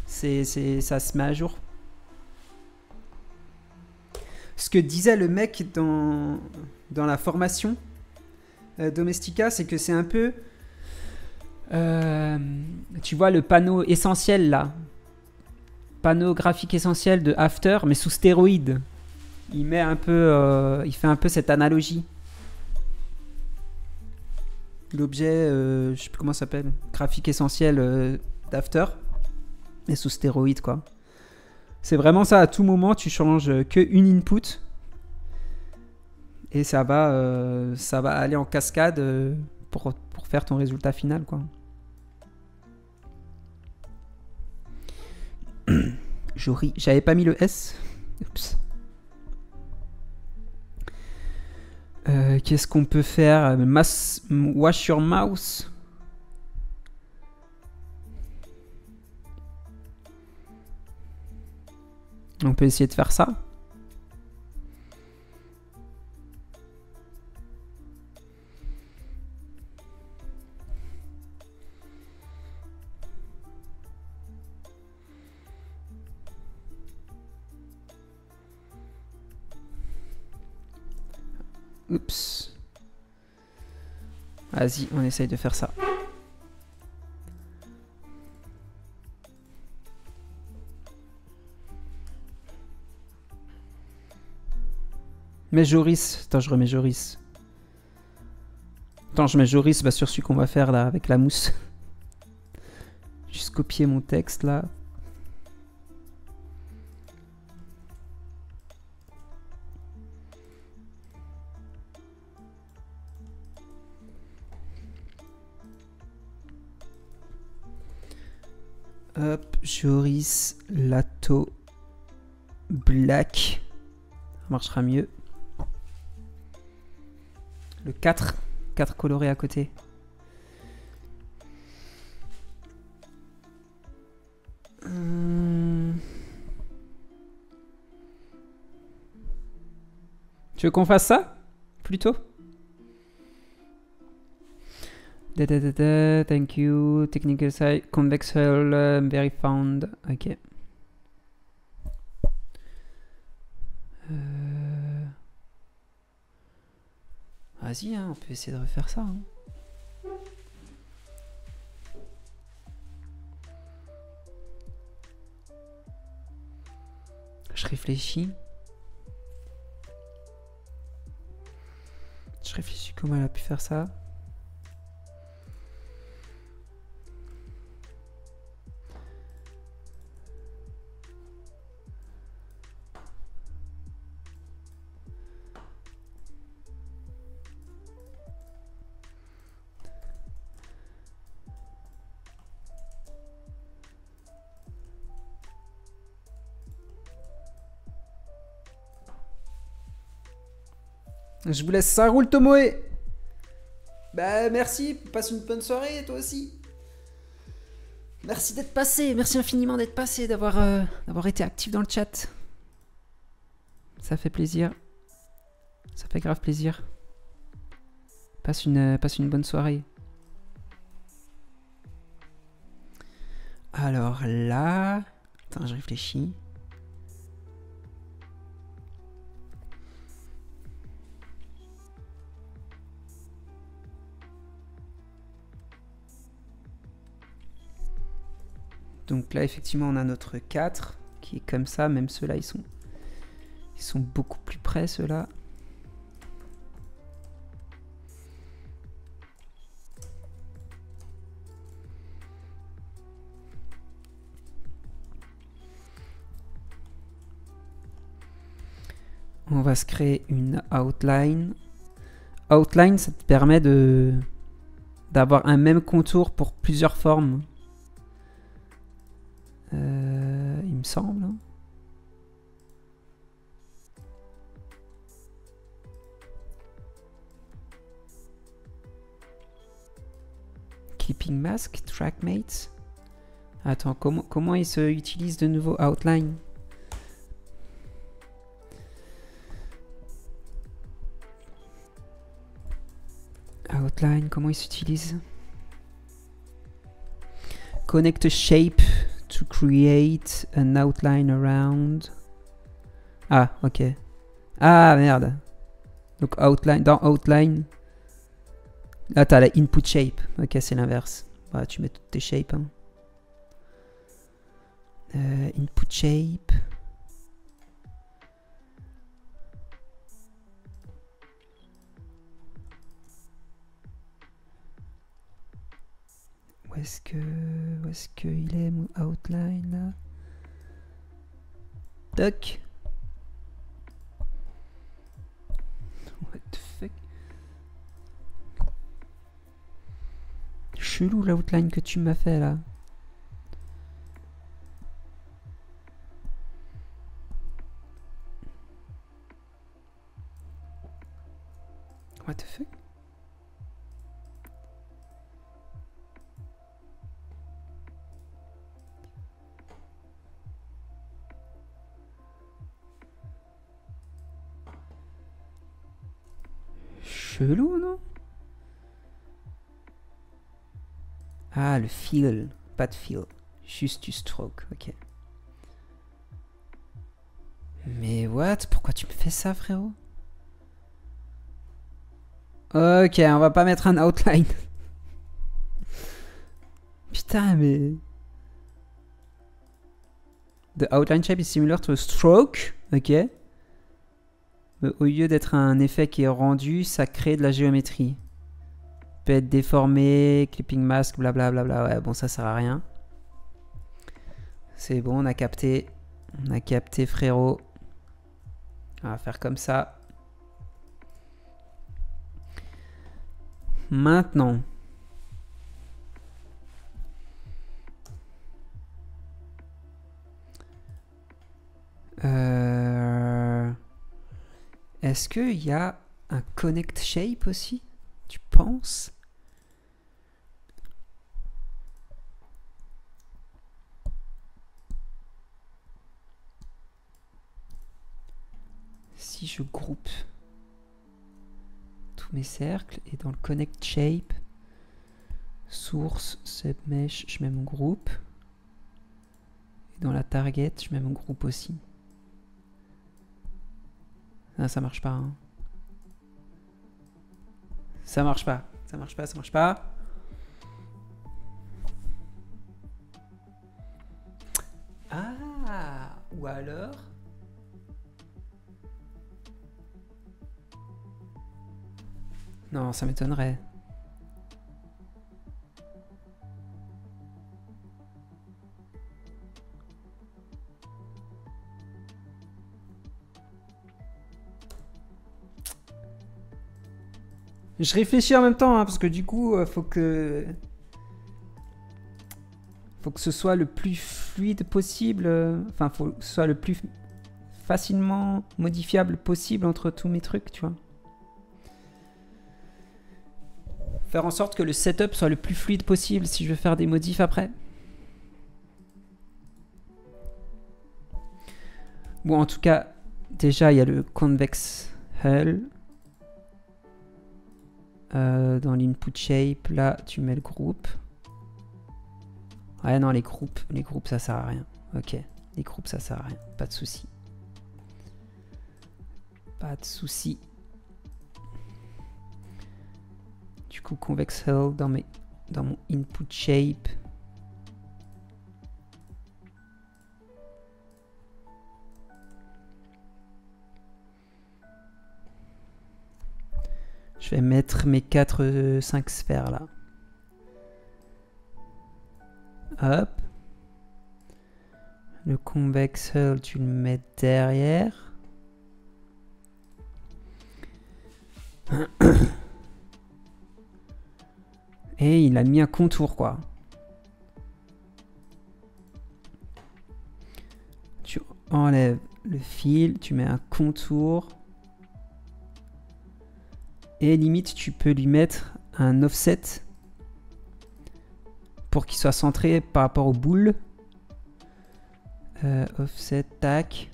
C'est, ça se met à jour. Ce que disait le mec dans, la formation euh, Domestika, c'est que c'est un peu... euh, tu vois le panneau essentiel là. Panneau graphique essentiel de After, mais sous stéroïde il met un peu, euh, il fait un peu cette analogie. L'objet, euh, je sais plus comment ça s'appelle, graphique essentiel euh, d'After, et sous stéroïde quoi. C'est vraiment ça. À tout moment, tu changes que une input et ça va, euh, ça va aller en cascade pour, pour faire ton résultat final quoi. J'avais pas mis le S. Oups. Euh, Qu'est-ce qu'on peut faire? Wash your mouse On peut essayer de faire ça. Oups. Vas-y, on essaye de faire ça. Mais Joris. Attends, je remets Joris. Attends, je mets Joris bah, sur celui qu'on va faire là avec la mousse. Juste copier mon texte là. Joris, Lato, Black. Marchera mieux. Le 4. 4 colorés à côté. Hum. Tu veux qu'on fasse ça Plutôt? Da, Thank you. Technical side. Convex hull. uh, very found. Ok. Euh, Vas-y, hein, on peut essayer de refaire ça. hein. Je réfléchis. Je réfléchis comment elle a pu faire ça. Je vous laisse, ça roule Tomoe Bah merci, passe une bonne soirée toi aussi Merci d'être passé, merci infiniment d'être passé, d'avoir euh, été actif dans le chat. Ça fait plaisir. Ça fait grave plaisir. Passe une, euh, passe une bonne soirée. Alors là... Attends, je réfléchis. Donc là, effectivement, on a notre 4 qui est comme ça. Même ceux-là, ils sont, ils sont beaucoup plus près, ceux-là. On va se créer une outline. Outline, ça te permet d'avoir un même contour pour plusieurs formes. Euh, il me semble. hein. Clipping mask, trackmates. Attends, comment, comment il se utilise de nouveau? Outline Outline, comment il s'utilise Connect shape to create an outline around. Ah, ok. Ah, merde. Donc, outline, dans outline. Là, t'as input shape. Ok, c'est l'inverse. Bah, tu mets toutes tes shapes. hein. Euh, input shape. Où est-ce que. Où est-ce qu'il est mon outline là? Toc What the fuck? Chelou l'outline que tu m'as fait là. What the fuck? Chelou, non? Ah, le feel. Pas de feel. Juste du stroke, ok. Mais what? Pourquoi tu me fais ça, frérot? Ok, on va pas mettre un outline. Putain, mais... The outline shape is similar to a stroke. Ok. Mais au lieu d'être un effet qui est rendu, ça crée de la géométrie. Peut être déformé, clipping mask, blablabla. Ouais, bon, ça sert à rien. C'est bon, on a capté. On a capté, frérot. On va faire comme ça. Maintenant. Euh, Est-ce qu'il y a un connect shape aussi Tu penses? Si je groupe tous mes cercles et dans le connect shape, source, submesh, je mets mon groupe. Et dans la target, je mets mon groupe aussi. Ah, ça marche pas. hein. Ça marche pas. Ça marche pas, ça marche pas. Ah Ou alors Non, ça m'étonnerait. Je réfléchis en même temps, hein, parce que du coup, euh, faut que. Faut que ce soit le plus fluide possible. euh, Enfin, faut que ce soit le plus facilement modifiable possible entre tous mes trucs, tu vois. Faire en sorte que le setup soit le plus fluide possible si je veux faire des modifs après. Bon, en tout cas, déjà, il y a le convex hull. Euh, dans l'input shape, là, tu mets le groupe. Ouais, non, les groupes, les groupes, ça sert à rien. Ok, les groupes, ça sert à rien. Pas de souci. Pas de souci. Du coup, convex hull dans, mes, dans mon input shape. Je vais mettre mes 4, 5 sphères là. Hop. Le convex hull, tu le mets derrière. Et il a mis un contour quoi. Tu enlèves le fil, tu mets un contour. Et limite, tu peux lui mettre un offset pour qu'il soit centré par rapport aux boules. Euh, offset, tac.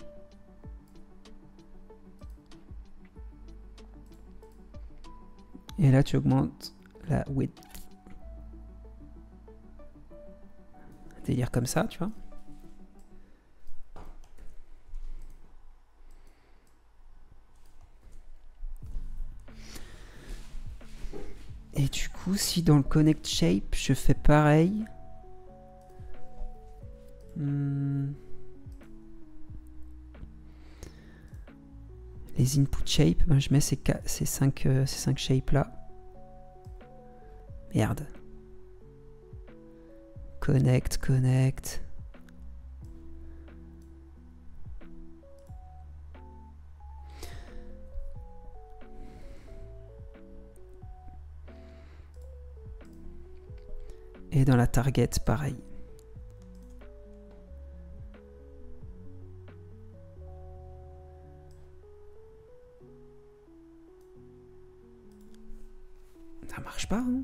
Et là, tu augmentes la width. Délire comme ça, tu vois. Et du coup, si dans le connect shape, je fais pareil. Hmm. Les input shape, ben, je mets ces, ces 5 ces cinq shapes là. Merde. Connect, connect. Et dans la target, pareil. Ça marche pas, hein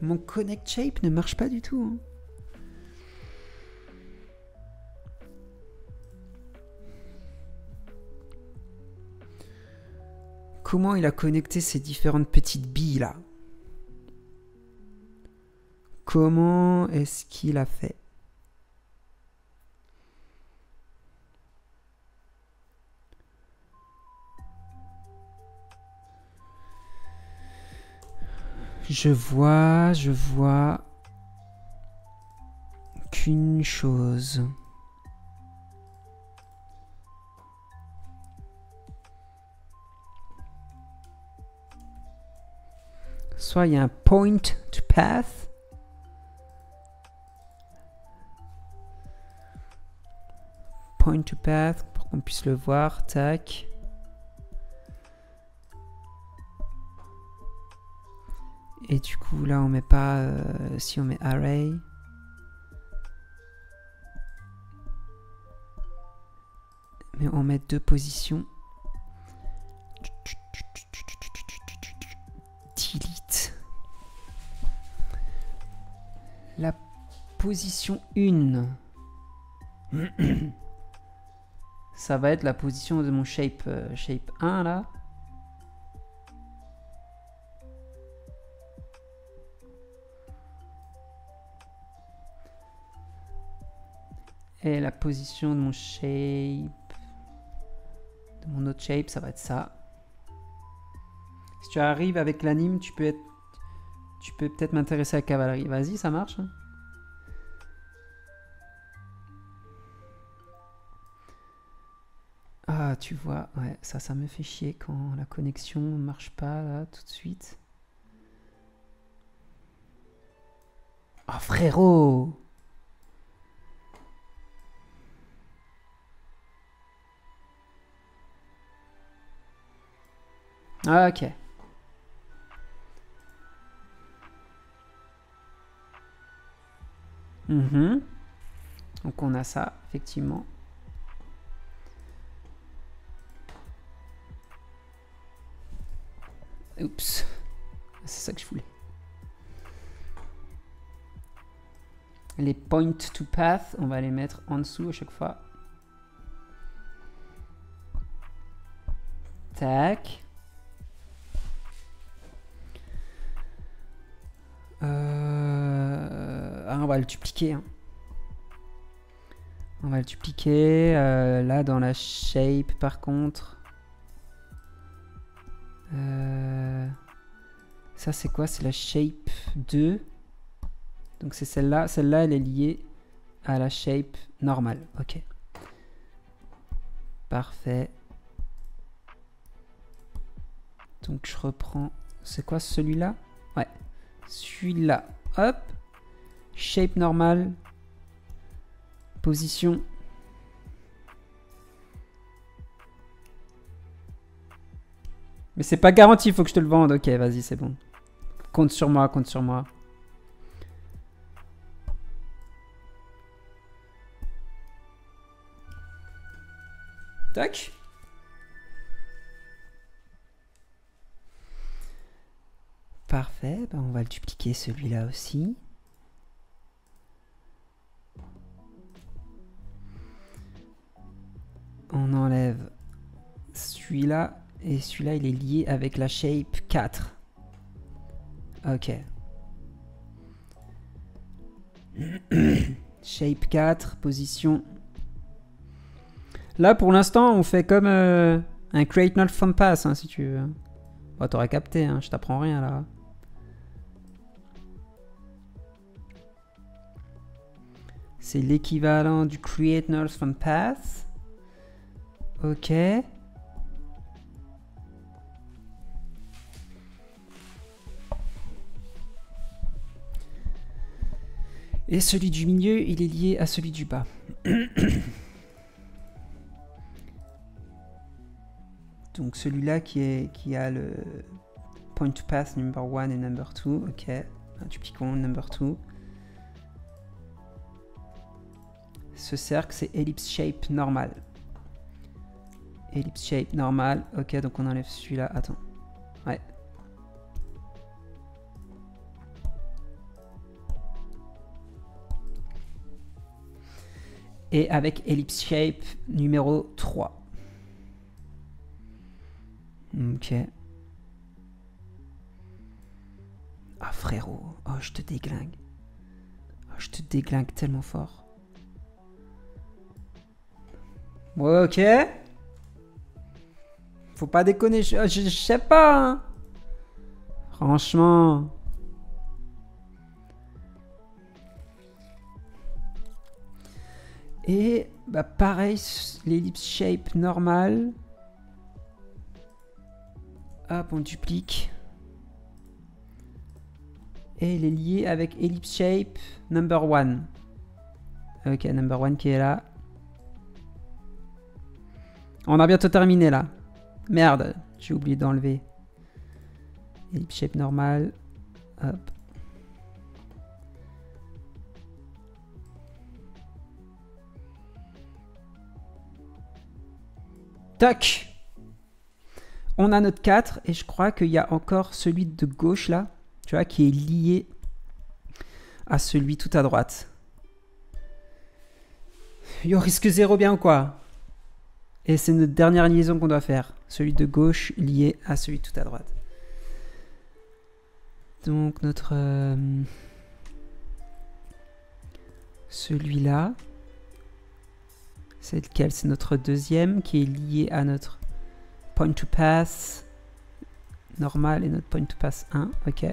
Mon connect shape ne marche pas du tout. hein. Comment il a connecté ces différentes petites billes là Comment est-ce qu'il a fait? Je vois, je vois qu'une chose. Soit il y a un point to path. Point to path pour qu'on puisse le voir. Tac. Et du coup, là, on met pas. euh, si on met array. Mais on met deux positions. La position 1. Ça va être la position de mon shape, euh, shape 1 là. Et la position de mon shape. De mon autre shape, ça va être ça. Si tu arrives avec l'anime, tu peux être. Tu peux peut-être m'intéresser à cavalerie. Vas-y, ça marche. hein. Ah, tu vois, ouais, ça, ça me fait chier quand la connexion ne marche pas là tout de suite. Ah, frérot! Ah, ok. Mhm. Donc on a ça, effectivement. Oups. C'est ça que je voulais. Les point to path, on va les mettre en dessous à chaque fois. Tac. Euh, ah, on va le dupliquer. hein. On va le dupliquer. euh, là, dans la shape, par contre. Euh, ça, c'est quoi? C'est la shape 2. Donc, c'est celle-là. Celle-là, elle est liée à la shape normale. Ok. Parfait. Donc, je reprends. C'est quoi celui-là? Ouais. Celui-là. Hop. Shape normale. Position. Mais c'est pas garanti, il faut que je te le vende. Ok, vas-y, c'est bon. Compte sur moi, compte sur moi. Tac. Parfait, ben on va le dupliquer celui-là aussi. On enlève celui-là et celui-là il est lié avec la shape 4. Ok. shape 4, position. Là pour l'instant on fait comme euh, un create null from pass hein, si tu veux. Bon, t'aurais capté, hein, je t'apprends rien là. C'est l'équivalent du create null from path. Ok. Et celui du milieu, il est lié à celui du bas. Donc celui-là qui, a le point to path number 1 et number 2. Ok. Dupliquons number 2. Ce cercle, c'est ellipse shape normal. Ellipse shape, normal. Ok, donc on enlève celui-là. Attends. Ouais. Et avec ellipse shape numéro 3. Ok. Ah frérot, oh je te déglingue. Oh, je te déglingue tellement fort. Ok. Faut pas déconner, je, je- sais pas. hein. Franchement. Et bah pareil, l'ellipse shape normale. Hop, on duplique. Et il est lié avec ellipse shape number one. Ok, number one qui est là. On a bientôt terminé là. Merde, j'ai oublié d'enlever. Ellipse shape normal. Hop. Toc On a notre 4 et je crois qu'il y a encore celui de gauche là, tu vois, qui est lié à celui tout à droite. Yo, risque 0 bien ou quoi? Et c'est notre dernière liaison qu'on doit faire. Celui de gauche lié à celui tout à droite. Donc notre... euh, Celui-là. C'est lequel? C'est notre deuxième qui est lié à notre point to pass normal et notre point to pass 1. Ok.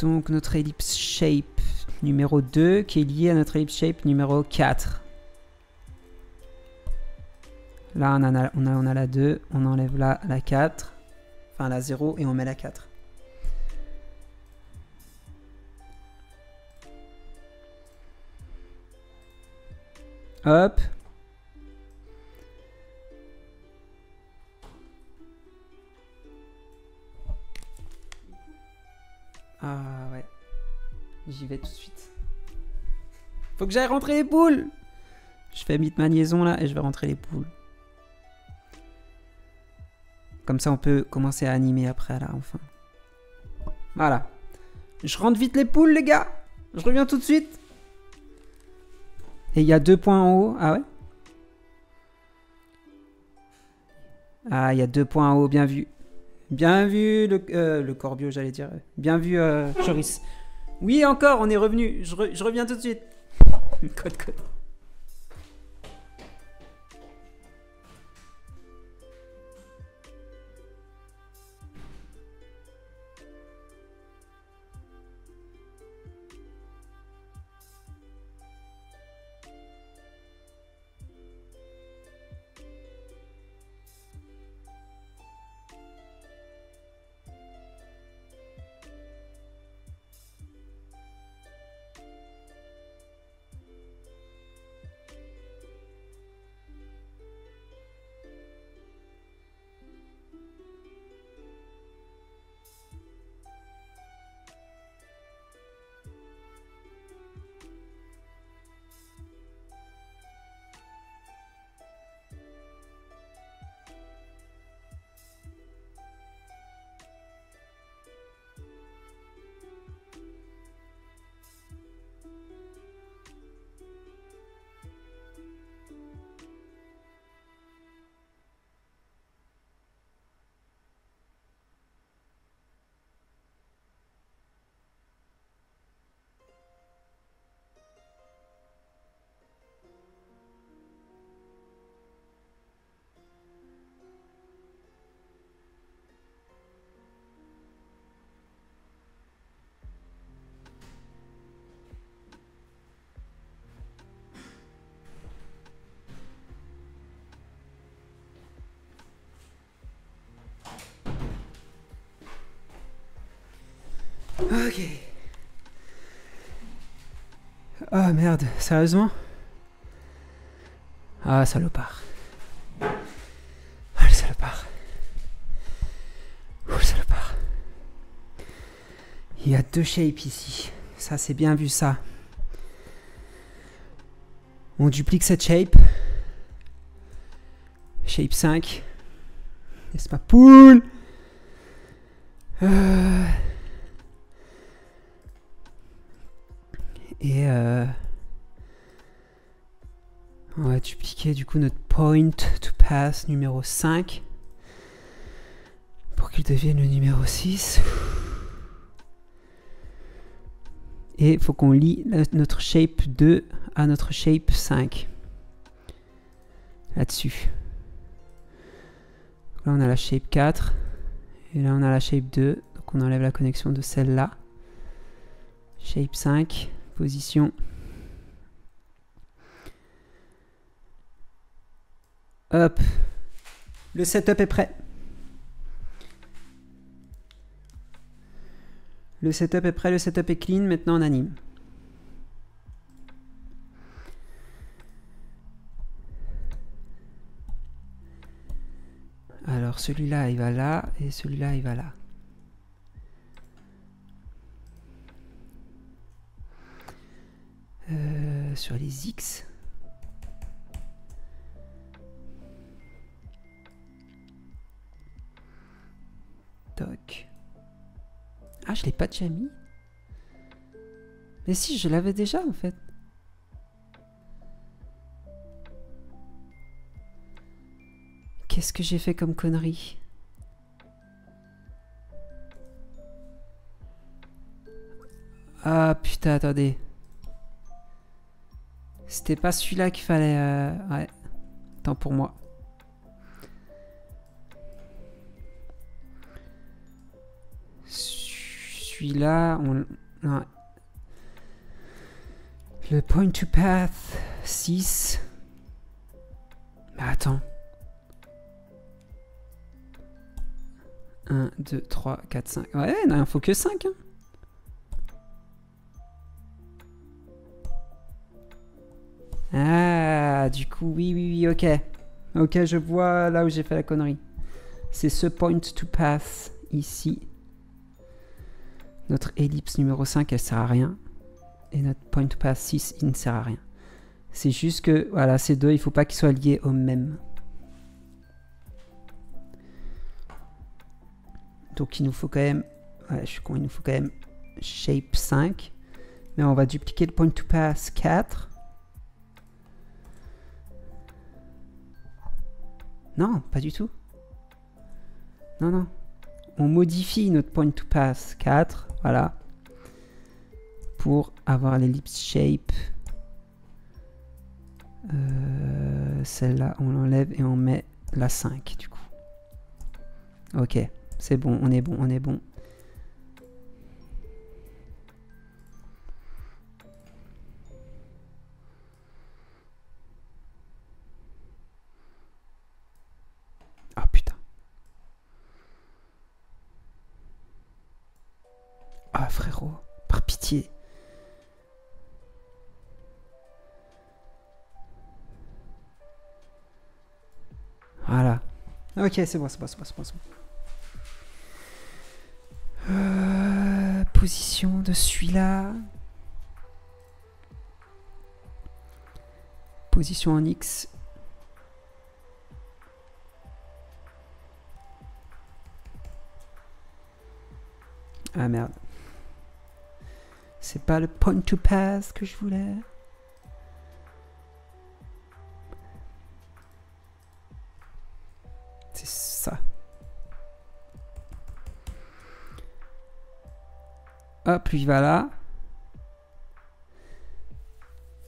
Donc notre ellipse shape numéro 2 qui est lié à notre ellipse shape numéro 4. Là on, a, on, a, on a la 2, on enlève là la 4, enfin la 0 et on met la 4. Hop. Ah ouais. J'y vais tout de suite. Faut que j'aille rentrer les poules. Je fais ma liaison là et je vais rentrer les poules. Comme ça on peut commencer à animer après là enfin. Voilà. Je rentre vite les poules les gars. Je reviens tout de suite. Et il y a deux points en haut. Ah ouais? Ah, il y a deux points en haut, bien vu. Bien vu le, euh, le Corbio, j'allais dire. Bien vu euh, Choris. Oui, encore, on est revenu. Je, je reviens tout de suite. code, code. Ok. Ah merde, sérieusement? Ah salopard. Ah le salopard. Oh le salopard. Il y a deux shapes ici. Ça c'est bien vu ça. On duplique cette shape. Shape 5. N'est-ce pas? Poule Euh, Et euh... On va dupliquer du coup notre point to pass numéro 5 pour qu'il devienne le numéro 6. Et il faut qu'on lie notre shape 2 à notre shape 5. Là-dessus. Là on a la shape 4. Et là on a la shape 2. Donc on enlève la connexion de celle-là. Shape 5. Position. Hop. Le setup est prêt. Le setup est prêt, le setup est clean, maintenant on anime. Alors celui-là il va là et celui-là il va là. Euh, sur les X. Toc. Ah, je l'ai pas déjà mis Mais si, je l'avais déjà en fait. Qu'est-ce que j'ai fait comme connerie? Ah putain, attendez. C'était pas celui-là qu'il fallait... euh, Ouais. Tant pour moi. Celui-là, on... ouais. Le point to path 6. Mais attends. 1, 2, 3, 4, 5. Ouais, il en faut que 5. Hein. Ah, du coup, oui, oui, oui, ok. Ok, je vois là où j'ai fait la connerie. C'est ce point to path ici. Notre ellipse numéro 5, elle sert à rien. Et notre point to path 6, il ne sert à rien. C'est juste que, voilà, ces deux, il faut pas qu'ils soient liés au même. Donc il nous faut quand même, ouais, je suis con, il nous faut quand même shape 5. Mais on va dupliquer le point to pass 4. Non, pas du tout. Non, non. On modifie notre point to pass 4, voilà, pour avoir l'ellipse shape. Euh, Celle-là, on l'enlève et on met la 5 du coup. Ok, c'est bon, on est bon, on est bon. Ok, c'est bon, c'est bon, c'est bon, c'est bon. Euh, position de celui-là. Position en X. Ah merde. C'est pas le point to pass que je voulais. Hop, lui va là.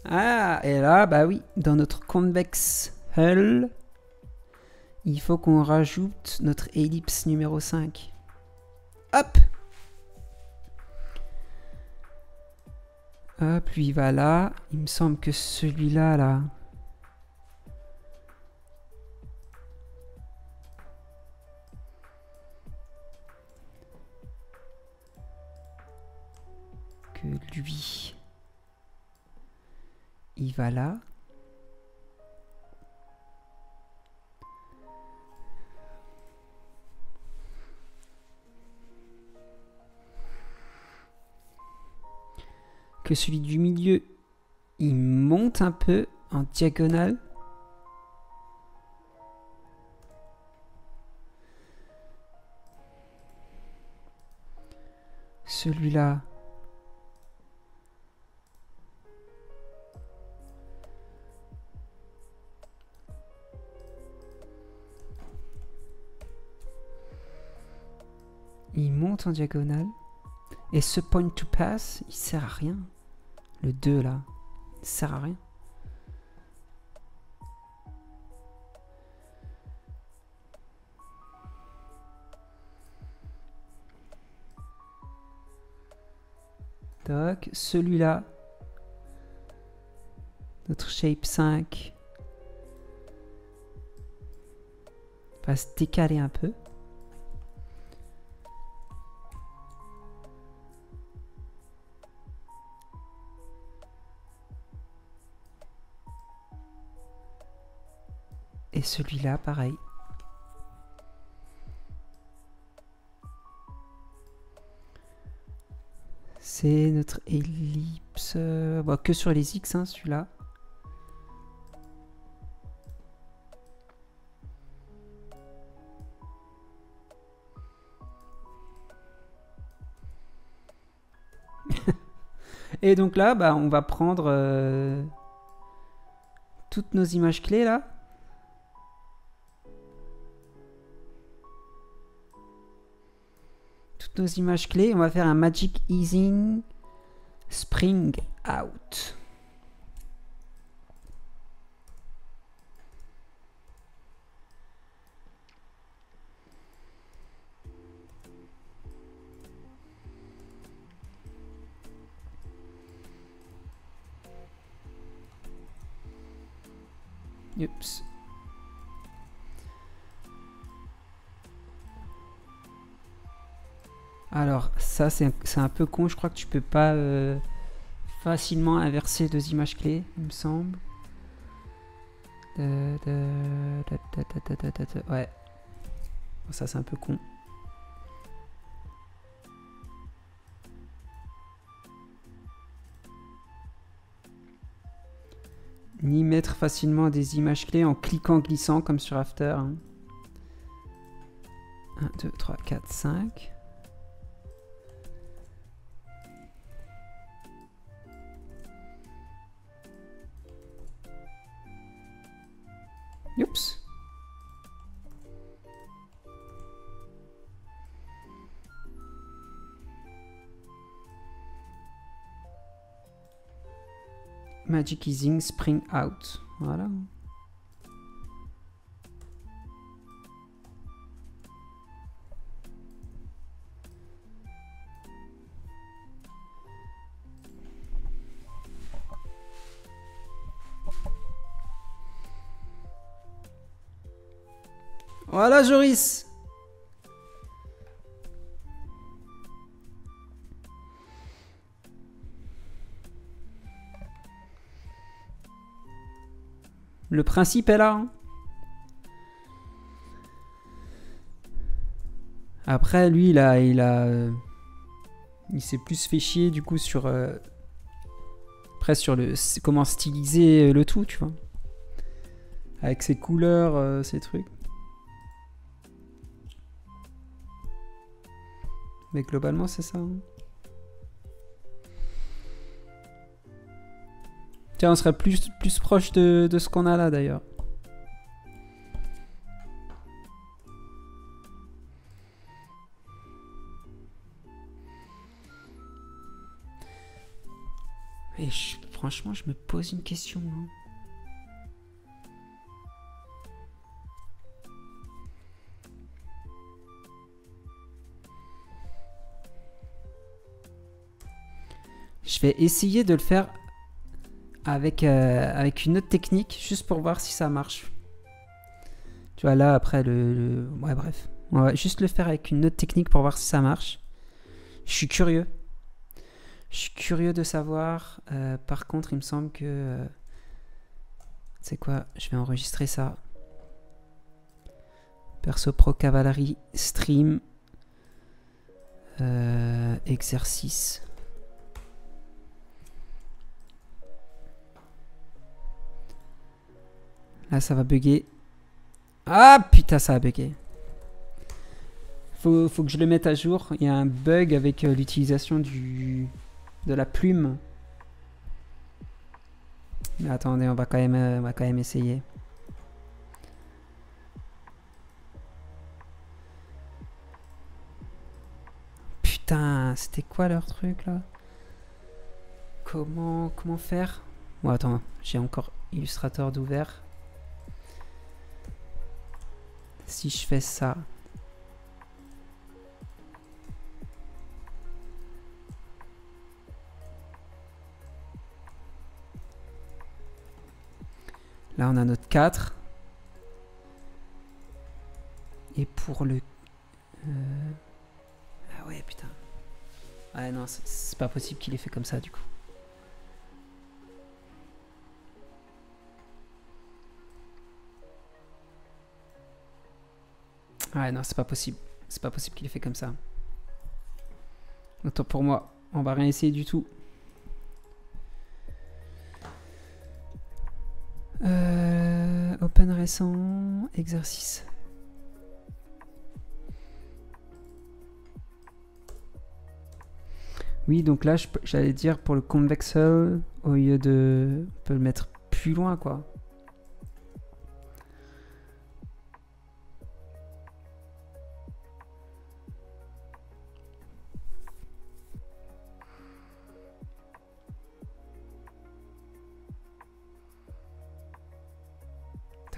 Ah, et là, bah oui, dans notre convex hull, il faut qu'on rajoute notre ellipse numéro 5. Hop Hop, lui va là. Il me semble que celui-là, là... Lui... Il va là. que celui du milieu il monte un peu en diagonale. Celui-là. Il monte en diagonale. Et ce point to pass, il sert à rien. Le 2 là, il sert à rien. Toc, celui-là. Notre shape 5 va se décaler un peu. Et celui-là, pareil. C'est notre ellipse. bon, que sur les X, hein, celui-là. Et donc là, bah, on va prendre euh, toutes nos images clés là. Toutes nos images clés. On va faire un Magic Easing Spring Out. Oups. Alors, ça, c'est un, peu con. Je crois que tu peux pas euh, facilement inverser deux images clés, il me semble. Ouais. Ça, c'est un peu con. Ni mettre facilement des images clés en cliquant glissant comme sur After. 1, 2, 3, 4, 5. Magic Easing Spring Out. Voilà. Voilà Joris Le principe est là. Après, lui, il a, il a, euh, il s'est plus fait chier du coup sur, euh, après sur le, comment styliser euh, le tout, tu vois, avec ses couleurs, euh, ses trucs. Mais globalement, c'est ça. hein. On serait plus, plus proche de, de ce qu'on a là d'ailleurs. Et franchement, je me pose une question. hein. Je vais essayer de le faire avec, euh, avec une autre technique, juste pour voir si ça marche. Tu vois, là, après, le... Ouais, bref. On va juste le faire avec une autre technique pour voir si ça marche. Je suis curieux. Je suis curieux de savoir. Euh, par contre, il me semble que... euh, Tu sais quoi Je vais enregistrer ça. Perso Pro Cavalry Stream. Exercice. Là, ça va bugger. Ah putain, ça a bugué. Faut, faut que je le mette à jour. Il y a un bug avec euh, l'utilisation du de la plume. Mais attendez, on va quand même, euh, on va quand même essayer. putain, c'était quoi leur truc là? Comment comment faire? Bon attends, j'ai encore Illustrator d'ouvert. Si je fais ça. Là, on a notre 4. Et pour le... euh, Ah ouais, putain. Ouais, non, c'est pas possible qu'il ait fait comme ça, du coup. Ouais, non, c'est pas possible. C'est pas possible qu'il ait fait comme ça. Autant pour moi, on va rien essayer du tout. Euh, open récent, exercice. Oui, donc là, j'allais dire pour le convexel, au lieu de. On peut le mettre plus loin, quoi.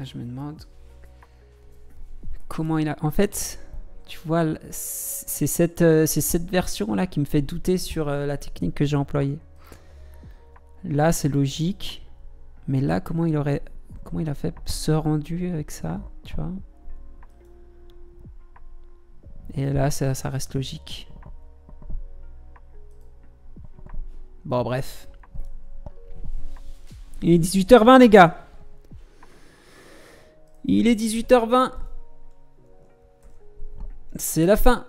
Je me demande comment il a. En fait, tu vois, l- c'est cette, euh, c'est cette version-là qui me fait douter sur euh, la technique que j'ai employée. Là, c'est logique. Mais là, comment il aurait. Comment il a fait ce rendu avec ça, tu vois? Et là, ça, ça reste logique. Bon, bref. Il est 18h20, les gars. Il est 18h20. C'est la fin.